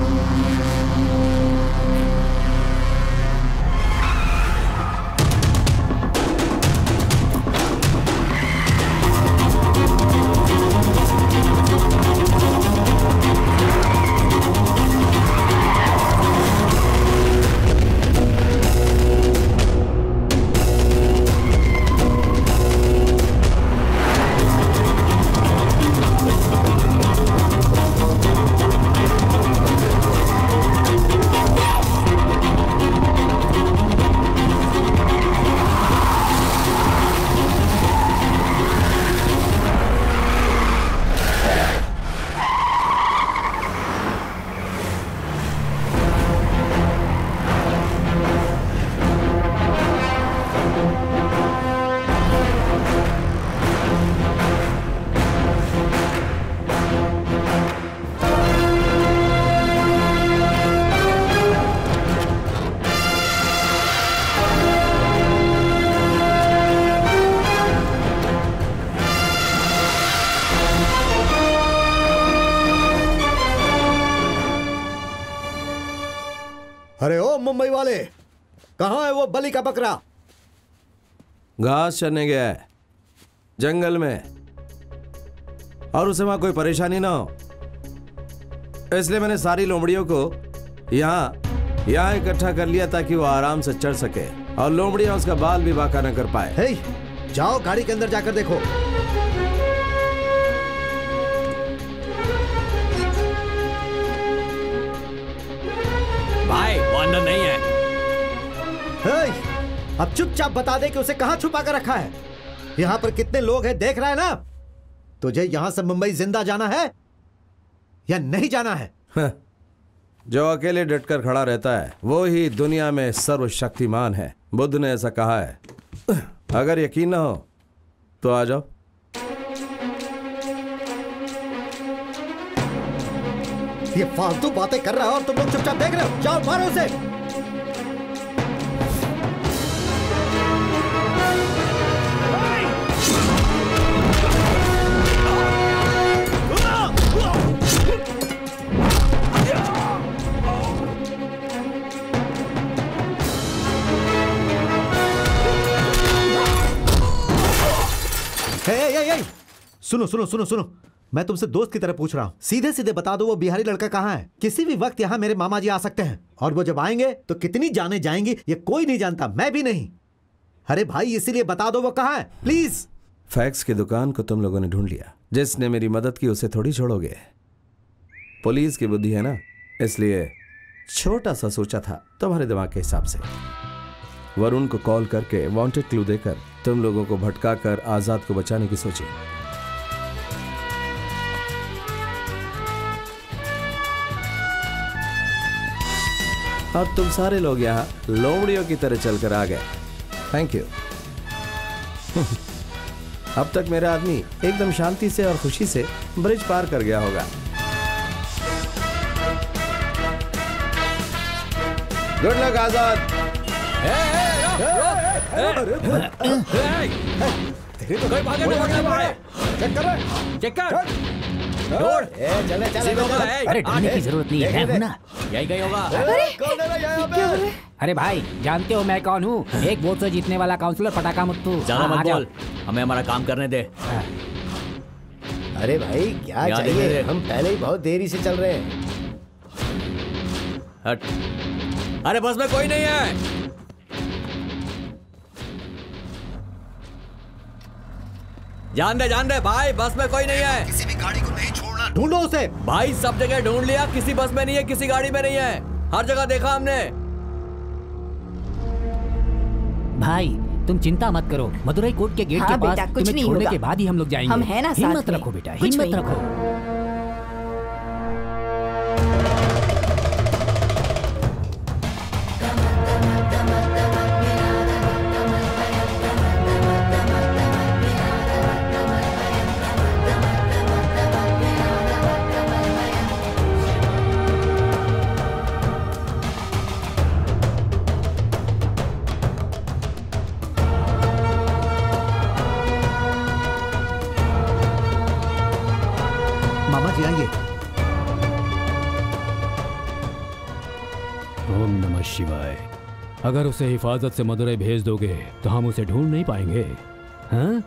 का बकरा। घास चरने गया है जंगल में। और उसे वहाँ कोई परेशानी ना हो। इसलिए मैंने सारी लोमड़ियों को यहाँ यहाँ इकट्ठा कर लिया ताकि वो आराम से चढ़ सके और लोमड़िया उसका बाल भी बाका न कर पाए। हे, जाओ गाड़ी के अंदर जाकर देखो। अब चुपचाप बता दे कि उसे कहाँ छुपा कर रखा है। यहाँ पर कितने लोग हैं देख रहा है ना? तुझे यहाँ से मुंबई ज़िंदा जाना है या नहीं जाना है? हं, जो अकेले डटकर खड़ा रहता है वो ही दुनिया में सर्वशक्तिमान है। बुद्ध ने ऐसा कहा है। अगर यकीन ना हो तो आ जाओ। ये फालतू बातें कर रहा है और तुम लोग चुपचाप देख रहे हो। जाओ मारो उसे। सुनो सुनो सुनो सुनो। मैं तुमसे दोस्त की तरह पूछ रहा हूँ। सीधे सीधे बता दो वो बिहारी लड़का कहाँ है। किसी भी वक्त यहाँ मेरे मामा जी आ सकते हैं। और वो जब आएँगे तो कितनी जाने जाएँगी, ये कोई नहीं जानता। मैं भी नहीं। अरे भाई, इसीलिए बता दो वो कहाँ है। प्लीज़ फैक्स की दुकान को तुम लोगों ने ढूंढ लिया। जिसने मेरी मदद की, उसे थोड़ी छोड़ोगे। पुलिस की बुद्धि है ना? इसलिए छोटा सा सोचा था तुम्हारे दिमाग के हिसाब से। वरुण को कॉल करके वांटेड क्लू देकर तुम लोगों को भटका कर आज़ाद को बचाने की सोची। अब तुम सारे लोग यहाँ लोमड़ियों की तरह चलकर आ गए। थैंक यू अब तक मेरा आदमी एकदम शांति से और खुशी से ब्रिज पार कर गया होगा। Good luck Azad. कोई भागे नहीं, भागे नहीं, भागे। चेक कर चेक कर चले चले अरे ढूँढने की ज़रूरत नहीं है ना यही कहीं होगा? कौन है यहाँ पे अरे भाई जानते हो मैं कौन हूँ? एक वोट से जीतने वाला काउंसलर पटाखा मुत्तू ज़्यादा हाँ, मत बोल। हमें हमारा काम करने दे। अरे भाई क्या चाहिए? हम पहले ही बहुत देरी से चल रहे हैं। हट। अरे बस में कोई नहीं है। जान दे जान दे। भाई बस में कोई नहीं है। किसी भी गाड़ी को नहीं छोड़ना। ढूंढो उसे। भाई सब जगह ढूंढ लिया। किसी बस में नहीं है किसी गाड़ी में नहीं है। हर जगह देखा हमने। भाई तुम चिंता मत करो। मदुरई कोर्ट के गेट हाँ के पास कुछ तुम्हें नहीं छोड़ने के बाद ही हम लोग जाएँगे। हम है ना साथ हिम्मत रखो बेटा हिम्मत रखो। अगर उसे हिफाजत से मदुरई भेज दोगे तो हम उसे ढूंढ नहीं पाएँगे। हाँ?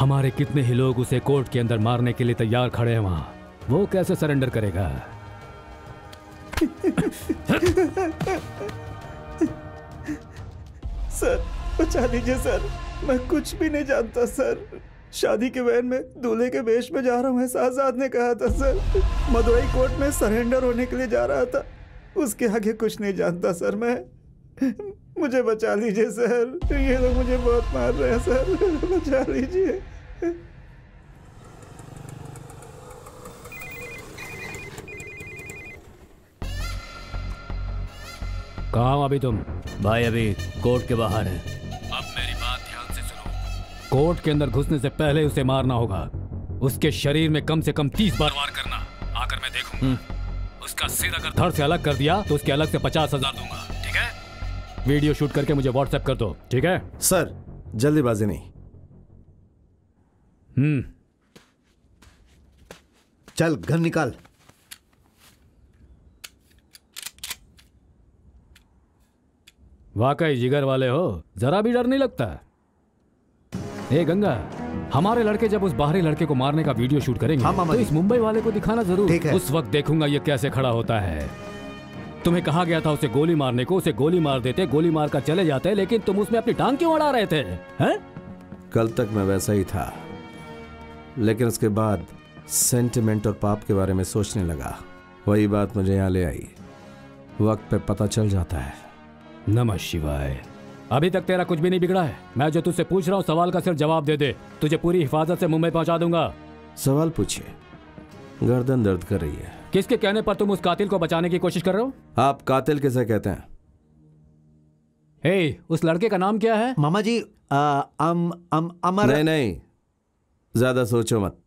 हमारे कितने ही लोग उसे कोर्ट के अंदर मारने के लिए तैयार खड़े हैं वहाँ। वो कैसे सरेंडर करेगा? सर, बचा लीजिए सर। मैं कुछ भी नहीं जानता, सर। शादी के वैन में, दूल्हे के वेश में जा रहा हूँ आज़ाद ने कहा था, सर। मदुरई कोर्ट में सरेंडर होने के लिए जा रहा था। उसके आगे कुछ नहीं जानता, सर। मैं मुझे बचा लीजिए सर। ये लोग मुझे बहुत मार रहे हैं सर। बचा लीजिए। कहा हो अभी तुम? भाई अभी कोर्ट के बाहर है। अब मेरी बात ध्यान से सुनो। कोर्ट के अंदर घुसने से पहले उसे मारना होगा। उसके शरीर में कम से कम तीस बार वार करना आकर मैं देखूँगा। उसका सिर अगर धड़ से अलग कर दिया तो उसके अलग से पचास हज़ार दूँगा। वीडियो शूट करके मुझे व्हाट्सएप कर दो ठीक है? सर जल्दीबाजी नहीं। हम्म। चल घर निकाल। वाकई जिगर वाले हो जरा भी डर नहीं लगता? ए गंगा हमारे लड़के जब उस बाहरी लड़के को मारने का वीडियो शूट करेंगे हाँ, तो इस मुंबई वाले को दिखाना ज़रूर। है। उस वक्त देखूँगा ये कैसे खड़ा होता है। तुम्हें कहा गया था उसे गोली मारने को उसे गोली मार देते गोली मार कर चले जाते लेकिन तुम उसमें अपनी टांग क्यों अड़ा रहे थे हैं? कल तक मैं वैसा ही था लेकिन उसके बाद सेंटिमेंट और पाप के बारे में सोचने लगा। वही बात मुझे यहाँ ले आई। वक्त पे पता चल जाता है। नमः शिवाय। अभी तक तेरा कुछ भी नहीं बिगड़ा है। मैं जो तुझसे पूछ रहा हूँ सवाल का सिर्फ़ जवाब दे दे। तुझे पूरी हिफाजत से मुंबई पहुँचा दूँगा। सवाल पूछिए। गर्दन दर्द कर रही है। किसके कहने पर तुम उस कातिल को बचाने की कोशिश कर रहे हो आप कातिल किसे कहते हैं हे उस लड़के का नाम क्या है मामा जी आ, अम अम अमर नहीं नहीं ज़्यादा सोचो मत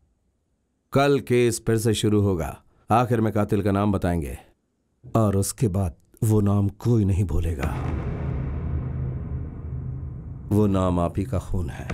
कल केस फिर से शुरू होगा आखिर में कातिल का नाम बताएँगे और उसके बाद वो नाम कोई नहीं भूलेगा वो नाम आप ही का खून है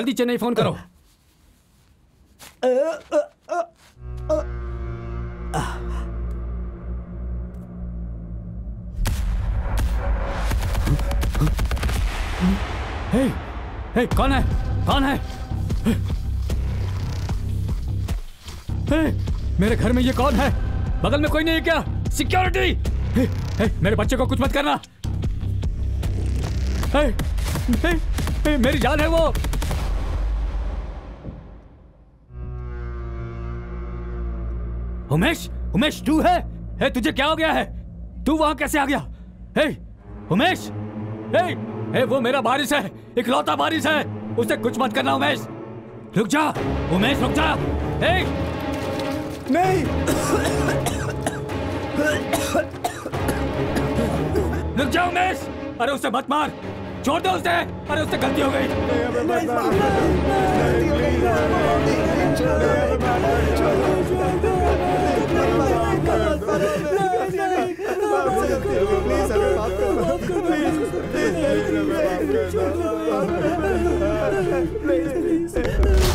जल्दी चेन्नई फ़ोन करो। हे, हे, कौन है? कौन है? हे, मेरे घर में ये कौन है? बगल में कोई नहीं है क्या? सिक्योरिटी हे, हे, मेरे बच्चे को कुछ मत करना। हे, हे, हे, मेरी जान है वो। उमेश उमेश तू है हे तुझे क्या हो गया है तू वहाँ कैसे आ गया हे उमेश हे हे वो मेरा बारिश है इकलौता बारिश है उसे कुछ मत करना उमेश रुक जा उमेश रुक जा हे नहीं रुक जा उमेश अरे उसे मत मार छोड़ दो उसे अरे उससे गलती हो गई प्लीज़ प्लीज़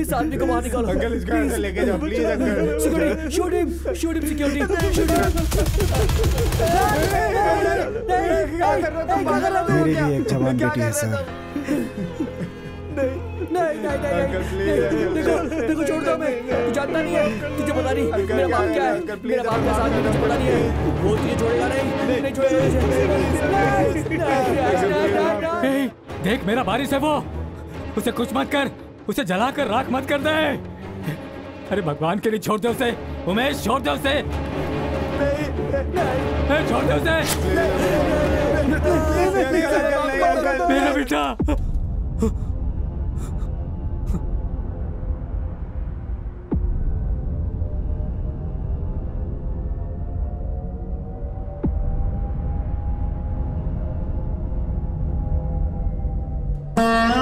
इस आदमी को बाहर निकालो अंकल, इसको अंदर लेके जाओ, please, uncle. Security shoot him shoot him security मेरी भी एक जवान बेटी है सर नहीं नहीं नहीं नहीं देखो देखो छोड़ दो मैं तू जानता नहीं है तुझे पता नहीं मेरा बाप क्या है मेरा बाप आदमी है, पता नहीं है वो तुझे छोड़ेगा नहीं नहीं छोड़ेगा देख मेरा बारिश है वो उसे कुछ मत कर उसे जलाकर राख मत कर दे अरे भगवान के लिए छोड़ दे उसे उमेश छोड़ दे उसे हे, छोड़ दे उसे मेरा बेटा हेलो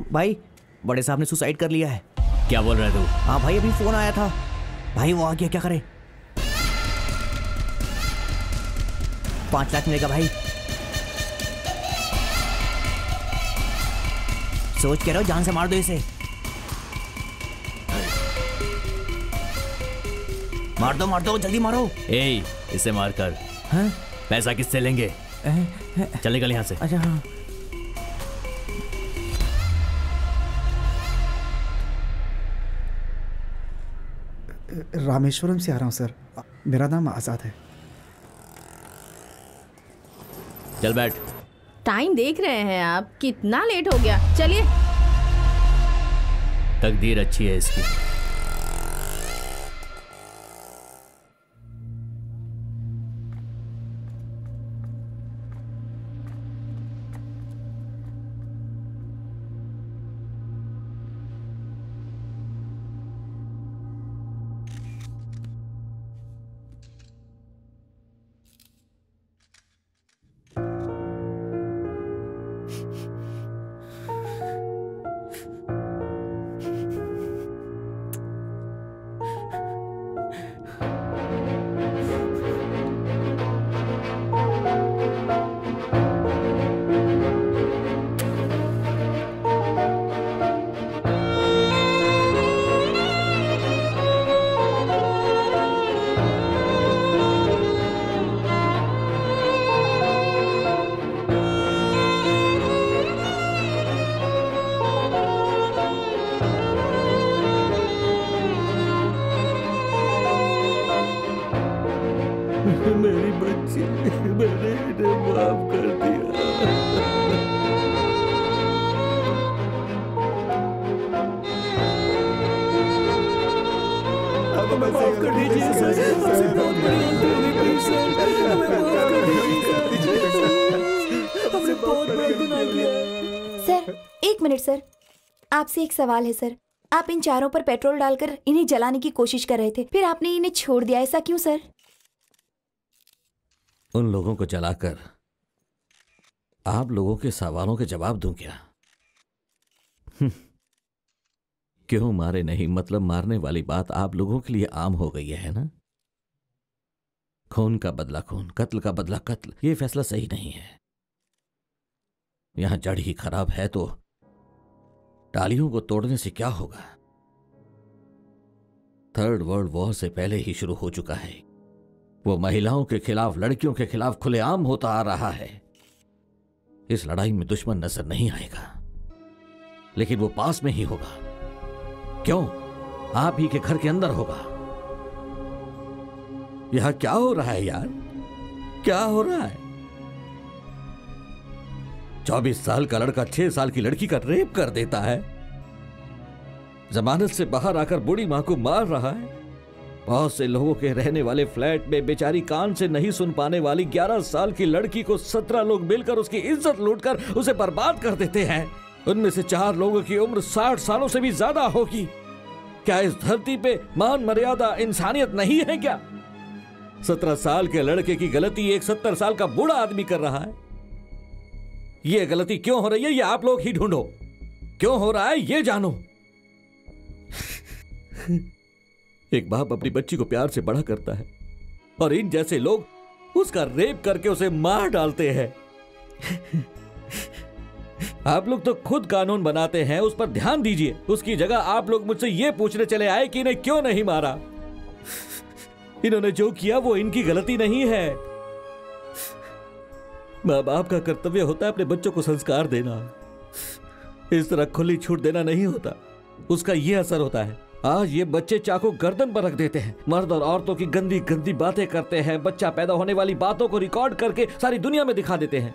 भाई बड़े साहब ने सुसाइड कर लिया है। क्या बोल रहे तू हाँ भाई अभी फ़ोन आया था। भाई वो आ गया क्या करे? पाँच लाख मिलेगा भाई। सोच कह रहे हो जान से मार दो इसे। मार दो मार दो जल्दी मारो। ए इसे मार कर हाँ? पैसा किससे लेंगे? चले गल यहाँ से। अच्छा हाँ। रामेश्वरम से आ रहा हूँ सर। मेरा नाम आज़ाद है। चल बैठ। टाइम देख रहे हैं आप। कितना लेट हो गया। चलिए। तकदीर अच्छी है इसकी। आपसे एक सवाल है, सर। आप इन चारों पर पेट्रोल डालकर इन्हें जलाने की कोशिश कर रहे थे, फिर आपने इन्हें छोड़ दिया, ऐसा क्यों, सर? उन लोगों को जलाकर आप लोगों के सवालों के जवाब दूँ क्या? हम्म। क्यों मारे नहीं? मतलब मारने वाली बात आप लोगों के लिए आम हो गई है ना? खून का बदला खून, कत्ल का बदला कत्ल, ये फैसला सही नहीं है। यहाँ जड़ ही खराब है तो टालियों को तोड़ने से क्या होगा? थर्ड वर्ल्ड वॉर से पहले ही शुरू हो चुका है। वो महिलाओं के खिलाफ, लड़कियों के खिलाफ खुलेआम होता आ रहा है। इस लड़ाई में दुश्मन नज़र नहीं आएगा। लेकिन वो पास में ही होगा। क्यों? आप ही के घर के अंदर होगा। यहाँ क्या हो रहा है यार? क्या हो रहा है? चौबीस साल का लड़का छह साल की लड़की का रेप कर देता है। जमानत से बाहर आकर बूढ़ी माँ को मार रहा है। बहुत से लोगों के रहने वाले फ्लैट में बेचारी कान से नहीं सुन पाने वाली 11 साल की लड़की को 17 लोग मिलकर उसकी इज़्ज़त लूटकर उसे बर्बाद कर देते हैं। उनमें से चार लोगों की उम्र 60 सालों से भी ज़्यादा होगी। क्या इस धरती पे मान मर्यादा इंसानियत नहीं है क्या? सत्रह साल के लड़के की गलती एक सत्तर साल का बूढ़ा आदमी कर रहा है। ये गलती क्यों हो रही है? ये आप लोग ही ढूंढो। क्यों हो रहा है? ये जानो। एक बाप अपनी बच्ची को प्यार से बड़ा करता है और इन जैसे लोग उसका रेप करके उसे मार डालते हैं। आप लोग तो खुद कानून बनाते हैं, उस पर ध्यान दीजिए। उसकी जगह आप लोग मुझसे ये पूछने चले आए कि इन्हें क्यों नहीं मारा? इन्होंने जो किया वो इनकी गलती नहीं है। माँ बाप का कर्तव्य होता है अपने बच्चों को संस्कार देना। इस तरह खुली छूट देना नहीं होता। उसका ये असर होता है। आज ये बच्चे चाकू गर्दन पर रख देते हैं। मर्द और औरतों की गंदी गंदी बातें करते हैं। बच्चा पैदा होने वाली बातों को रिकॉर्ड करके सारी दुनिया में दिखा देते हैं।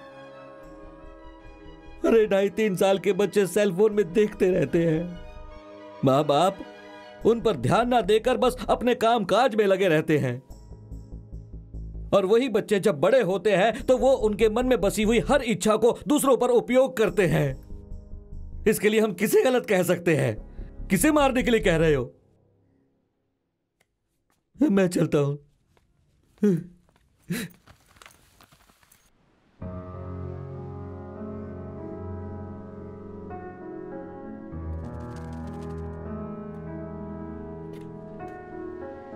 अरे ढाई तीन साल के बच्चे सेल फ़ोन में देखते रहते हैं। माँ बाप उन पर ध्यान ना देकर बस अपने काम काज में लगे रहते हैं। और वही बच्चे जब बड़े होते हैं तो वो उनके मन में बसी हुई हर इच्छा को दूसरों पर उपयोग करते हैं। इसके लिए हम किसे गलत कह सकते हैं? किसे मारने के लिए कह रहे हो? मैं चलता हूँ।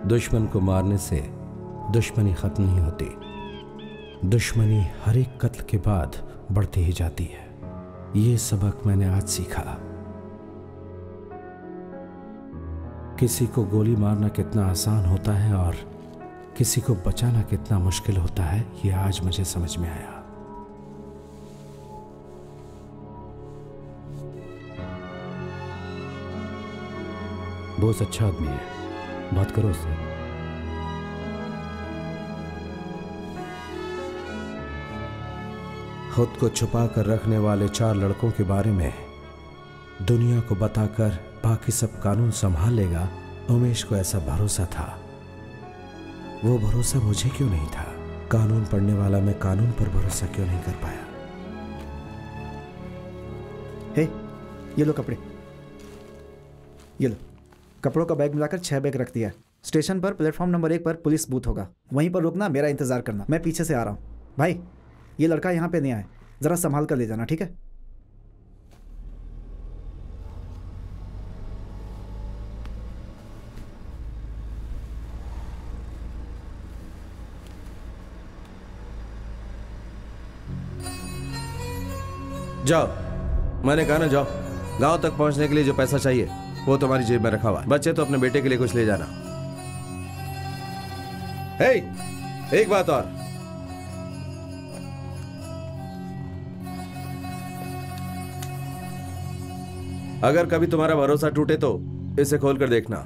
दुश्मन को मारने से दुश्मनी खत्म नहीं होती। दुश्मनी हर एक कत्ल के बाद बढ़ती ही जाती है। ये सबक मैंने आज सीखा। किसी को गोली मारना कितना आसान होता है और किसी को बचाना कितना मुश्किल होता है, ये आज मुझे समझ में आया। बहुत अच्छा आदमी है। बात करो उससे खुद को छुपा कर रखने वाले चार लड़कों के बारे में दुनिया को बताकर बाकी सब कानून संभाल लेगा उमेश को ऐसा भरोसा था। वो भरोसा मुझे क्यों नहीं था? कानून पढ़ने वाला मैं कानून पर भरोसा क्यों नहीं कर पाया? हे, ये लो कपड़े। ये लो। कपड़ों का बैग मिलाकर छह बैग रख दिया स्टेशन पर, प्लेटफॉर्म नंबर एक पर पुलिस बूथ होगा। वहीं पर रुकना, मेरा इंतज़ार करना। मैं पीछे से आ रहा हूँ। भाई ये लड़का यहाँ पे नहीं आए। जरा संभाल कर ले जाना, ठीक है? जाओ। मैंने कहा ना, जाओ। गाँव तक पहुँचने के लिए जो पैसा चाहिए, वो तुम्हारी जेब में रखा हुआ है। बच्चे तो अपने बेटे के लिए कुछ ले जाना। हे एक बात और। अगर कभी तुम्हारा भरोसा टूटे तो इसे खोलकर देखना।